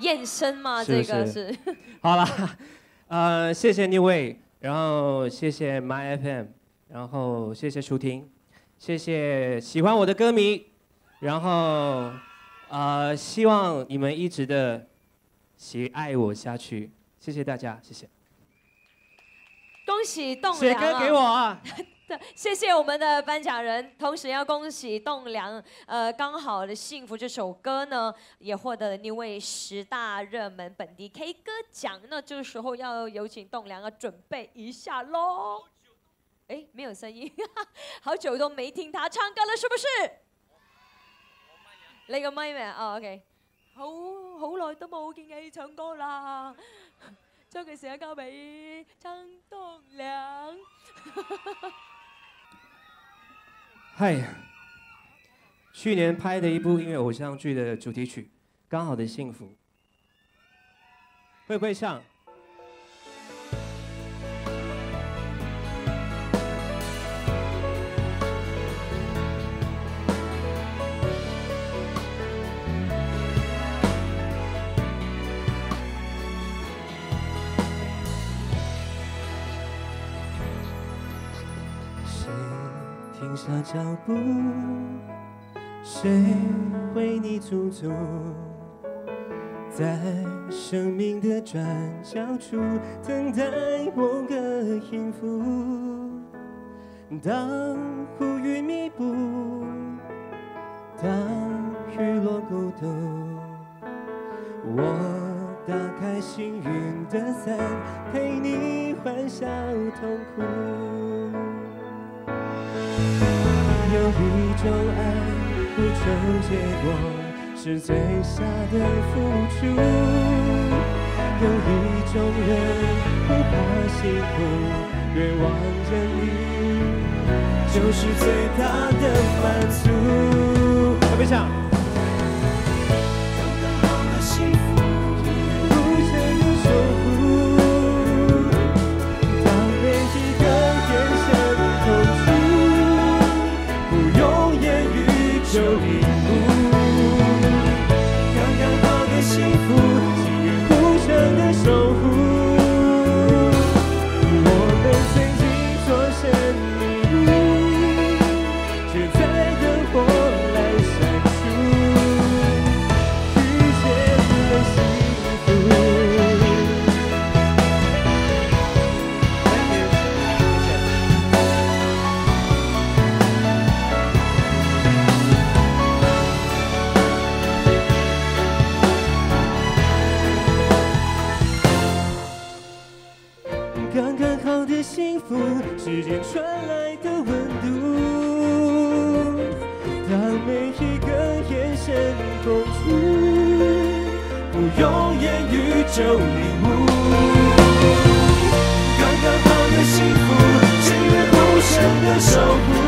验身吗？是这个是是。好了，呃，谢谢 New Way，然后谢谢 My FM，然后谢谢舒婷，谢谢喜欢我的歌迷，然后呃，希望你们一直的喜爱我下去，谢谢大家，谢谢。恭喜栋梁、啊！歌给我啊！对，谢谢我们的颁奖人，同时要恭喜栋梁，呃，刚好的幸福这首歌呢，也获得了那位十大热门本地 K 歌奖。那这个时候要有请栋梁要准备一下喽。哎，没有声音，好久都没聽他唱歌了，是不是？你個咪咩？哦，OK，好好耐都冇見你唱歌啦，將佢時間交俾張棟梁。嗨，去年拍的一部音乐偶像剧的主题曲《刚好的幸福》，会不会唱？下脚步？谁为你驻足？在生命的转角处，等待某个音符。当乌云密布，当日落孤独，我打开幸运的伞，陪你欢笑痛哭。有一种爱不求结果，是最傻的付出；有一种人不怕辛苦，对望着你，就是最大的满足。特别想？指尖传来的温度。当每一个眼神共触，不用言语就领悟。刚刚好的幸福，情愿无声的守护。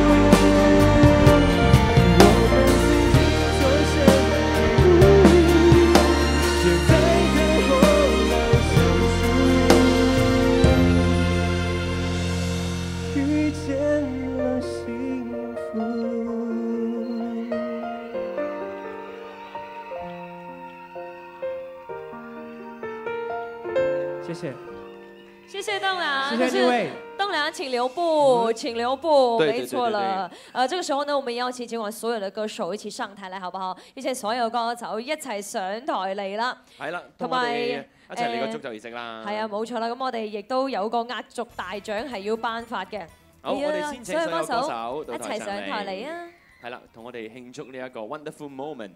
请留步，请留步，没错了。呃，这个时候呢，我们邀請今晚所有的歌手一起上台嚟，好不好？一齊所有歌手一齊上台嚟啦。係啦，同同埋一齊嚟個誒祝就儀式啦。係啊，冇錯啦。咁我哋亦都有個壓軸大獎係要頒發嘅。好，我哋係啊先請所有歌手一齊上台嚟啊！！係啦，同我哋慶祝呢一個 wonderful moment。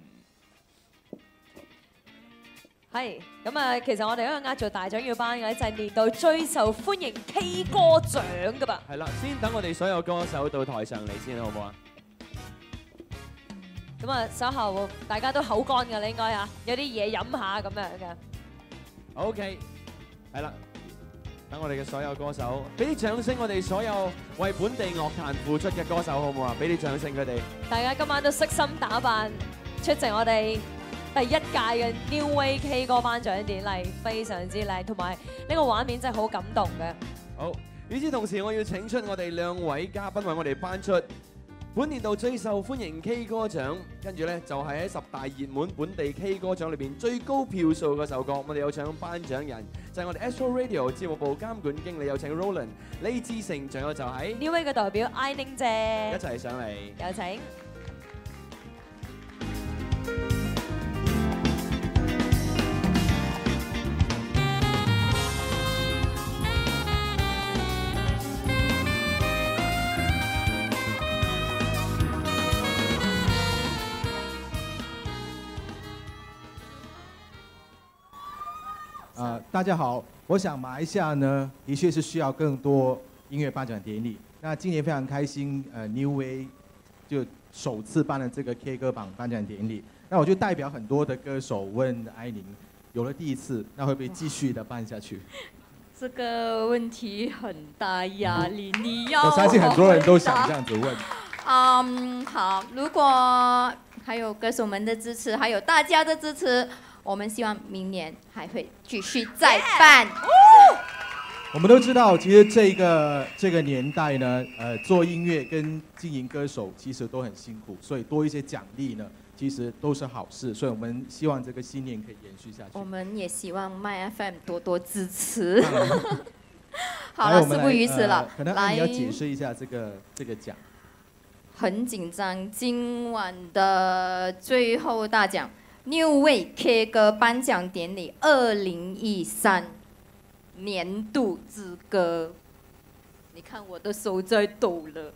係咁啊，其實我哋一個壓軸大獎要頒嘅就係年度最受歡迎 K 歌獎噶噃。係啦，先等我哋所有歌手到台上嚟先，好唔好啊？咁啊，稍後大家都口乾㗎啦，應該啊，有啲嘢飲下咁樣嘅。OK，係啦，等我哋嘅所有歌手，俾啲掌聲，我哋所有為本地樂壇付出嘅歌手，好唔好啊？俾啲掌聲佢哋。大家今晚都悉心打扮出席我哋第一屆嘅 New Way K 歌頒獎典禮，非常之靚，同埋呢個畫面真係好感動嘅。好，與此同時，我要請出我哋兩位嘉賓為我哋頒出本年度最受歡迎 K 歌獎，跟住呢，就係喺十大熱門本地 K 歌獎裏邊最高票數嘅首歌，我哋有請頒獎人就係我哋 Astro Radio 節目部監管經理，有請 Roland 李志成，仲有就係 New Way 嘅代表 I Ning 姐一，齊上嚟。有請。大家好，我想马来西亚呢，的确是需要更多音乐颁奖典礼。那今年非常开心，呃，New Way 就首次办了这个 K 歌榜颁奖典礼。那我就代表很多的歌手问艾琳，有了第一次，那会不会继续的办下去？这个问题很大压力，你要 我相信很多人都想这样子问。嗯，好，如果还有歌手们的支持，还有大家的支持，我们希望明年还会继续再办。我们都知道，其实这个这个年代呢，呃，做音乐跟经营歌手其实都很辛苦，所以多一些奖励呢，其实都是好事。所以我们希望这个信念可以延续下去。我们也希望麦 FM 多多支持。好了，事不宜迟了呃，可能来你要解释一下这个这个奖。很紧张，今晚的最后大奖 New Way K 歌颁奖典礼二零一三年度之歌，你看我的手在抖了。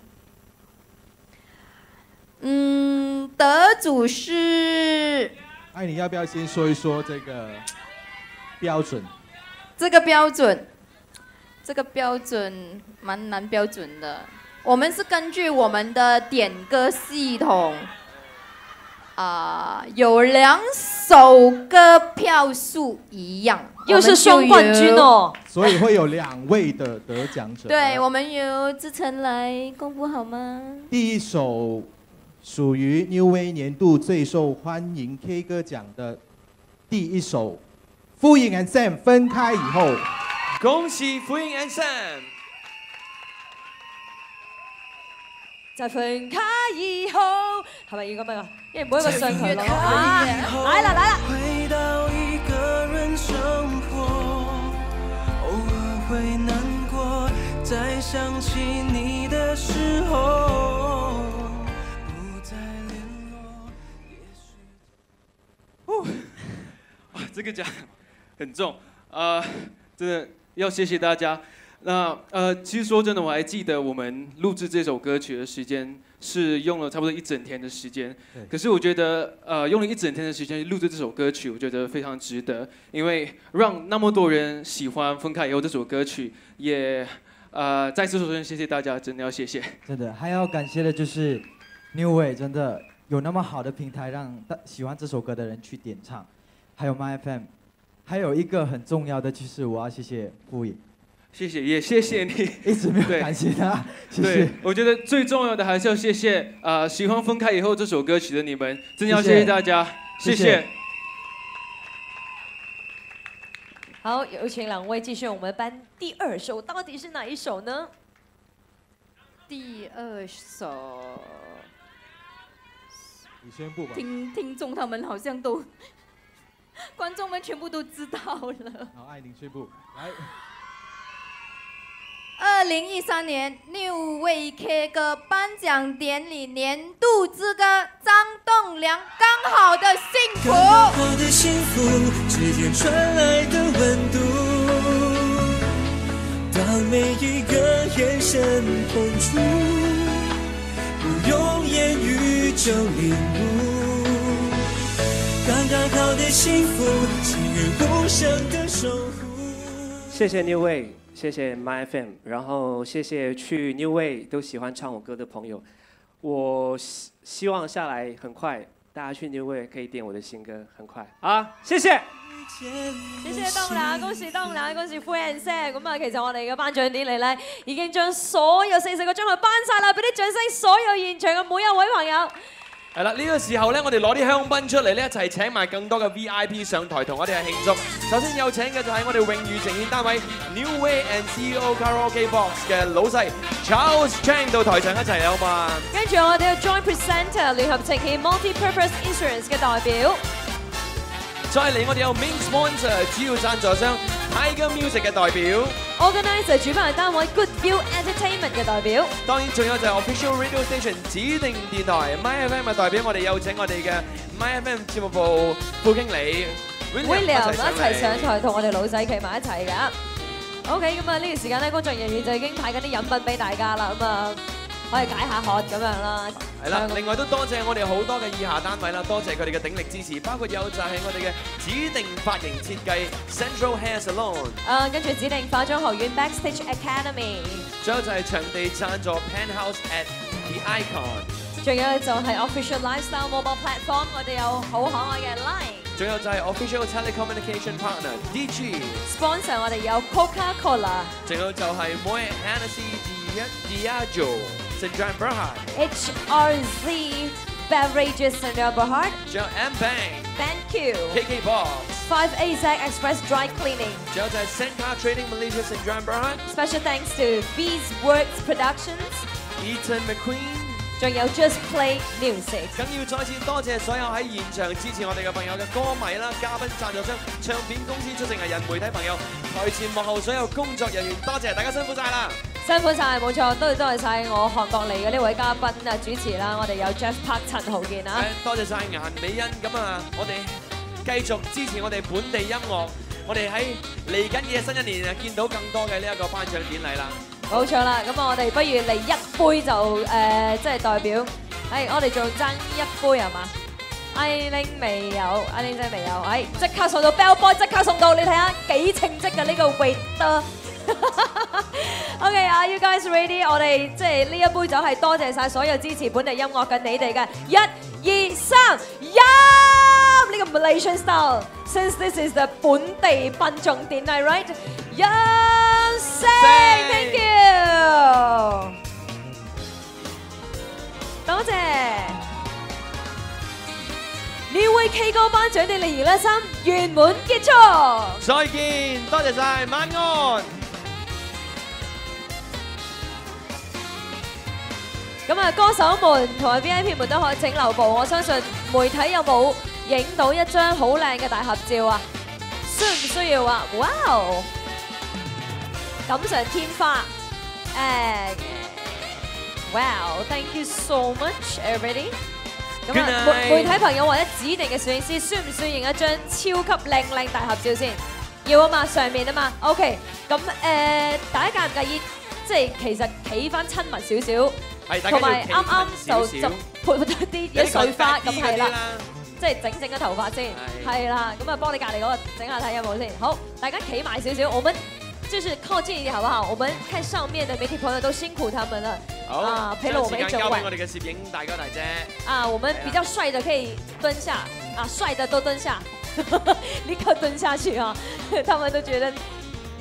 嗯，得主是哎，你要不要先说一说这个标准？这个标准，这个标准蛮难标准的。我们是根据我们的点歌系统，啊、有两首歌票数一样，又是双冠军哦。所以会有两位的得奖者。对，我们由志成来公布好吗？第一首属于 New Way 年度最受欢迎 K 歌奖的第一首《敷衍 and Sam》分开以后，恭喜敷衍 and Sam。在分開以後，係咪要咁樣啊？因為每一個上台咯。啊來啦來啦！回到一个人生活，偶尔会难过，在想起你的时候，不再联络。哇，这个奖很重啊、真的要谢谢大家。那呃，其实说真的，我还记得我们录制这首歌曲的时间是用了差不多一整天的时间。可是我觉得，呃，用了一整天的时间录制这首歌曲，我觉得非常值得，因为让那么多人喜欢《分开以后》这首歌曲，也呃，再次首先谢谢大家，真的要谢谢。真的，还要感谢的就是 New Way，真的有那么好的平台让大喜欢这首歌的人去点唱，还有 My FM，还有一个很重要的就是我要谢谢傅颖，谢谢，也谢谢你，一直没有感谢他，谢对谢。，我觉得最重要的还是要谢谢呃喜欢分开以后这首歌曲的你们，真的要谢谢谢谢大家，谢谢谢谢。好，有请两位继续我们班第二首，到底是哪一首呢？第二首，你宣布吧。听听众他们好像都，观众们全部都知道了。好，艾琳宣布，来。二零一三年 New Way K 歌颁奖典礼年度之歌，张栋梁《刚好的幸福》。刚好的幸福，之间传来的温度，当每一个眼神碰触，不用言语就领悟。刚刚好的幸福，给予无声的守护。谢谢 New Way，谢谢 My FM，然后谢谢去 New Way 都喜欢唱我歌的朋友。我希希望下来很快，大家去 New Way 可以点我的新歌，很快啊，谢谢。謝謝東梁，恭喜東梁，恭喜 Friends！咁啊，其實我哋嘅頒獎典禮咧，已經將所有四十個獎項頒晒啦，俾啲掌聲，所有現場嘅每一位朋友。係啦，呢個時候咧，我哋攞啲香檳出嚟咧，一齊請埋更多嘅 VIP 上台同我哋係慶祝。首先有請嘅就係我哋榮譽呈現單位 New Way and CEO Karaoke Box 嘅老細 Charles Chang 到台上一齊好嘛？跟住我哋嘅 Joint Presenter 聯合呈現 Multi-Purpose Insurance 嘅代表。再嚟我哋有 Main Sponsor 主要贊助商 Tiger Music 嘅代表。Organizer 主辦單位 Good View Entertainment 嘅代表。當然仲有就係 Official Radio Station 指定電台 My FM 嘅代表，我哋有請我哋嘅 My FM 節目部副經理 William 一齊上台同我哋老細企埋一齊㗎。OK，咁啊呢段時間咧，工作人員就已經派緊啲飲品俾大家啦，咁啊可以解下渴咁樣啦。係啦，另外都多謝我哋好多嘅以下單位啦，多謝佢哋嘅鼎力支持，包括有就係我哋嘅指定髮型設計 Central Hair Salon，啊，跟住指定化妝學院 Backstage Academy，仲有就係場地贊助 Penthouse at the Icon，仲有就係 Official Lifestyle Mobile Platform，我哋有好可愛嘅 Line。仲有就係 Official Telecommunication Partner DG，Sponsor 我哋有 Coca-Cola、仲有就係 Moet Hennessy Diageo St John Berhad，HRZ Beverages and Berhard。仲有 M Bank。Thank you。KK Box，Five A Z Express Dry Cleaning。仲有就係 Senka Trading Malaysia St John Berhad。Special thanks to Bees Works Productions。Ethan McQueen。仲有 Just Play Music。更要再次多謝所有喺現場支持我哋嘅朋友嘅歌迷啦、嘉賓贊助商、唱片公司出席藝人、媒體朋友、台前幕後所有工作人員，多謝大家辛苦晒啦！辛苦晒，冇錯，都要多謝晒我韓國嚟嘅呢位嘉賓啊主持啦，我哋有 Jeff Park 陳浩健啊。多謝晒顏美欣，咁啊，我哋繼續支持我哋本地音樂，我哋喺嚟緊嘅新一年啊，見到更多嘅呢一個頒獎典禮啦。冇錯啦，咁啊，我哋不如嚟一杯就誒、呃即係代表，誒我哋仲爭一杯係嘛？艾玲未有，阿玲真係未有，誒即刻送到 Bell Boy，即刻送到，你睇下幾稱職嘅呢個 waiter。OK，Are、you guys ready？我哋即係呢一杯酒係多謝晒所有支持本地音樂嘅你哋嘅，一、二、三，一呢個 Malaysian style。Since this is the 本地賓重典禮，right？飲聲，thank you，多謝。呢位 K 歌頒獎典禮二零一三圓滿結束。再見，多謝晒，晚安。咁啊，歌手們同埋 VIP 們都可以請留步。我相信媒體有冇影到一張好靚嘅大合照啊？需唔需要啊？哇哦！錦上添花，誒，Wow！Thank you so much, everybody。咁啊，媒媒體朋友或者指定嘅攝影師，需唔需要影一張超級靚靚大合照先？要啊嘛，上面啊嘛。OK，咁誒，大家介唔介意？即係其實企翻親密少少。同埋啱啱就就潑潑多啲嘢碎花咁係啦，即係整整個頭髮先，係啦，咁啊幫你隔離嗰個整下睇有冇先。好，大家企埋少少，我們就是靠近一點好不好？我們看上面的媒體朋友都辛苦他們了，啊，陪了我們一整晚我。哋嘅攝影大哥大姐。啊，我們比較帥的可以蹲下，啊，帥的都蹲下，立刻蹲下去啊！他們都覺得，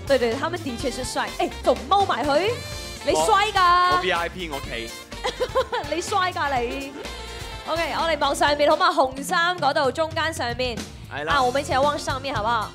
對對，他們的確是帥。誒，仲唔踎埋佢？你衰噶我，VIP 我企。你衰㗎你。OK，我哋望上面好嘛？紅衫嗰度中間上面，係啦啊，我們一起來望上面好不好？